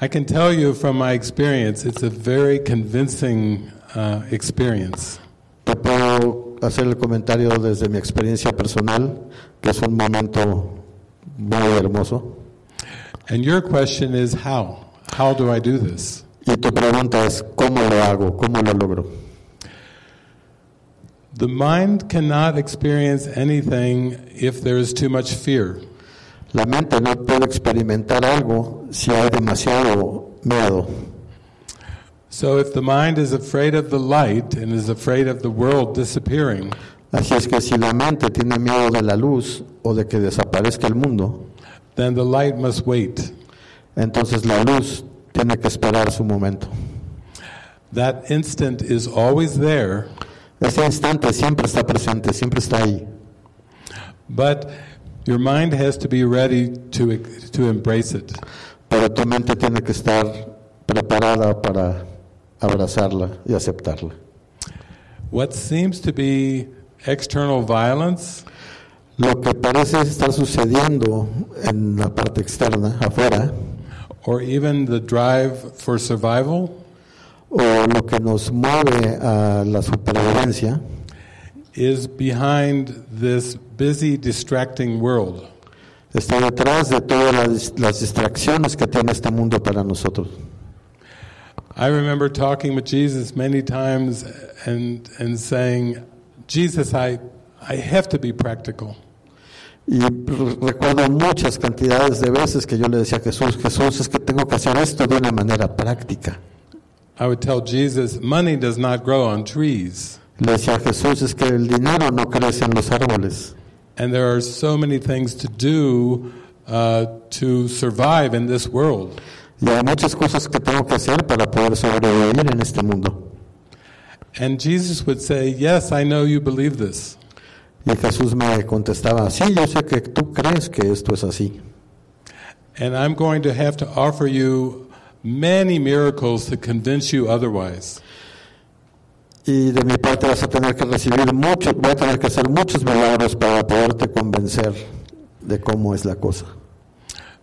I can tell you from my experience, it's a very convincing uh, experience. Te puedo hacer el comentario desde mi experiencia personal, que es un momento muy hermoso. And your question is how? How do I do this? Y tu pregunta es, ¿cómo lo hago? ¿Cómo lo logro? The mind cannot experience anything if there is too much fear. La mente no puede experimentar algo si hay demasiado miedo. So if the mind is afraid of the light and is afraid of the world disappearing, Así es que si la mente tiene miedo de la luz o de que desaparezca el mundo, then the light must wait. entonces la luz tiene que esperar su momento. That instant is always there, Ese instante siempre está presente, siempre está ahí. but your mind has to be ready to, to embrace it. Pero tu mente tiene que estar preparada para abrazarla y aceptarla. What seems to be external violence Lo que parece estar sucediendo en la parte externa, afuera, or even the drive for survival o lo que nos mueve a la supervivencia, is behind this busy, distracting world. está detrás de todas las, las distracciones que tiene este mundo para nosotros. I remember talking with Jesus many times and, and saying, Jesus, I, I have to be practical. Y recuerdo muchas cantidades de veces que yo le decía a Jesús, Jesús, es que tengo que hacer esto de una manera práctica. I would tell Jesus, money does not grow on trees. Le decía a Jesús, es que el dinero no crece en los árboles. And there are so many things to do uh, to survive in this world. Y hay muchas cosas que tengo que hacer para poder sobrevivir en este mundo. And Jesus would say, Yes, I know you believe this. Y Jesús me contestaba, sí, yo sé que tú crees que esto es así. And I'm going to have to offer you many miracles to convince you otherwise. Y de mi parte vas a tener que recibir muchos, voy a tener que hacer muchos milagros para poderte convencer de cómo es la cosa.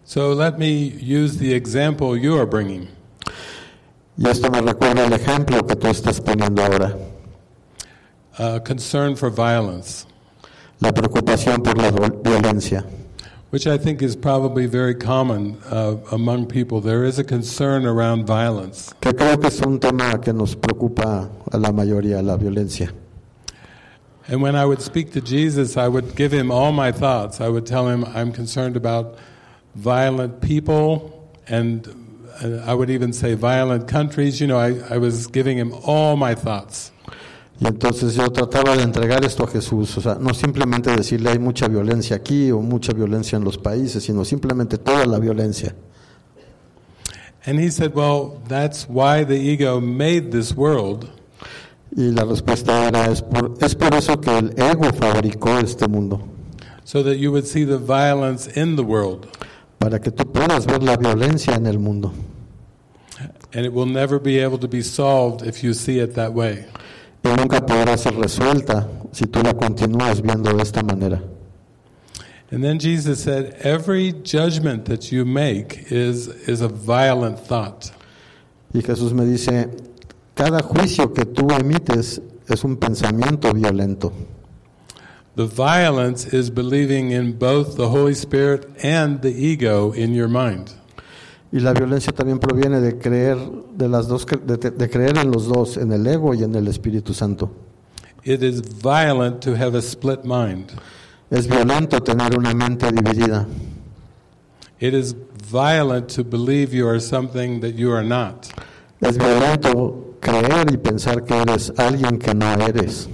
So let me use the example you are bringing. Y esto me recuerda el ejemplo que tú estás poniendo ahora, Uh, concern for violence, la preocupación por la violencia, which I think is probably very common uh, among people. There is a concern around violence. que creo que es un tema que nos preocupa a la mayoría, la violencia. And when I would speak to Jesus, I would give him all my thoughts. I would tell him I'm concerned about violent people, and uh, I would even say violent countries. You know, I, I was giving him all my thoughts. Y entonces yo trataba de entregar esto a Jesús, o sea, no simplemente decirle hay mucha violencia aquí o mucha violencia en los países, sino simplemente toda la violencia. And he said, Well, that's why the ego made this world. Y la respuesta era, es por, es por eso que el ego fabricó este mundo, so that you would see the violence in the world. para que tú puedas ver la violencia en el mundo. And it will never be able to be solved if you see it that way. Y nunca podrá ser resuelta si tú la continúas viendo de esta manera. And then Jesus said, Every judgment that you make is, is a violent thought. Y Jesús me dice, cada juicio que tú emites es un pensamiento violento. The violence is believing in both the Holy Spirit and the ego in your mind. Y la violencia también proviene de creer de las dos de, de creer en los dos, en el ego y en el Espíritu Santo. It is violent to have a split mind. Es violento tener una mente dividida. It is violent to believe you are something that you are not. Es violento creer y pensar que eres alguien que no eres.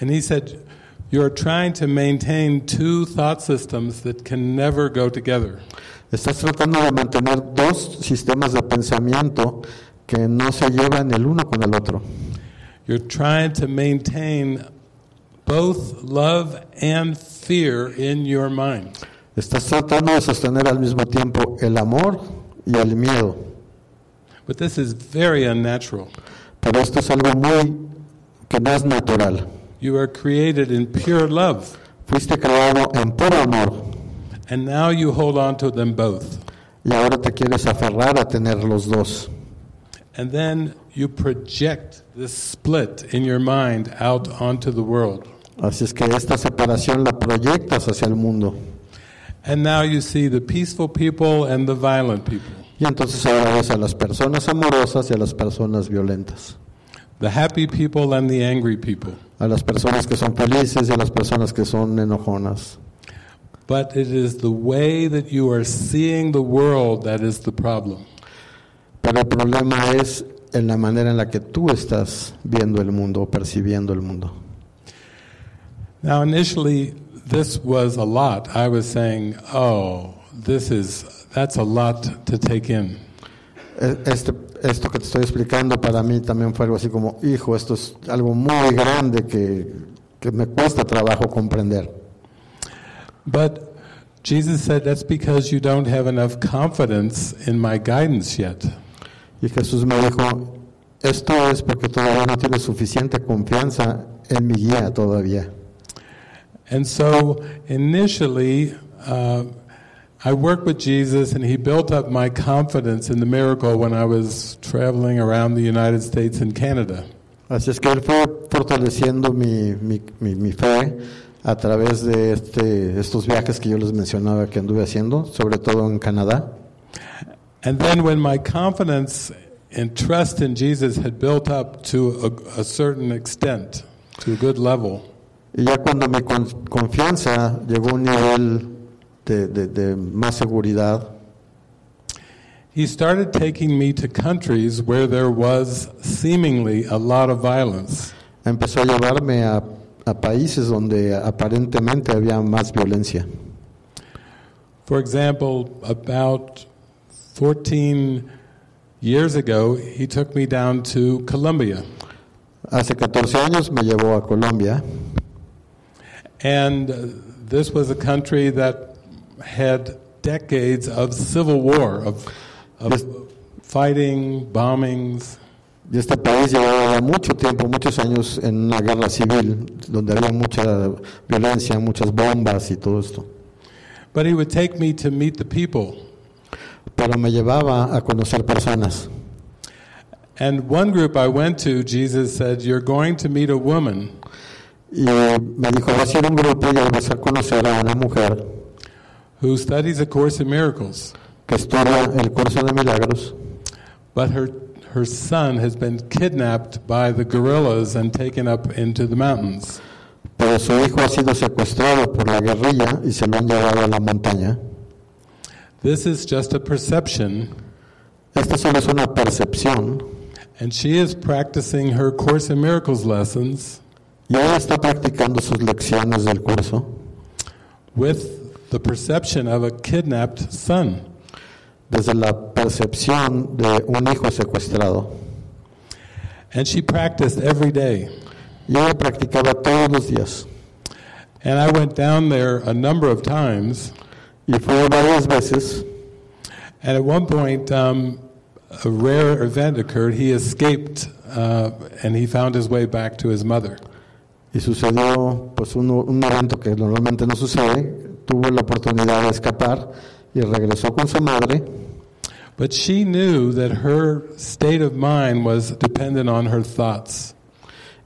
And he said, You're trying to maintain two thought systems that can never go together. Estás tratando de mantener dos sistemas de pensamiento que no se llevan el uno con el otro. You're trying to maintain both love and fear in your mind. Estás tratando de sostener al mismo tiempo el amor y el miedo. But this is very unnatural. Pero esto es algo muy que no es natural. You are created in pure love, Fuiste creado en puro amor and now you hold on to them both. y ahora te quieres aferrar a tener los dos. And then you project this split in your mind out onto the world. Así es que esta separación la proyectas hacia el mundo. And now you see the peaceful people and the violent people, Y entonces ahora ves a las personas amorosas y a las personas violentas. the happy people and the angry people. A las personas que son felices y a las personas que son enojonas. But it is the way that you are seeing the world that is the problem. Pero el problema es en la manera en la que tú estás viendo el mundo o percibiendo el mundo. Now, initially, this was a lot. I was saying, oh, this is, that's a lot to take in. E- Este, esto que te estoy explicando para mí también fue algo así como, hijo, esto es algo muy grande que, que me cuesta trabajo comprender. But Jesus said, that's because you don't have enough confidence in my guidance yet. Y Jesús me dijo, esto es porque todavía no tienes suficiente confianza en mi guía todavía. And so initially, uh, I worked with Jesus, and he built up my confidence in the miracle when I was traveling around the United States and Canada. Así es que él fue fortaleciendo mi, mi, mi, mi fe a través de este, estos viajes que yo les mencionaba que anduve haciendo, sobre todo en Canadá. And then when my confidence and trust in Jesus had built up to a, a certain extent, to a good level. Y ya cuando mi con- confianza llegó a un nivel de, de- de más seguridad, He started taking me to countries where there was seemingly a lot of violence. empezó a llevarme a, a países donde aparentemente había más violencia. For example, about 14 years ago, he took me down to Colombia. Hace 14 años me llevó a Colombia And uh, this was a country that had decades of civil war, of, of fighting, bombings. Y este país llevaba ya mucho tiempo, muchos años en una guerra civil donde había mucha violencia, muchas bombas y todo esto. But he would take me to meet the people. Pero me llevaba a conocer personas. And one group I went to, Jesus said, You're going to meet a woman Y me dijo, vas a ir a un grupo y vas a conocer a una mujer who studies A Course in Miracles, que estudia el curso de milagros, but her, her son has been kidnapped by the guerrillas and taken up into the mountains. pero su hijo ha sido secuestrado por la guerrilla y se lo han llevado a la montaña. This is just a perception, Esta solo es una percepción and she is practicing her Course in Miracles lessons y ella está practicando sus lecciones del curso with the perception of a kidnapped son. Desde la percepción de un hijo secuestrado. And she practiced every day. Y ella practicaba todos los días And I went down there a number of times. y fue varias veces And at one point, um, a rare event occurred. He escaped uh, and he found his way back to his mother. y sucedió pues un, un evento que normalmente no sucede. Tuvo la oportunidad de escapar y regresó con su madre, But she knew that her state of mind was dependent on her thoughts.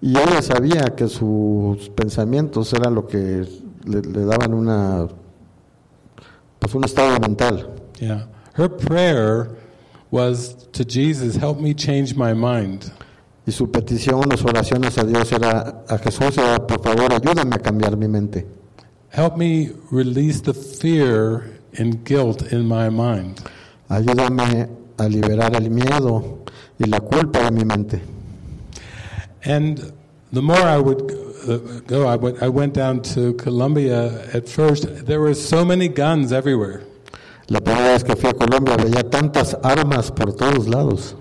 y ella sabía que sus pensamientos eran lo que le, le daban una pues un estado mental. Yeah. Her prayer was to Jesus, help me change my mind. Y su petición o su oraciones a Dios era a Jesús era por favor ayúdame a cambiar mi mente. Help me release the fear and guilt in my mind. Ayúdame a liberar el miedo y la culpa de mi mente. And the more I would uh, go, I, would, I went down to Colombia at first. There were so many guns everywhere. La primera vez que fui a Colombia veía tantas armas por todos lados.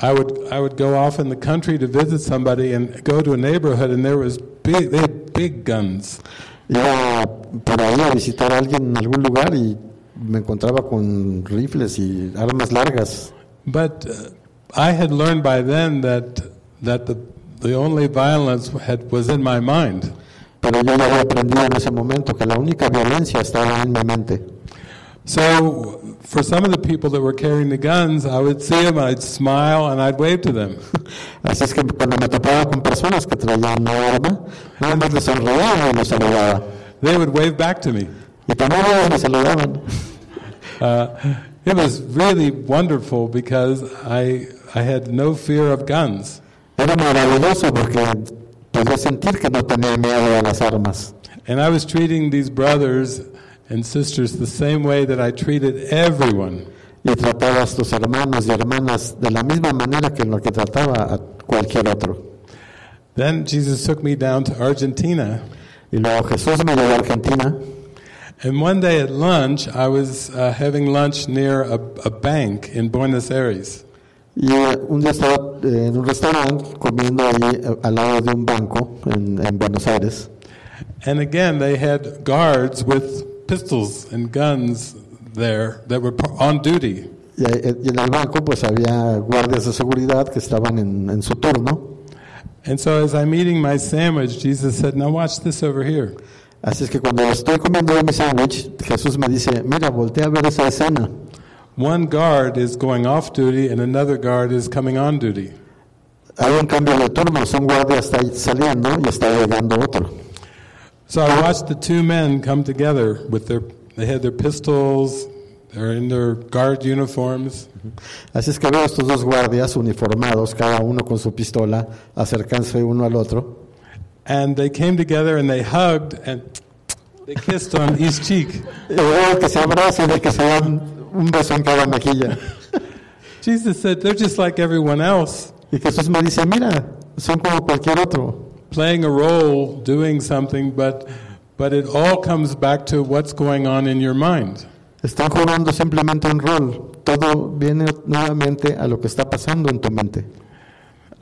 I would, I would go off in the country to visit somebody and go to a neighborhood, and there was big, they had big guns. Iba por ahí a visitar a alguien en algún lugar y me encontraba con rifles y armas largas. But uh, I had learned by then that, that the, the only violence had, was in my mind. Pero yo ya había aprendido en ese momento que la única violencia estaba en mi mente. So, for some of the people that were carrying the guns, I would see them, I'd smile, and I'd wave to them. *laughs* Así es que cuando me topaba con personas que traían una arma, nada más les sonreía y los saludaba. They would wave back to me. Y también me saludaban. Uh, it was really wonderful because I, I had no fear of guns. Era maravilloso porque podía sentir que no tenía miedo a las armas. And I was treating these brothers and sisters the same way that I treated everyone. Y trataba a tus hermanos y hermanas de la misma manera que en lo que trataba a cualquier otro. Then Jesus took me down to Argentina. Y luego Jesús me llevó a Argentina. And one day at lunch, I was uh, having lunch near a, a bank in Buenos Aires. Y eh, un día estaba eh, en un restaurante comiendo ahí eh, al lado de un banco en, en Buenos Aires. And again, they had guards with pistols and guns there that were on duty. Y, y en el banco pues había guardias de seguridad que estaban en, en su turno. And so as I'm eating my sandwich, Jesus said, Now watch this over here. Así es que cuando estoy comiendo mi sándwich, Jesús me dice, mira, voltea a ver esa escena. One guard is going off duty and another guard is coming on duty. Hay un cambio de turno, son guardias está saliendo y está llegando otro. So I watched the two men come together with their, they had their pistols, They're in their guard uniforms. Así es que veo estos dos guardias uniformados, cada uno con su pistola, acercarse uno al otro. And they came together and they hugged and they kissed on each cheek. Que se abrazan y que se dan un beso en cada mejilla. Jesus said, They're just like everyone else, Y Jesús me dice, mira, son como cualquier otro. playing a role, doing something, but, but it all comes back to what's going on in your mind. Están jugando simplemente un rol. Todo viene nuevamente a lo que está pasando en tu mente.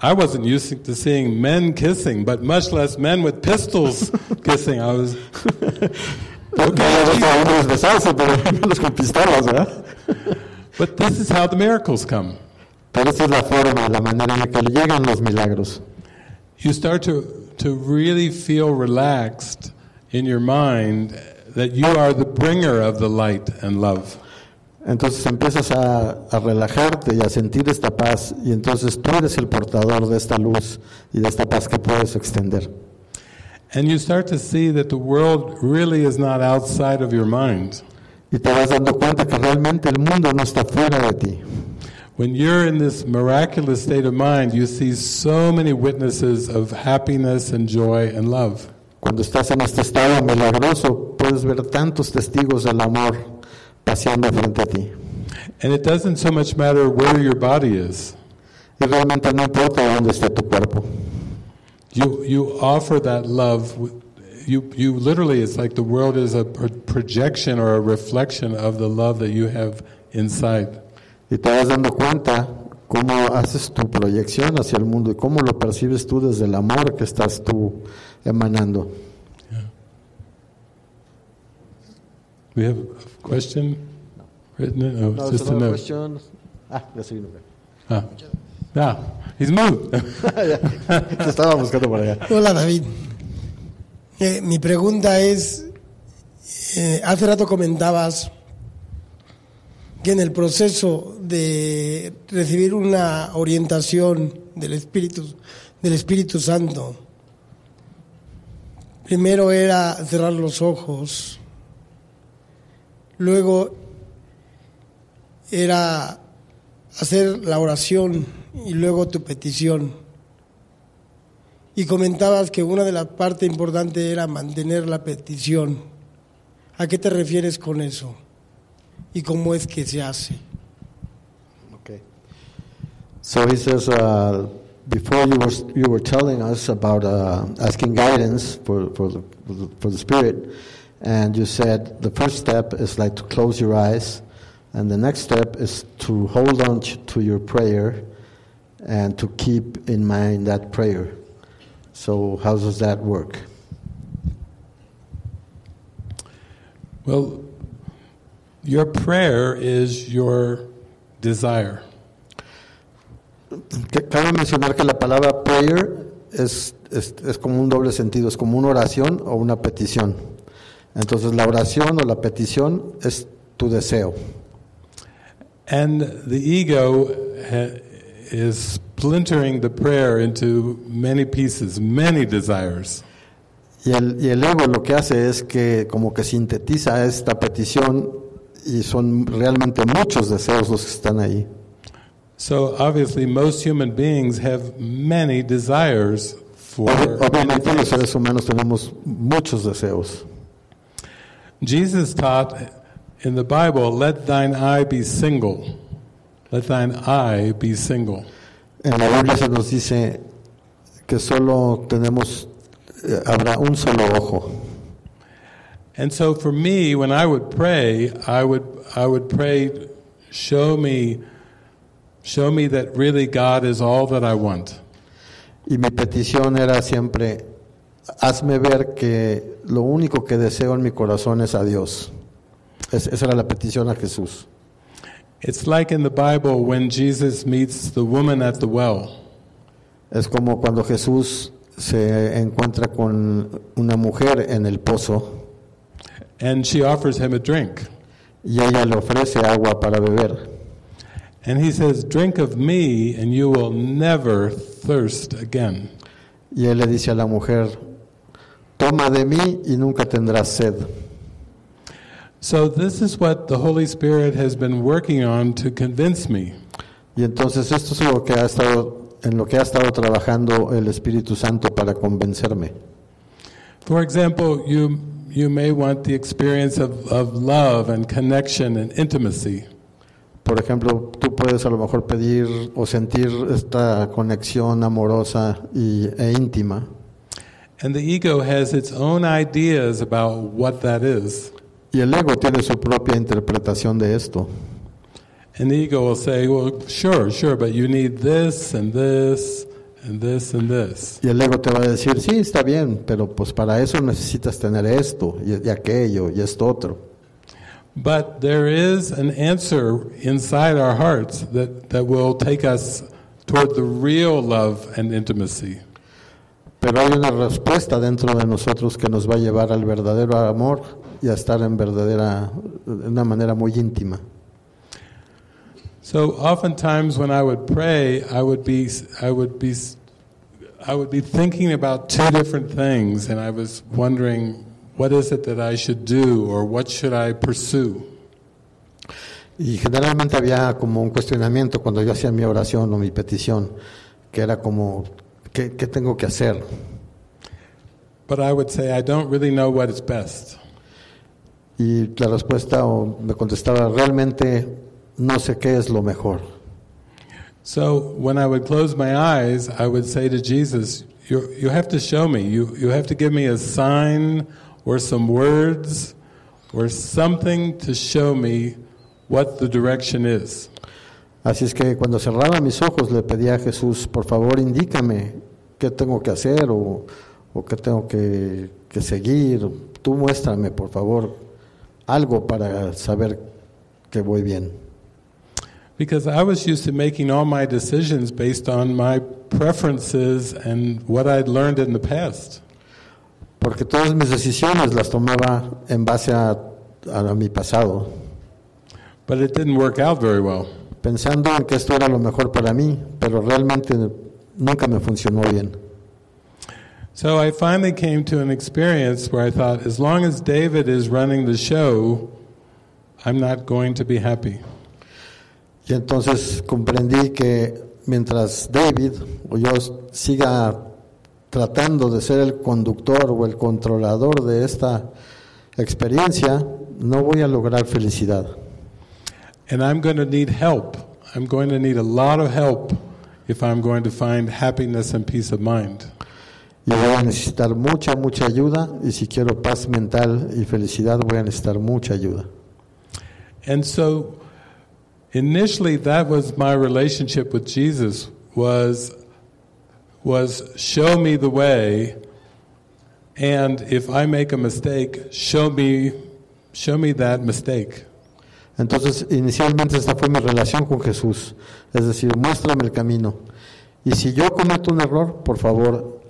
I wasn't used to seeing men kissing, but much less men with pistols *laughs* kissing. I was, No había visto a hombres besarse, pero menos con pistolas, ¿verdad? Eh? *laughs* but this is how the miracles come. Pero esta es la forma, la manera en la que llegan los milagros. You start to, to really feel relaxed in your mind that you are the bringer of the light and love. Entonces empiezas a, a relajarte y a sentir esta paz y entonces tú eres el portador de esta luz y de esta paz que puedes extender. And you start to see that the world really is not outside of your mind. Y te vas dando cuenta que realmente el mundo no está fuera de ti. When you're in this miraculous state of mind, you see so many witnesses of happiness and joy and love. Cuando estás en este estado milagroso, puedes ver tantos testigos del amor paseando frente a ti. And it doesn't so much matter where your body is. Y realmente no importa dónde esté tu cuerpo. You, you offer that love. You, you literally, it's like the world is a projection or a reflection of the love that you have inside. Y te vas dando cuenta cómo haces tu proyección hacia el mundo y cómo lo percibes tú desde el amor que estás tú emanando. We have question written in? Oh, it's just a note. Ah, ya se vino. Ah. Yeah, he's moved. *laughs* Te estaba buscando por allá. Hola David. Eh, mi pregunta es, eh, hace rato comentabas que en el proceso de recibir una orientación del Espíritu, del Espíritu Santo, primero era cerrar los ojos, luego era hacer la oración y luego tu petición. Y comentabas que una de las partes importantes era mantener la petición. ¿A qué te refieres con eso? ¿Y cómo es que se hace? Okay. So he says, uh, before you were you were telling us about uh, asking guidance for for the, for the for the spirit, and you said the first step is like to close your eyes, and the next step is to hold on to, your prayer, and to keep in mind that prayer. So how does that work? well, your prayer is your desire. Cabe mencionar que la palabra prayer es, es, es como un doble sentido, es como una oración o una petición. Entonces la oración o la petición es tu deseo. And the ego ha- is splintering the prayer into many pieces, many desires. Y el, y el ego lo que hace es que como que sintetiza esta petición y son realmente muchos deseos los que están ahí. So obviously, most human beings have many desires for. Ob- Obviamente los seres humanos tenemos muchos deseos. Jesus taught in the Bible, "Let thine eye be single, let thine eye be single." En la Biblia se nos dice que solo tenemos, eh, habrá un solo ojo. And so for me, when I would pray, I would I would pray, show me, show me that really God is all that I want. Y mi petición era siempre, hazme ver que lo único que deseo en mi corazón es a Dios. Es- esa era la petición a Jesús. It's like in the Bible when Jesus meets the woman at the well. Es como cuando Jesús se encuentra con una mujer en el pozo And she offers him a drink. y ella le ofrece agua para beber. And he says, Drink of me, and you will never thirst again. Y él le dice a la mujer, toma de mí y nunca tendrás sed. So, this is what the Holy Spirit has been working on to convince me. Y entonces esto es lo que ha estado, en lo que ha estado trabajando el Espíritu Santo para convencerme. For example, you, you may want the experience of, of love and connection and intimacy. Por ejemplo, tú puedes a lo mejor pedir o sentir esta conexión amorosa y, e íntima. And the ego has its own ideas about what that is. Y el ego tiene su propia interpretación de esto. And the ego will say, well, sure, sure, but you need this and this and this and this. Y el ego te va a decir, sí, está bien, pero pues para eso necesitas tener esto y, y aquello y esto otro. But there is an answer inside our hearts that, that will take us toward the real love and intimacy. Pero hay una respuesta dentro de nosotros que nos va a llevar al verdadero amor y a estar en verdadera, de una manera muy íntima. So oftentimes when I would pray, I would be I would be I would be thinking about two different things and I was wondering what is it that I should do or what should I pursue? Y generalmente había como un cuestionamiento cuando yo hacía mi oración o mi petición, que era como, ¿qué, qué tengo que hacer? But I would say I don't really know what is best. Y la respuesta o me contestaba, realmente no sé qué es lo mejor. So when I would close my eyes, I would say to Jesus, you, you have to show me. You, you have to give me a sign or some words or something to show me what the direction is. Así es que cuando cerraba mis ojos le pedía a Jesús, por favor indícame qué tengo que hacer o, o qué tengo que, que seguir. Tú muéstrame, por favor, algo para saber que voy bien. Because I was used to making all my decisions based on my preferences and what I'd learned in the past. Porque todas mis decisiones las tomaba en base a, a mi pasado, But it didn't work out very well. pensando en que esto era lo mejor para mí, pero realmente nunca me funcionó bien. So I finally came to an experience where I thought, as long as David is running the show, I'm not going to be happy. Y entonces comprendí que mientras David o yo siga tratando de ser el conductor o el controlador de esta experiencia, no voy a lograr felicidad. And I'm going to need help. I'm going to need a lot of help if I'm going to find happiness and peace of mind. Y voy a necesitar mucha, mucha ayuda y si quiero paz mental y felicidad voy a necesitar mucha ayuda. And so initially that was my relationship with Jesus was was show me the way and if I make a mistake, show me show me that mistake. Entonces, inicialmente esta fue mi relación con Jesús, es decir, muéstrame el camino. Y si yo cometo un error, por favor,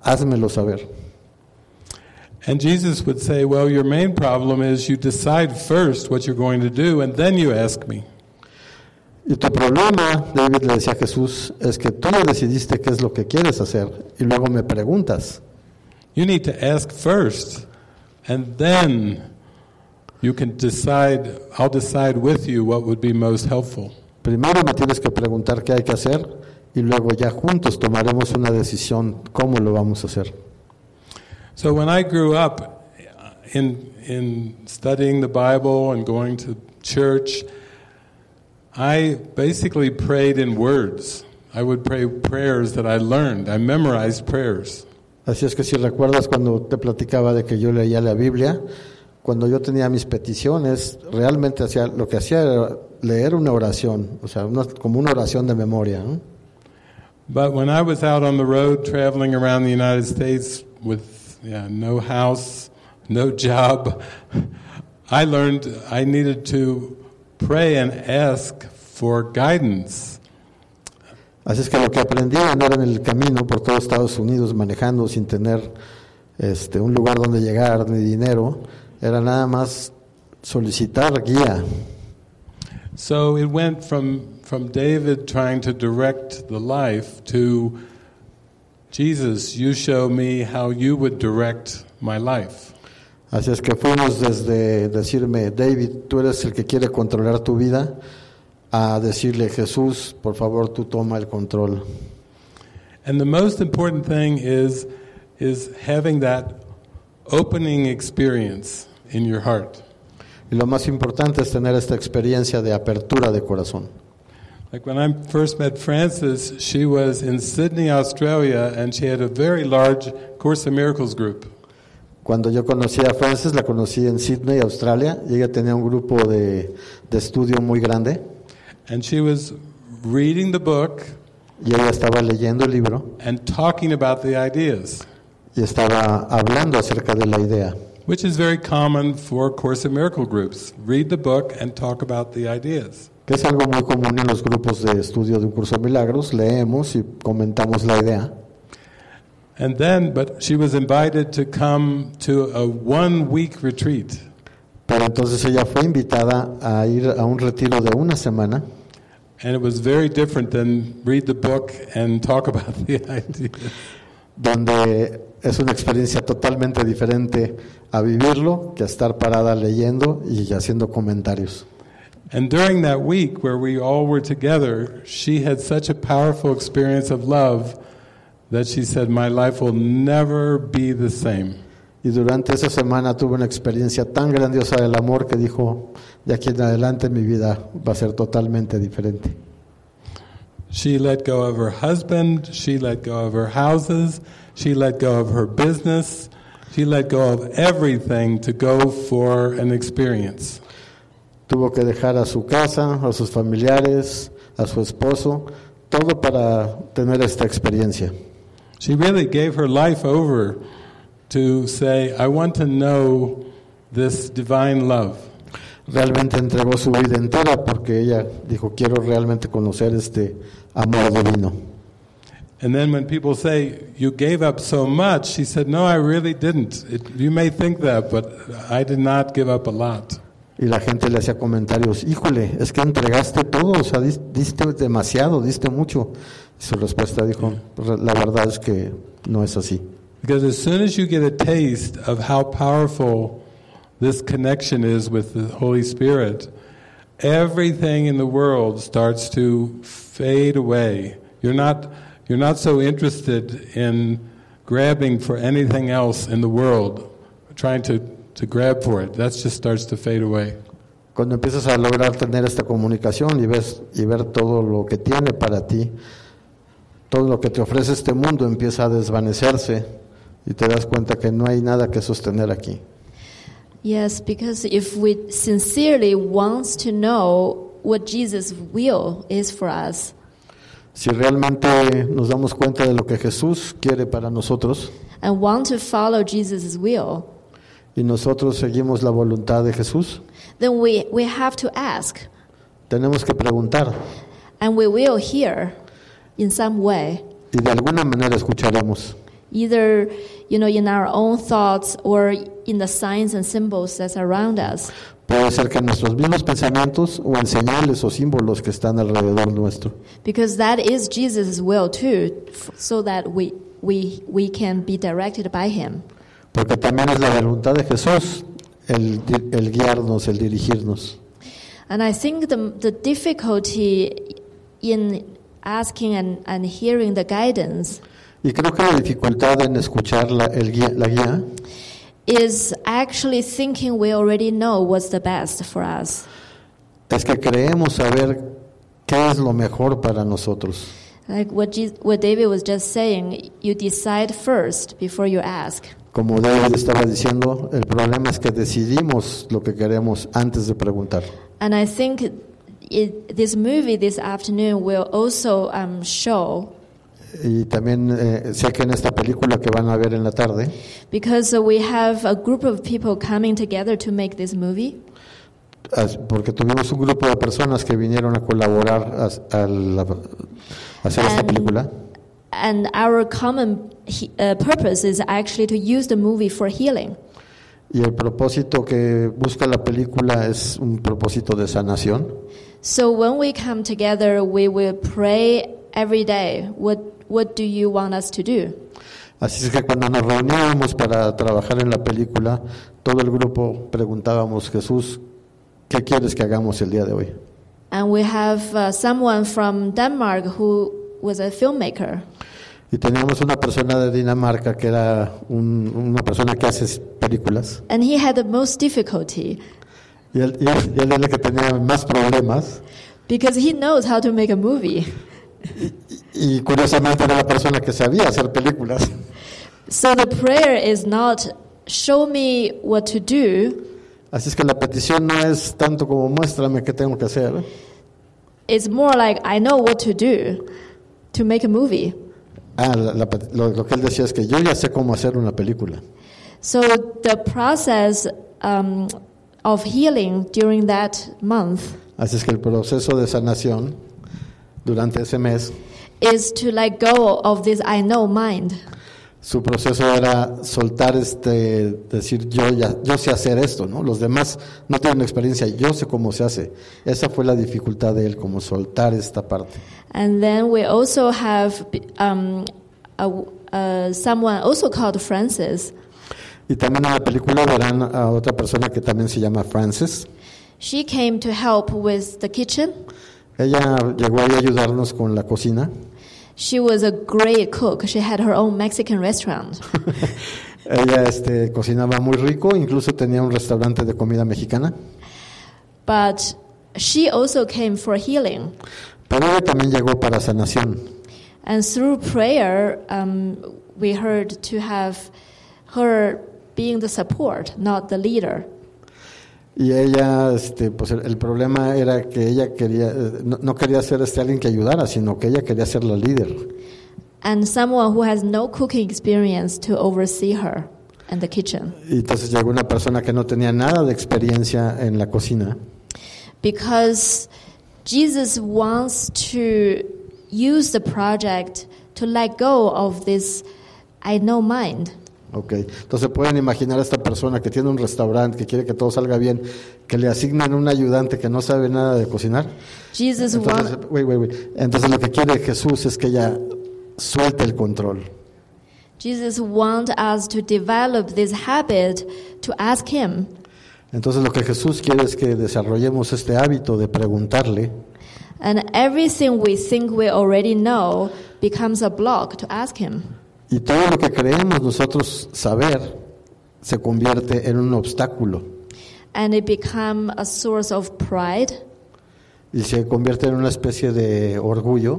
házmelo saber. And Jesus would say, Well, your main problem is you decide first what you're going to do, and then you ask me. Y tu problema, David le decía a Jesús, es que tú decidiste qué es lo que quieres hacer y luego me preguntas. You need to ask first, and then you can decide, I'll decide with you what would be most helpful. Primero me tienes que preguntar qué hay que hacer y luego ya juntos tomaremos una decisión cómo lo vamos a hacer. So when I grew up uh, in, in studying the Bible and going to church, I basically prayed in words. I would pray prayers that I learned. I memorized prayers. Así es que si recuerdas cuando te platicaba de que yo leía la Biblia, cuando yo tenía mis peticiones, realmente hacía, lo que hacía era leer una oración, o sea, una- como una oración de memoria. ¿no? But when I was out on the road traveling around the United States with yeah, no house, no job, *laughs* I learned I needed to pray and ask for guidance. Así es que lo que aprendí a andar en el camino por todo Estados Unidos manejando sin tener este, un lugar donde llegar ni dinero, era nada más solicitar guía. So it went from, from David trying to direct the life to Jesus, you show me how you would direct my life. Así es que fuimos desde decirme, David, tú eres el que quiere controlar tu vida, a decirle, Jesús, por favor, tú toma el control. And the most important thing is is having that opening experience in your heart. Y lo más importante es tener esta experiencia de apertura de corazón. Like when I first met Frances, she was in Sydney, Australia, and she had a very large Course in Miracles group. Cuando yo conocí a Frances, la conocí en Sydney, Australia, y ella tenía un grupo de, de estudio muy grande, And she was reading the book y ella estaba leyendo el libro and talking about the ideas, y estaba hablando acerca de la idea, which is very common for Course in Miracle groups. Read the book and talk about the ideas. que es algo muy común en los grupos de estudio de un curso de milagros, leemos y comentamos la idea. And then, but she was invited to come to a one week retreat. Pero entonces ella fue invitada a ir a un retiro de una semana And it was very different than read the book and talk about the *laughs* ideas. Donde es una experiencia totalmente diferente a vivirlo que a estar parada leyendo y haciendo comentarios. And during that week where we all were together, she had such a powerful experience of love that she said, My life will never be the same. Y durante esa semana tuve una experiencia tan grandiosa del amor que dijo, de aquí en adelante mi vida va a ser totalmente diferente. She let go of her husband, she let go of her houses, she let go of her business, she let go of everything to go for an experience. Tuvo que dejar a su casa, a sus familiares, a su esposo, todo para tener esta experiencia. She really gave her life over to say, I want to know this divine love. Realmente entregó su vida entera porque ella dijo, quiero realmente conocer este amor divino. And then when people say, You gave up so much, she said, No, I really didn't. It, you may think that, but I did not give up a lot. Y la gente le hacía comentarios, híjole, es que entregaste todo, o sea, diste demasiado, diste mucho. Y su respuesta dijo, la verdad es que no es así. Because as soon as you get a taste of how powerful this connection is with the Holy Spirit, everything in the world starts to fade away. You're not, you're not so interested in grabbing for anything else in the world, trying to, to grab for it. That just starts to fade away. Cuando empiezas a lograr tener esta comunicación y, ves, y ver todo lo que tiene para ti, todo lo que te ofrece este mundo empieza a desvanecerse y te das cuenta que no hay nada que sostener aquí. Yes, because if we sincerely want to know what Jesus' will is for us, Si realmente nos damos cuenta de lo que Jesús quiere para nosotros and want to follow Jesus' will, y nosotros seguimos la voluntad de Jesús, then we, we have to ask, tenemos que preguntar and we will hear in some way, y de alguna manera escucharemos. either you know in our own thoughts or in the signs and symbols that's around us. Puede ser que nuestros mismos pensamientos o en señales o símbolos que están alrededor nuestro. Because that is Jesus' will too, so that we, we, we can be directed by Him. Porque también es la voluntad de Jesús el, el guiarnos, el dirigirnos. And I think the, the difficulty in asking and, and hearing the guidance Y creo que la dificultad en escuchar la, el guía- la guía is actually thinking we already know what's the best for us. es que creemos saber qué es lo mejor para nosotros. Like what, Je- what David was just saying, you decide first before you ask. Como David estaba diciendo, el problema es que decidimos lo que queremos antes de preguntar. And I think it, this movie this afternoon will also um, show, Y también eh, sé que en esta película que van a ver en la tarde, because uh, we have a group of people coming together to make this movie. porque tuvimos un grupo de personas que vinieron a colaborar a, a la- a hacer esta And- película. And our common he, uh, purpose is actually to use the movie for healing. Y el propósito que busca la película es un propósito de sanación. So when we come together, we will pray every day. What what do you want us to do? Así es que cuando nos reuníamos para trabajar en la película, todo el grupo preguntábamos, Jesús, ¿qué quieres que hagamos el día de hoy? And we have uh, someone from Denmark who was a filmmaker. Y teníamos una persona de Dinamarca que era un- una persona que hace películas. And he had the most difficulty Y él, y él- y él era el que tenía más problemas. because he knows how to make a movie. Y curiosamente era la persona que sabía hacer películas. So the prayer is not show me what to do, Así es que la petición no es tanto como muéstrame qué tengo que hacer. it's more like I know what to do to make a movie. Ah, la- la lo, lo que él decía es que yo ya sé cómo hacer una película. So the process um, of healing during that month Así es que el proceso de sanación durante ese mes, is to let go of this I know mind. su proceso era soltar este, decir yo ya, yo sé hacer esto, ¿no? Los demás no tienen experiencia, yo sé cómo se hace. Esa fue la dificultad de él, como soltar esta parte. And then we also have um, a, uh, someone also called Francis. Y también en la película verán a otra persona que también se llama Frances. She came to help with the kitchen. Ella llegó ahí a ayudarnos con la cocina. She was a great cook. She had her own Mexican restaurant. *laughs* Ella este, cocinaba muy rico, incluso tenía un restaurante de comida mexicana. But she also came for healing. Pero ella también llegó para sanación. And through prayer, um, we heard to have her being the support, not the leader. Y ella, este, pues el, el problema era que ella quería, eh, no, no quería ser este alguien que ayudara, sino que ella quería ser la líder. And someone who has no cooking experience to oversee her in the kitchen. Y entonces llegó una persona que no tenía nada de experiencia en la cocina. Because Jesus wants to use the project to let go of this I know mind. Ok, entonces pueden imaginar a esta persona que tiene un restaurante, que quiere que todo salga bien, que le asignan un ayudante que no sabe nada de cocinar. Jesus Entonces, wants wait, wait, wait. Entonces lo que quiere Jesús es que ella suelte el control. Jesus wants us to develop this habit to ask him Entonces lo que Jesús quiere es que desarrollemos este hábito de preguntarle and everything we think we already know becomes a block to ask him. Y todo lo que creemos nosotros saber se convierte en un obstáculo And it become a source of pride. y se convierte en una especie de orgullo,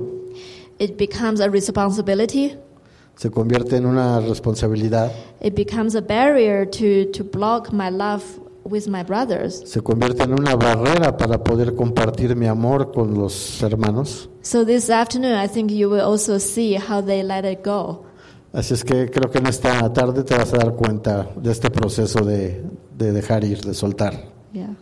It becomes a responsibility. se convierte en una responsabilidad, It becomes a barrier to, to block my love with my brothers. se convierte en una barrera para poder compartir mi amor con los hermanos. So this afternoon, I think you will also see how they let it go. Así es que creo que en esta tarde te vas a dar cuenta de este proceso de, de dejar ir, de soltar. Yeah.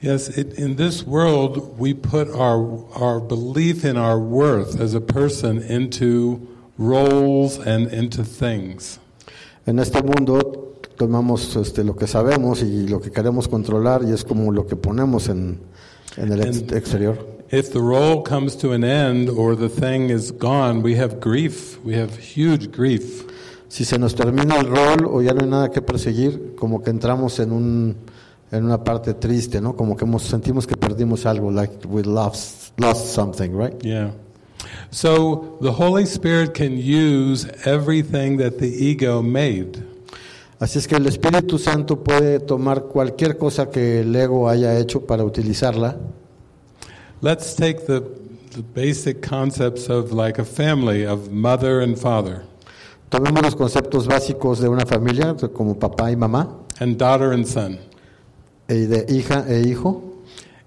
Yes, it, in this world, we put our, our belief in our worth as a person into roles and into things. En este mundo tomamos este, lo que sabemos y lo que queremos controlar y es como lo que ponemos en, en el ex- exterior. If the role comes to an end or the thing is gone, we have grief. We have huge grief. Si se nos termina el rol o ya no hay nada que perseguir, como que entramos en, un, en una parte triste, ¿no? Como que hemos, sentimos que perdimos algo, like we lost, lost something, right? Yeah. So the Holy Spirit can use everything that the ego made. Así es que el Espíritu Santo puede tomar cualquier cosa que el ego haya hecho para utilizarla. Let's take the, the basic concepts of like a family of mother and father Tomemos los conceptos básicos de una familia, como papá y mamá, and daughter and son. y de hija e hijo.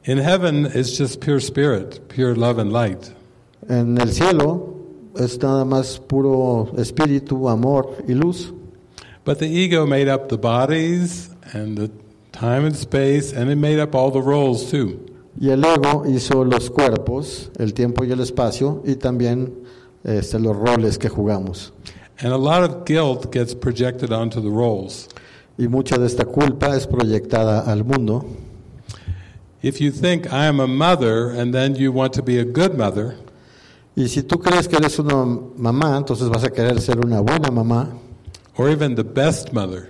In heaven, it's just pure spirit, pure love and light. En el cielo es nada más puro espíritu, amor y luz. But the ego made up the bodies and the time and space, and it made up all the roles too. Y el ego hizo los cuerpos, el tiempo y el espacio, y también este, los roles que jugamos. And a lot of guilt gets projected onto the roles. Y mucha de esta culpa es proyectada al mundo. if you think I am a mother and then you want to be a good mother, Y si tú crees que eres una mamá, entonces vas a querer ser una buena mamá or even the best mother,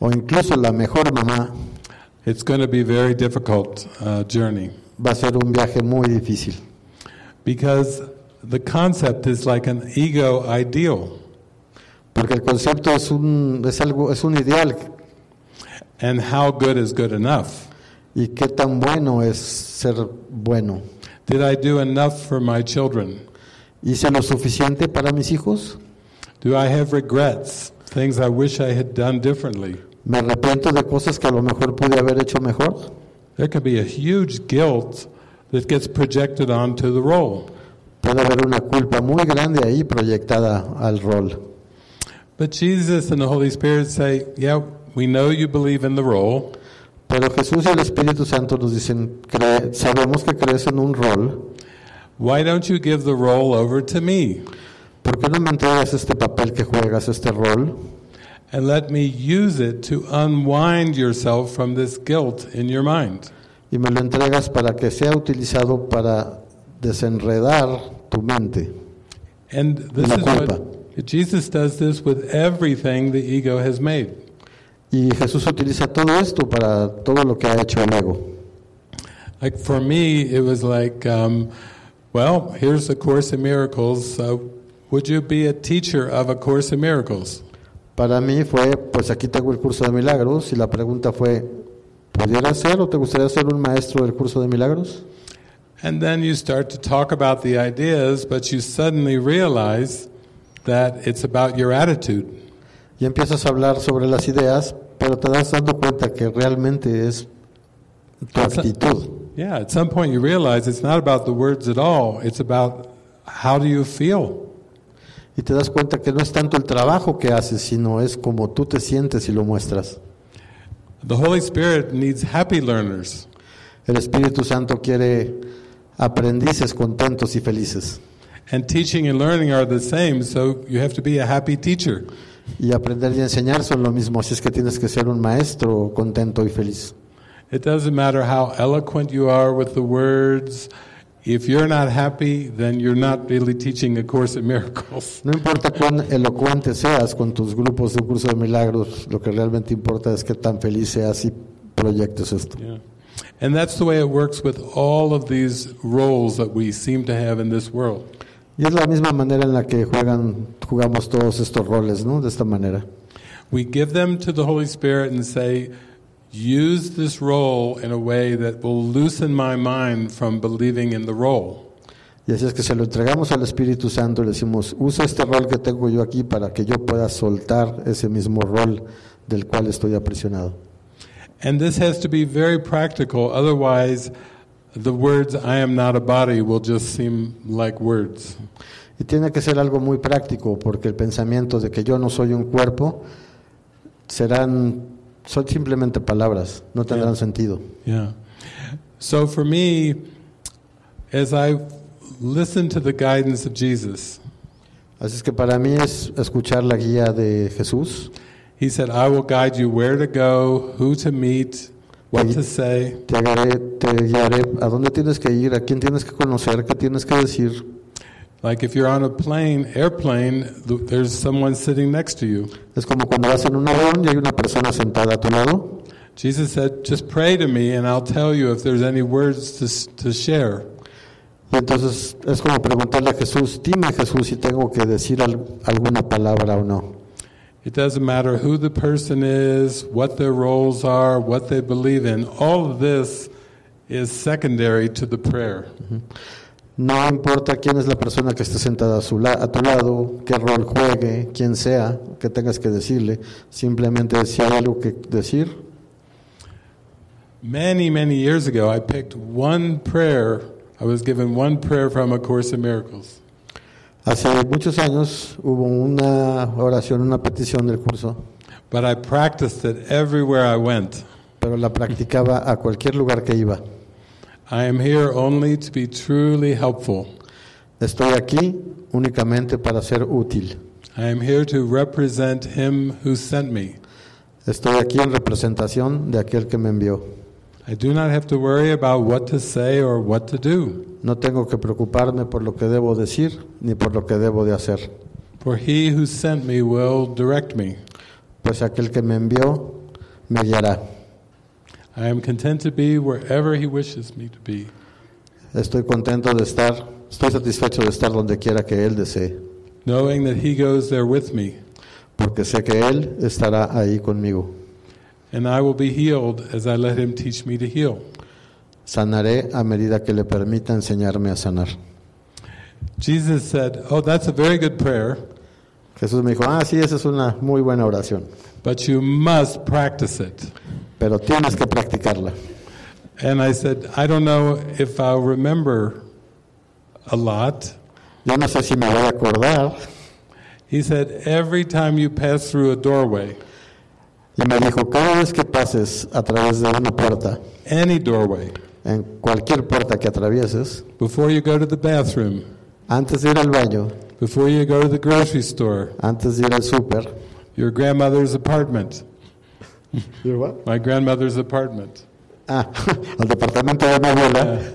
o incluso la mejor mamá. It's going to be a very difficult uh, journey Va a ser un viaje muy difícil. because the concept is like an ego ideal. Porque el concepto es un, es algo, es un ideal. And how good is good enough? ¿Y qué tan bueno es ser bueno? Did I do enough for my children? ¿Hice lo suficiente para mis hijos? Do I have regrets? Things I wish I had done differently? ¿Me arrepiento de cosas que a lo mejor pude haber hecho mejor? There can be a huge guilt that gets projected onto the role. Puede haber una culpa muy grande ahí proyectada al rol. But Jesus and the Holy Spirit say, Yeah, we know you believe in the role, Pero Jesús y el Espíritu Santo nos dicen, "Cre- sabemos que crees en un rol, why don't you give the role over to me ¿por qué no me entregas este papel que juegas, este rol? And let me use it to unwind yourself from this guilt in your mind? Y me lo entregas para que sea utilizado para desenredar tu mente. And this La is culpa. what Jesus does this with everything the ego has made. Y Jesús utiliza todo esto para todo lo que ha hecho el ego. Like for me, it was like, um, well, here's a Course in Miracles. Uh, would you be a teacher of a Course in Miracles? Para mí fue, pues aquí tengo el curso de milagros y la pregunta fue, ¿pudieras ser o te gustaría ser un maestro del curso de milagros? And then you start to talk about the ideas, but you suddenly realize that it's about your attitude. Y empiezas a hablar sobre las ideas, pero te das dando cuenta que realmente es tu actitud. Yeah, at some point you realize it's not about the words at all, it's about how do you feel. Y te das cuenta que no es tanto el trabajo que haces, sino es como tú te sientes y lo muestras. The Holy Spirit needs happy learners. El Espíritu Santo quiere aprendices contentos y felices. And teaching and learning are the same, so you have to be a happy teacher. Y aprender y enseñar son lo mismo, así es que tienes que ser un maestro contento y feliz. It doesn't matter how eloquent you are with the words. If you're not happy, then you're not really teaching a Course in Miracles. No importa cuán elocuente seas con tus grupos de un curso de milagros, lo que realmente importa es que tan feliz seas y proyectes esto. Yeah. And that's the way it works with all of these roles that we seem to have in this world. Y es la misma manera en la que juegan, jugamos todos estos roles, ¿no? De esta manera. We give them to the Holy Spirit and say, use this role in a way that will loosen my mind from believing in the role. Y así es que se lo entregamos al Espíritu Santo y le decimos, usa este rol que tengo yo aquí para que yo pueda soltar ese mismo rol del cual estoy aprisionado. And this has to be very practical, otherwise, the words, I am not a body, will just seem like words. Y tiene que ser algo muy práctico, porque el pensamiento de que yo no soy un cuerpo serán, son simplemente palabras, no tendrán Yeah. sentido. Yeah. So for me, as I listen to the guidance of Jesus, Así es que para mí es escuchar la guía de Jesús. He said, I will guide you where to go, who to meet, what to say. Te, agarré- te guiaré a dónde tienes que ir, a quién tienes que conocer, qué tienes que decir. Like if you're on a plane, airplane, there's someone sitting next to you. Es como cuando vas en un avión y hay una persona sentada a tu lado. Jesus said, just pray to me and I'll tell you if there's any words to, to share. Y entonces es como preguntarle a Jesús, dime Jesús si tengo que decir al- alguna palabra o no. It doesn't matter who the person is, what their roles are, what they believe in. All of this is secondary to the prayer. No importa quién es la persona que esté sentada a, su la- a tu lado, qué rol juegue, quién sea, qué tengas que decirle, simplemente si hay algo que decir. Many, many years ago, I picked one prayer. I was given one prayer from A Course in Miracles. Hace muchos años hubo una oración, una petición del curso, But I practiced it everywhere I went. pero la practicaba a cualquier lugar que iba. I am here only to be truly helpful. Estoy aquí únicamente para ser útil. I am here to represent Him who sent me. Estoy aquí en representación de aquel que me envió. I do not have to worry about what to say or what to do, No tengo que preocuparme por lo que debo decir ni por lo que debo de hacer, for he who sent me will direct me. pues aquel que me envió me guiará. I am content to be wherever he wishes me to be. Estoy contento de estar, estoy satisfecho de estar donde quiera que Él desee, knowing that He goes there with me, porque sé que Él estará ahí conmigo. and I will be healed as I let Him teach me to heal. Sanaré a medida que le permita enseñarme a sanar. Jesus said, Oh, that's a very good prayer, Jesús me dijo, ah, sí, esa es una muy buena oración, but you must practice it. Pero tienes que practicarla. And I said, I don't know if I'll remember a lot. Yo no sé si me voy a acordar. He said, Every time you pass through a doorway, Y me dijo, cada vez que pases a través de una puerta, any doorway, en cualquier puerta que atravieses, before you go to the bathroom, antes de ir al baño, before you go to the grocery store, antes de ir al súper, your grandmother's apartment, my grandmother's apartment. ah, *laughs* al departamento de mi abuela,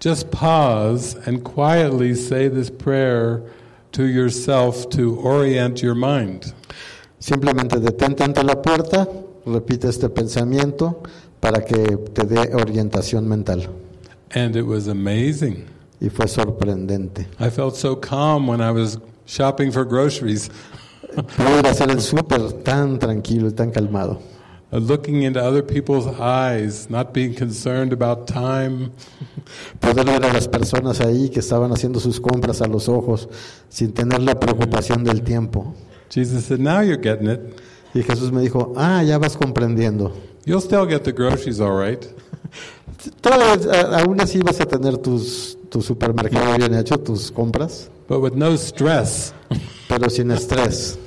Just pause and quietly say this prayer to yourself to orient your mind. simplemente detente ante la puerta, repite este pensamiento para que te dé orientación mental. And it was amazing. Y fue sorprendente. I felt so calm when I was shopping for groceries, Pude hacer el súper tan tranquilo y tan calmado. Uh, looking into other people's eyes, not being concerned about time. Poder ver a las personas ahí que estaban haciendo sus compras a los ojos sin tener la preocupación del tiempo. Jesus said, Now you're getting it. Y Jesús me dijo, ah, ya vas comprendiendo. You'll still get the groceries all right. *laughs* Aún así vas a tener tus, tu supermercado bien hecho, tus compras, But with no stress, pero sin estrés.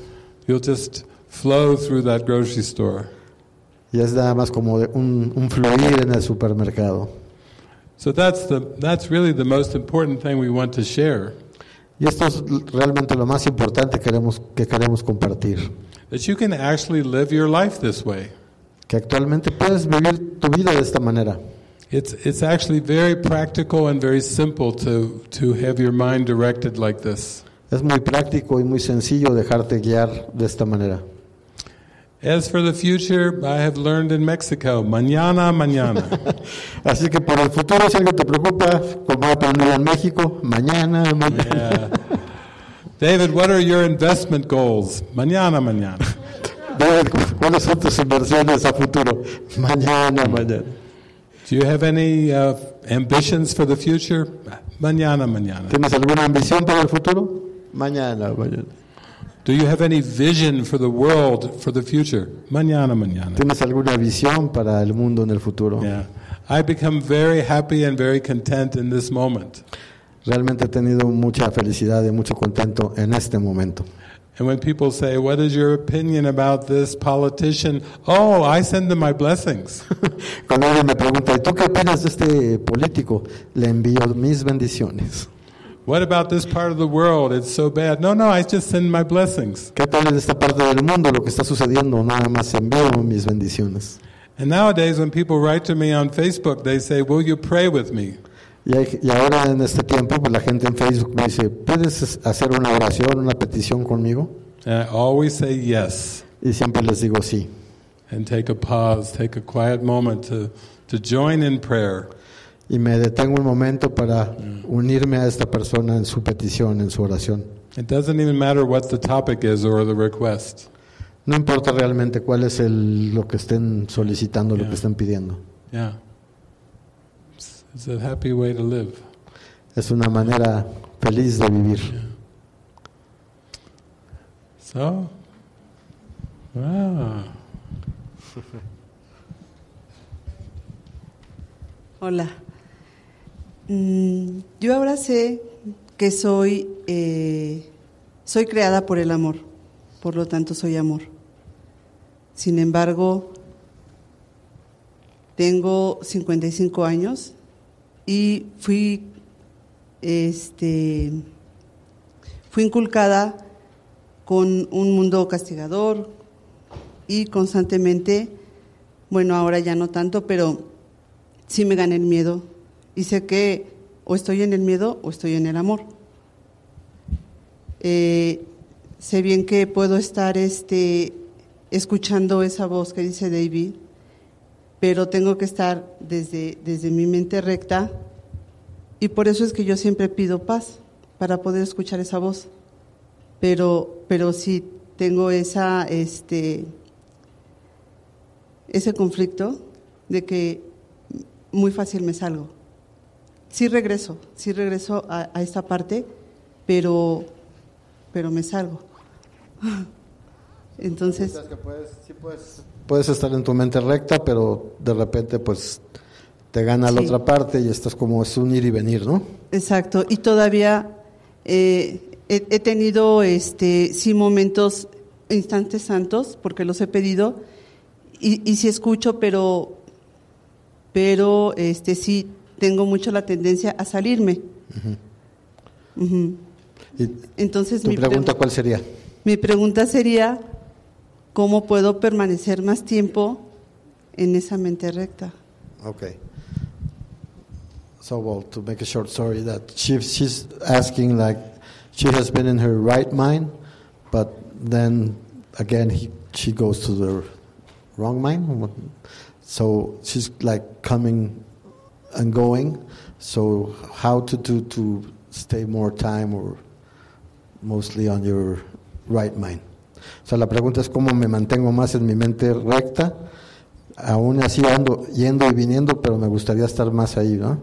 you'll just flow through that grocery store. Y es nada más como un, un fluir en el supermercado. So that's, the, that's really the most important thing we want to share. Y esto es realmente lo más importante que queremos, que queremos compartir. That you can actually live your life this way. Que actualmente puedes vivir tu vida de esta manera. It's, it's actually very practical and very simple to, to have your mind directed like this. Es muy práctico y muy sencillo dejarte guiar de esta manera. As for the future, I have learned in Mexico, mañana, mañana. *laughs* Así que por el futuro, si algo te preocupa, como he aprendido en México, mañana, mañana. Yeah. David, what are your investment goals? Mañana, mañana. *laughs* David, ¿cuáles son tus inversiones a futuro? Mañana, mañana. Do you have any uh, ambitions for the future? Mañana, mañana. ¿Tienes alguna ambición para el futuro? Mañana, mañana. Do you have any vision for the world for the future? Mañana, mañana. ¿Tienes alguna visión para el mundo en el futuro? Yeah. I become very happy and very content in this moment. Realmente he tenido mucha felicidad y mucho contento en este momento. And when people say, What is your opinion about this politician? Oh, I send them my blessings. *laughs* Cuando alguien me pregunta, ¿y tú qué opinas de este político? Le envío mis bendiciones. What about this part of the world? It's so bad. No, no, I just send my blessings. ¿Qué tal en esta parte del mundo lo que está sucediendo? Nada más envío mis bendiciones. And nowadays, when people write to me on Facebook, they say, Will you pray with me? Y, hay- y ahora en este tiempo, pues la gente en Facebook me dice, ¿puedes hacer una oración, una petición conmigo? And I always say yes. Y siempre les digo sí. And take a pause, take a quiet moment to, to join in prayer. Y me detengo un momento para unirme a esta persona en su petición, en su oración. It doesn't even matter what the topic is or the request. No importa realmente cuál es el, lo que estén solicitando, lo Yeah. que estén pidiendo. Yeah. It's, a happy way to live. Es una manera feliz de vivir. So, wow. Hola. Mm, yo ahora sé que soy, eh, soy creada por el amor, por lo tanto soy amor. Sin embargo, tengo 55 años y fui, este, fui inculcada con un mundo castigador y constantemente, bueno, ahora ya no tanto, pero sí me gana el miedo y sé que o estoy en el miedo o estoy en el amor. Eh, sé bien que puedo estar este, escuchando esa voz que dice David, pero tengo que estar desde, desde mi mente recta y por eso es que yo siempre pido paz para poder escuchar esa voz. Pero, pero sí tengo esa, este, ese conflicto de que muy fácil me salgo. Sí regreso, sí regreso a, a esta parte, pero, pero me salgo. *laughs* Entonces, que puedes, sí puedes, puedes estar en tu mente recta, pero de repente pues te gana la Sí. otra parte y estás como es un ir y venir, ¿no? exacto. Y todavía eh, he, he tenido, este, sí, momentos, instantes santos, porque los he pedido, y, y sí escucho, pero, pero, este, sí tengo mucho la tendencia a salirme. Entonces, tu mi pregunta pregu- cuál sería? Mi pregunta sería, ¿cómo puedo permanecer más tiempo en esa mente recta? Okay. So well, to make a short story, that she she's asking like she has been in her right mind, but then again he, she goes to the wrong mind. So she's like coming and going. So how to do to stay more time or mostly on your right mind. O sea, la pregunta es cómo me mantengo más en mi mente recta. Aún así ando yendo y viniendo, pero me gustaría estar más ahí, ¿no?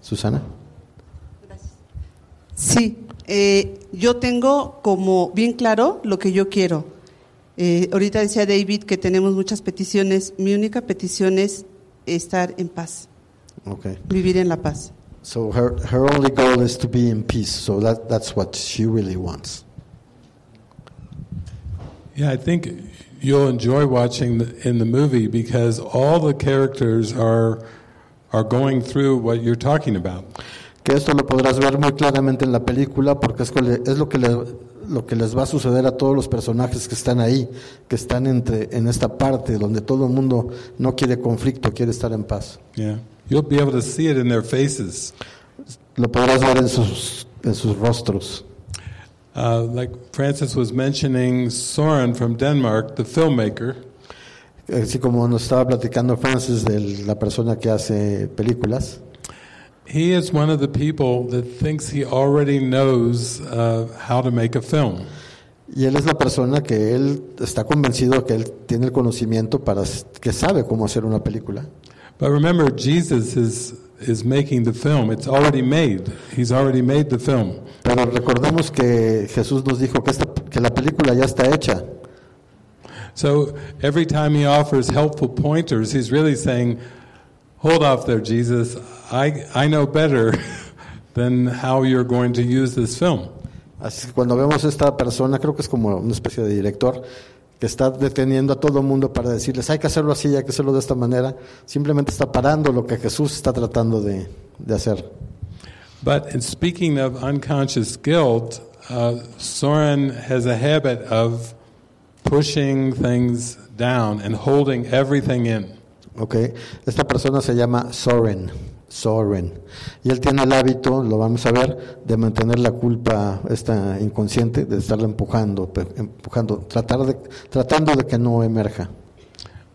Susana. Sí, eh, yo tengo como bien claro lo que yo quiero. Eh, ahorita decía David que tenemos muchas peticiones. Mi única petición es estar en paz, Okay. vivir en la paz. So her her only goal is to be in peace. So that that's what she really wants. Yeah, I think you'll enjoy watching the, in the movie because all the characters are are going through what you're talking about. Que esto lo podrás ver muy claramente en la película porque es, es lo que le- lo que les va a suceder a todos los personajes que están ahí, que están entre en esta parte donde todo el mundo no quiere conflicto, quiere estar en paz. Yeah, you'll be able to see it in their faces. Lo podrás ver en sus en sus rostros. Uh, like Francis was mentioning, Soren from Denmark, the filmmaker. Así como nos estaba platicando Francis de la persona que hace películas. He is one of the people that thinks he already knows uh, how to make a film. Y él es la persona que él está convencido que él tiene el conocimiento para que sabe cómo hacer una película. But remember, Jesus is is making the film. It's already made. He's already made the film. Pero recordemos que Jesús nos dijo que, esta, que la película ya está hecha. So every time he offers helpful pointers, he's really saying, "Hold off there, Jesus. I I know better *laughs* than how you're going to use this film." Así que cuando vemos a esta persona, creo que es como una especie de director que está deteniendo a todo el mundo para decirles hay que hacerlo así, hay que hacerlo de esta manera, simplemente está parando lo que Jesús está tratando de, de hacer. But in speaking of unconscious guilt, uh, Soren has a habit of pushing things down and holding everything in. Okay. Esta persona se llama Soren, Soren, y él tiene el hábito, lo vamos a ver, de mantener la culpa esta inconsciente, de estarla empujando, empujando, tratar de, tratando de que no emerja.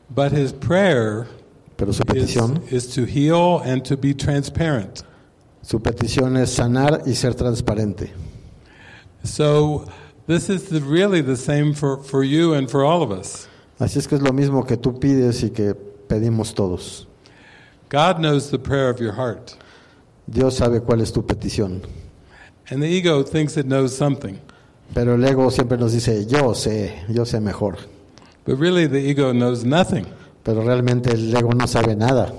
But his prayer Pero su is, petición, is to heal and to be transparent. su petición es sanar y ser transparente. So this is the, really the same for, for you and for all of us. Así es que es lo mismo que tú pides y que pedimos todos. God knows the prayer of your heart, Dios sabe cuál es tu petición, and the ego thinks it knows something. pero el ego siempre nos dice, yo sé, yo sé mejor, But really, the ego knows nothing. pero realmente el ego no sabe nada.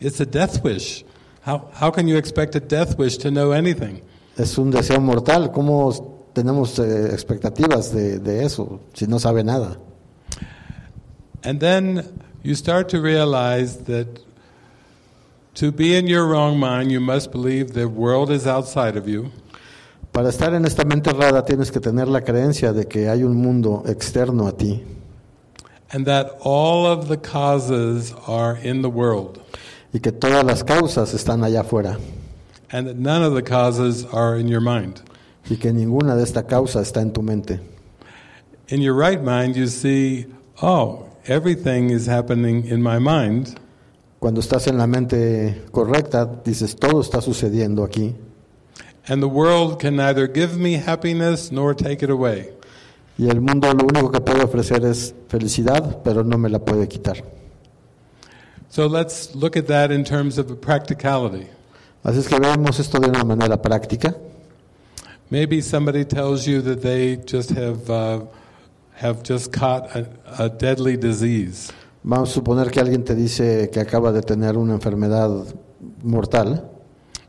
It's a death wish. How, how can you expect a death wish to know anything? Es un deseo mortal, ¿cómo tenemos eh, expectativas de, de eso si no sabe nada? And then you start to realize that to be in your wrong mind, you must believe the world is outside of you. Para estar en esta mente errada tienes que tener la creencia de que hay un mundo externo a ti and that all of the causes are in the world, y que todas las causas están allá afuera and that none of the causes are in your mind. y que ninguna de esta causa está en tu mente. In your right mind, you see, oh, everything is happening in my mind, Cuando estás en la mente correcta, dices, todo está sucediendo aquí and the world can neither give me happiness nor take it away. y el mundo lo único que puede ofrecer es felicidad, pero no me la puede quitar. So let's look at that in terms of a practicality. Así es que vemos esto de una manera práctica. Maybe somebody tells you that they just have uh, have just caught a, a deadly disease, Vamos a suponer que alguien te dice que acaba de tener una enfermedad mortal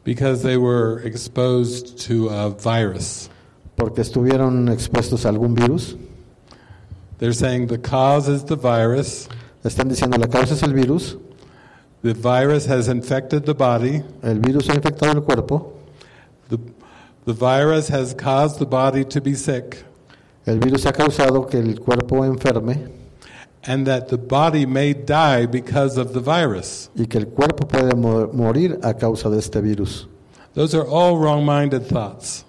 because they were exposed to a virus. porque estuvieron expuestos a algún virus. They're saying the cause is the virus. Están diciendo la causa es el virus, The virus has infected the body. el virus ha infectado el cuerpo, The, the virus has caused the body to be sick, el virus ha causado que el cuerpo enferme and that the body may die because of the virus. y que el cuerpo puede mo- morir a causa de este virus. Those are all wrong minded thoughts.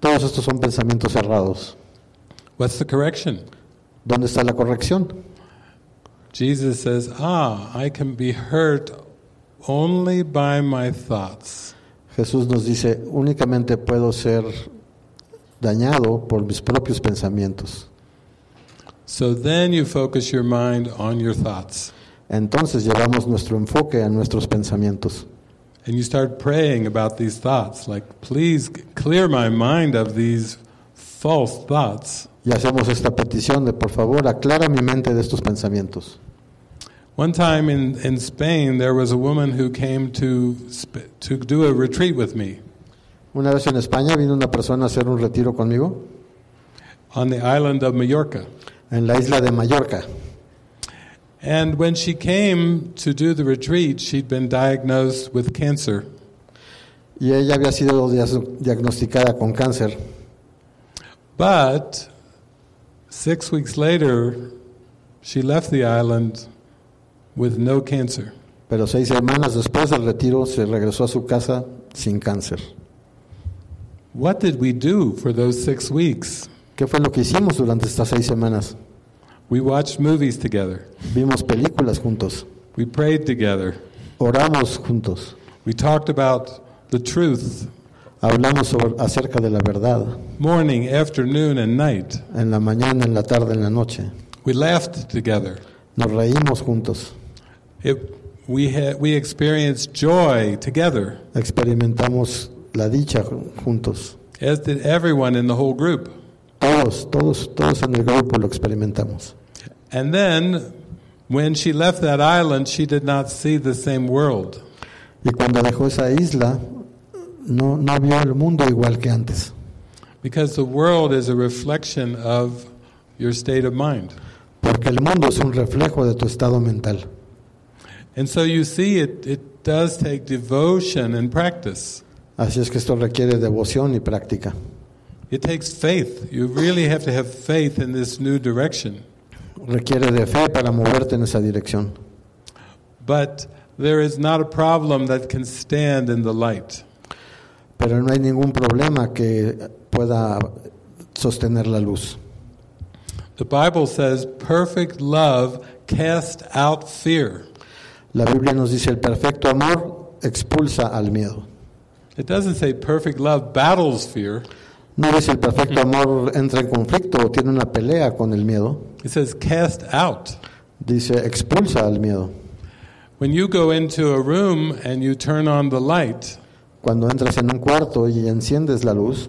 Todos estos son pensamientos errados. What's the correction? ¿Dónde está la corrección? Jesus says, Ah, I can be hurt only by my thoughts. Jesús nos dice, únicamente puedo ser dañado por mis propios pensamientos. So then you focus your mind on your thoughts. Entonces llevamos nuestro enfoque a nuestros pensamientos And you start praying about these thoughts, like, please clear my mind of these false thoughts. y hacemos esta petición de, por favor, aclara mi mente de estos pensamientos. One time in, in Spain, there was a woman who came to, to do a retreat with me Una vez en España vino una persona a hacer un retiro conmigo on the island of Mallorca. en la isla de Mallorca. And when she came to do the retreat, she'd been diagnosed with cancer. Y ella había sido diagnosticada con cáncer. But six weeks later, she left the island with no cancer. Pero seis semanas después del retiro se regresó a su casa sin cáncer. What did we do for those six weeks? ¿Qué fue lo que hicimos durante estas seis semanas? We watched movies together. Vimos películas juntos, We prayed together. oramos juntos, We talked about the truth hablamos sobre, acerca de la verdad morning, afternoon, and night. en la mañana, en la tarde, en la noche. We laughed together. Nos reímos juntos, It, we, had, we experienced joy together, experimentamos la dicha juntos. as did everyone in the whole group. Todos, todos, todos en el grupo lo experimentamos. And then, when she left that island, she did not see the same world. Y cuando dejó esa isla, no, no vio el mundo igual que antes, Because the world is a reflection of your state of mind. porque el mundo es un reflejo de tu estado mental. And so you see, it, it does take devotion and practice. Así es que esto requiere devoción y práctica. It takes faith. You really have to have faith in this new direction. Requiere de fe para moverte en esa dirección. But there is not a problem that can stand in the light. Pero no hay ningún problema que pueda sostener la luz. The Bible says perfect love casts out fear. La Biblia nos dice el perfecto amor expulsa al miedo. It doesn't say perfect love battles fear. No dice el perfecto mm-hmm. amor entra en conflicto o tiene una pelea con el miedo. It says cast out. Dice expulsa al miedo. When you go into a room and you turn on the light, Cuando entras en un cuarto y enciendes la luz,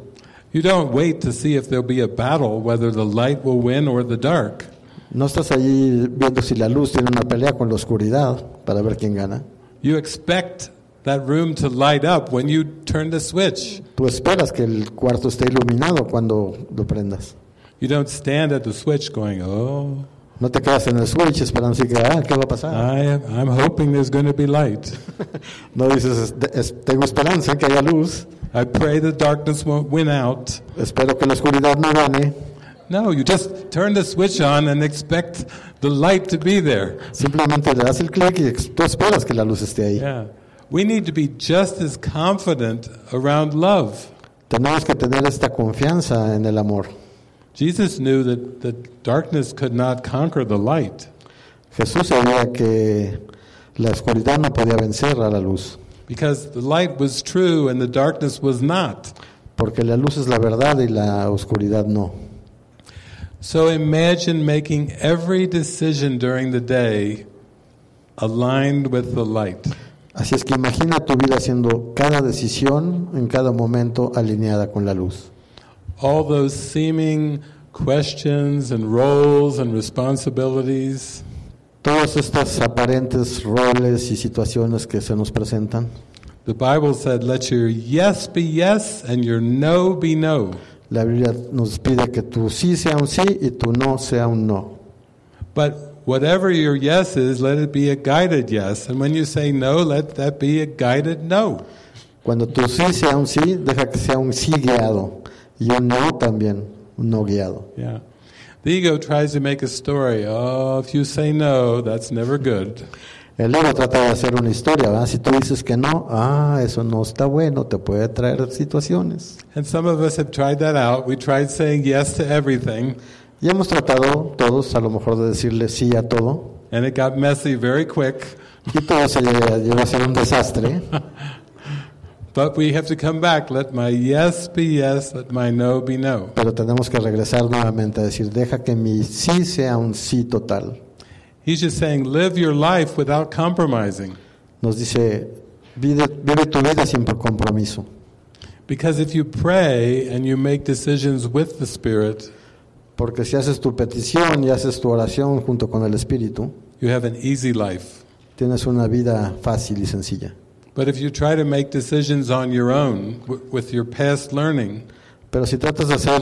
you don't wait to see if there'll be a battle, whether the light will win or the dark. no estás allí viendo si la luz tiene una pelea con la oscuridad para ver quién gana. You expect that room to light up when you turn the switch. Tú esperas que el cuarto esté iluminado cuando lo prendas. You don't stand at the switch going, oh, No te quedas en el switch esperando así que, ah, ¿qué va a pasar? I am, I'm hoping there's going to be light. *laughs* No dices, "Es- es- tengo esperanza que haya luz, I pray the darkness won't win out. espero que la oscuridad no gane. No, you just turn the switch on and expect the light to be there. Simplemente le das el clic y tú esperas que la luz esté ahí. Yeah. We need to be just as confident around love. Tenemos que tener esta confianza en el amor. Jesus knew that, that darkness could not conquer the light. Jesús sabía que la oscuridad no podía vencer a la luz, Because the light was true and the darkness was not. porque la luz es la verdad y la oscuridad no. So imagine making every decision during the day aligned with the light. Así es que imagina tu vida haciendo cada decisión en cada momento alineada con la luz. All those seeming questions and roles and responsibilities, Todos estos aparentes roles y situaciones que se nos presentan. the Bible said, let your yes be yes and your no be no. La Biblia nos pide que tu sí sea un sí y tu no sea un no. But whatever your yes is, let it be a guided yes. And when you say no, let that be a guided no. Cuando tu sí sea un sí, deja que sea un sí guiado y un no también, un no guiado. Yeah. The ego tries to make a story. Oh, if you say no, that's never good. El ego trata de hacer una historia, ¿verdad? Si tú dices que no, ah, eso no está bueno, te puede traer situaciones. And some of us have tried that out. We tried saying yes to everything, Y hemos tratado todos a lo mejor de decirle sí a todo, and it got messy very quick. y todo se llegó a ser un desastre. *laughs* But we have to come back. Let my yes be yes, let my no be no. Pero tenemos que regresar nuevamente a decir, deja que mi sí sea un sí total. He's just saying, live your life without compromising. Nos dice, vive, vive tu vida sin compromiso. Because if you pray and you make decisions with the Spirit, Porque si haces tu petición y haces tu oración junto con el Espíritu, you have an easy life. tienes una vida fácil y sencilla. But if you try to make decisions on your own w- with your past learning, Pero si tratas de hacer,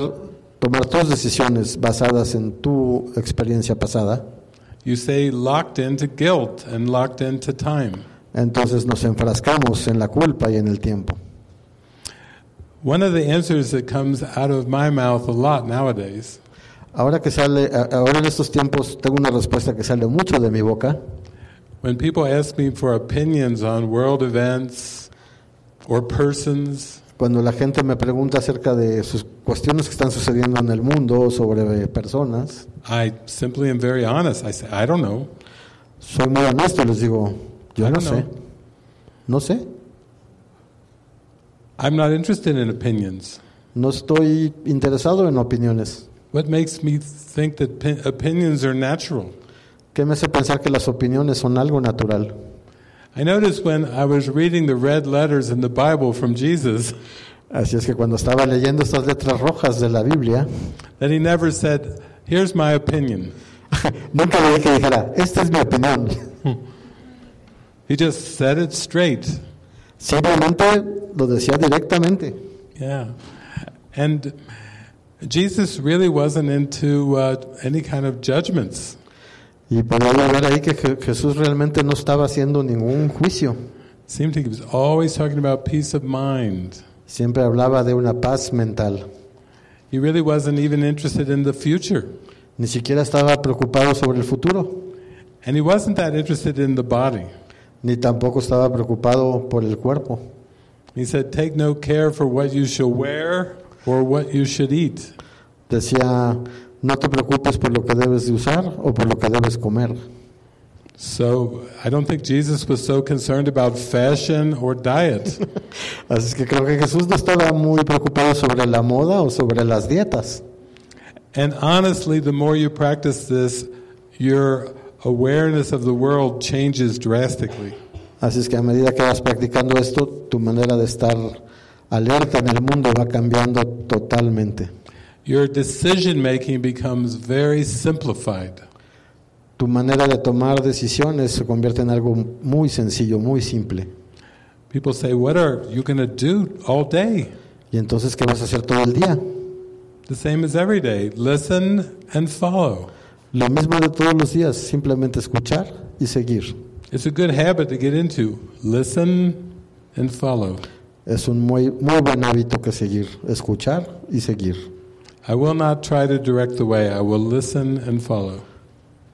tomar tus decisiones basadas en tu experiencia pasada, you locked into guilt and locked into time. entonces nos enfrascamos en la culpa y en el tiempo. One of the answers that comes out of my mouth a lot nowadays Ahora que sale, ahora en estos tiempos tengo una respuesta que sale mucho de mi boca. when people ask me for opinions on world events or persons, Cuando la gente me pregunta acerca de sus cuestiones que están sucediendo en el mundo o sobre personas, I simply am very honest. I say, I don't know. soy muy honesto les digo, yo I no sé, know. no sé, I'm not interested in opinions. no estoy interesado en opiniones. What makes me think that opinions are natural? ¿Qué me hace pensar que las opiniones son algo natural? I noticed when I was reading the red letters in the Bible from Jesus Así es que cuando estaba leyendo estas letras rojas de la Biblia, that he never said, Here's my opinion. *laughs* nunca leí que dijera, esta es mi opinión. He just said it straight. Simplemente lo decía directamente. Yeah. And Jesus really wasn't into uh, any kind of judgments. Y podía ver ahí que Je- Jesús realmente no estaba haciendo ningún juicio. seemed he was always talking about peace of mind. Siempre hablaba de una paz mental. He really wasn't even interested in the future. Ni siquiera estaba preocupado sobre el futuro. And he wasn't that interested in the body. Ni tampoco estaba preocupado por el cuerpo. He said, Take no care for what you shall wear or what you should eat. Decía, no te preocupes por lo que debes de usar o por lo que debes comer. So I don't think Jesus was so concerned about fashion or diet. *laughs* Así es que creo que Jesús no estaba muy preocupado sobre la moda o sobre las dietas. and honestly, the more you practice this, your awareness of the world changes drastically. Así es que a medida que vas practicando esto, tu manera de estar alerta en el mundo va cambiando totalmente. Your decision making becomes very simplified. Tu manera de tomar decisiones se convierte en algo muy sencillo, muy simple. People say, What are you going to do all day? Y entonces, ¿qué vas a hacer todo el día? The same as every day listen and follow. Lo mismo de todos los días, simplemente escuchar y seguir. It's a good habit to get into. Listen and follow. Es un muy, muy buen hábito que seguir, escuchar y seguir. I will not try to direct the way, I will listen and follow.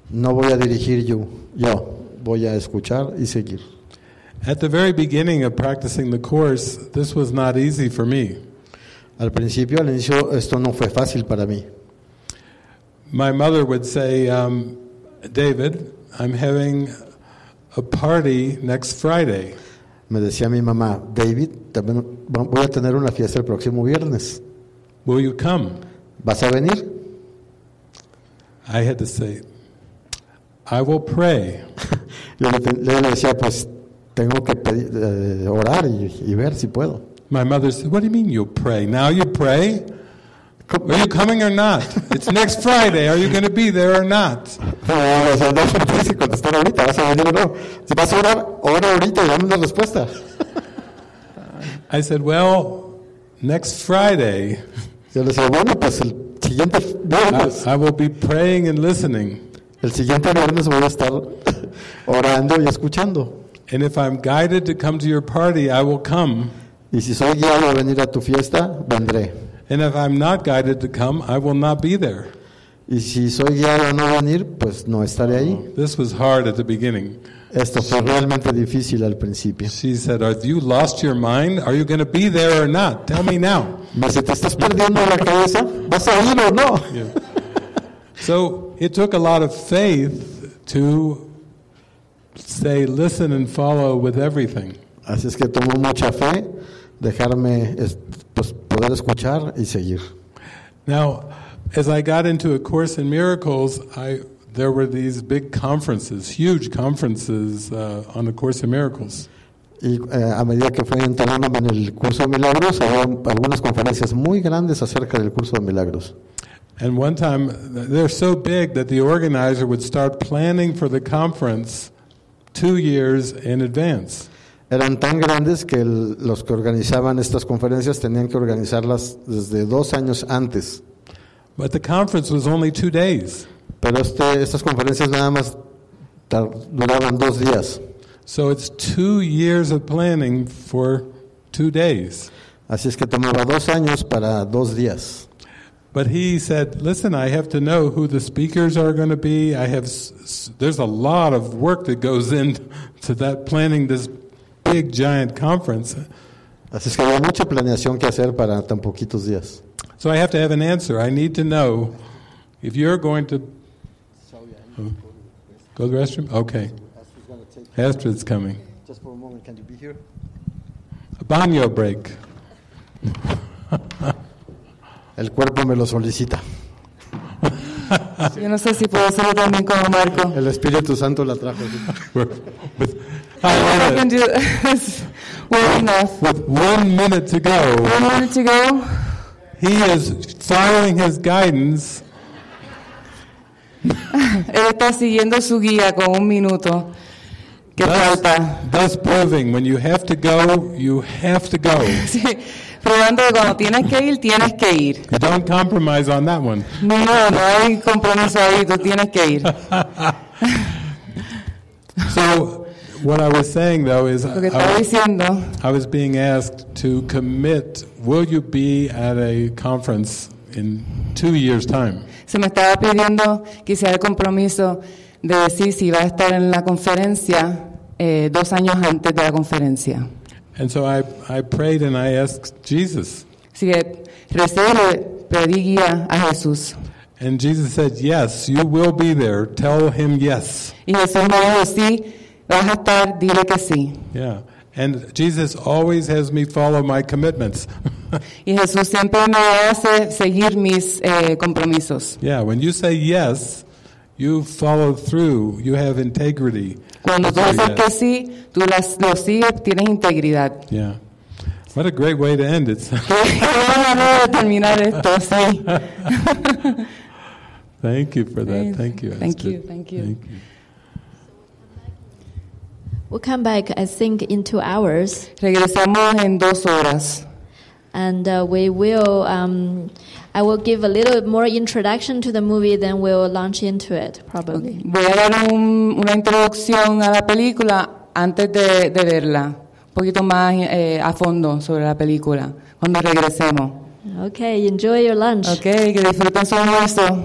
No voy a dirigir yo, yo voy a escuchar y seguir. At the very beginning of practicing the course, this was not easy for me. Al principio, al inicio, esto no fue fácil para mí. My mother would say, um, David, I'm having a party next Friday. Me decía mi mamá, David, también voy a tener una fiesta el próximo viernes. Will you come? ¿Vas a venir? I had to say, I will pray. Yo *laughs* le, le decía, pues tengo que pedir, eh, orar y, y ver si puedo. My mother said, What do you mean you'll pray? Now you pray? Are you coming or not? It's next Friday. Are you going to be there or not? No, o sea, no me tienes que contestar ahorita, vas a venir o no. Si vas a orar, ora ahorita y dame una respuesta. I said, Well, next Friday, Yo le decía, bueno, pues el siguiente viernes, I, I will be praying and listening. el siguiente viernes voy a estar orando y escuchando. And if I'm guided to come to your party, I will come. Y si soy guiado a venir a tu fiesta, vendré. And if I'm not guided to come, I will not be there. Y si soy guiado a no venir, pues no estaré ahí. Uh, this was hard at the beginning. Esto fue realmente difícil al principio. She said, Have you lost your mind? Are you going to be there or not? Tell me now. Me dice, ¿te estás perdiendo la cabeza? ¿Vas a ir o no? So it took a lot of faith to say, listen and follow with everything. Así es que tomó mucha fe dejarme pues, poder escuchar y seguir. Now, as I got into A Course in Miracles, I, there were these big conferences, huge conferences uh, on A Course in Miracles. Y eh, a medida que fui entrenándome en el curso de milagros, había algunas conferencias muy grandes acerca del curso de milagros. And one time, they're so big that the organizer would start planning for the conference two years in advance. Eran tan grandes que el- los que organizaban estas conferencias tenían que organizarlas desde dos años antes. But the conference was only two days. Pero este, estas conferencias nada más duraban dos días. So it's two years of planning for two days. Así es que tomaba dos años para dos días. But he said, "Listen, I have to know who the speakers are going to be. I have there's a lot of work that goes into that planning this big giant conference. Así es que había mucha planeación que hacer para tan poquitos días. So I have to have an answer. I need to know if you're going to Oh. go to the restroom. Okay, Astrid's coming. Just for a moment, can you be here? A baño break. El cuerpo me lo solicita. Yo no sé si puedo hacerlo también como Marco. El Espíritu Santo la trajo. With, I can do this well enough. with one minute to go, One minute to go. he is following his guidance. *laughs* Él está siguiendo su guía con un minuto. ¿Qué Thus, falta? thus proving when you have to go, you have to go. *laughs* Sí, probando que cuando tienes que ir, tienes que ir. You don't compromise on that one. No, no hay compromiso ahí, tú tienes que ir. *laughs* So, what I was saying though is, I, diciendo, I was being asked to commit. Will you be at a conference in two years' time? se me estaba pidiendo que hiciera el compromiso de decir si iba a estar en la conferencia eh, dos años antes de la conferencia. And so I, I prayed and I asked Jesus. Así que recé y pedí guía a Jesús. And Jesus said, Yes, you will be there. Tell him yes. Y Jesús me dijo, sí, vas a estar, dile que sí. Yeah. And Jesus always has me follow my commitments. *laughs* Y Jesús siempre me hace seguir mis eh, compromisos. yeah, when you say yes, you follow through. You have integrity. Cuando tú dices yes. que sí, tú las, lo sigues, tienes integridad. Yeah. What a great way to end it. *laughs* Qué buena manera de terminar esto, sí. *laughs* thank you for that. Thank you. Thank you, thank you. Thank you. We'll come back, I think, in two hours, Regresamos en dos horas. and uh, we will. Um, I will give a little more introduction to the movie, then we'll launch into it, probably. Voy a dar un- una introducción a la película antes de, de verla, un poquito más eh, a fondo sobre la película, cuando regresemos. Okay, enjoy your lunch. Ok, que disfruten su almuerzo.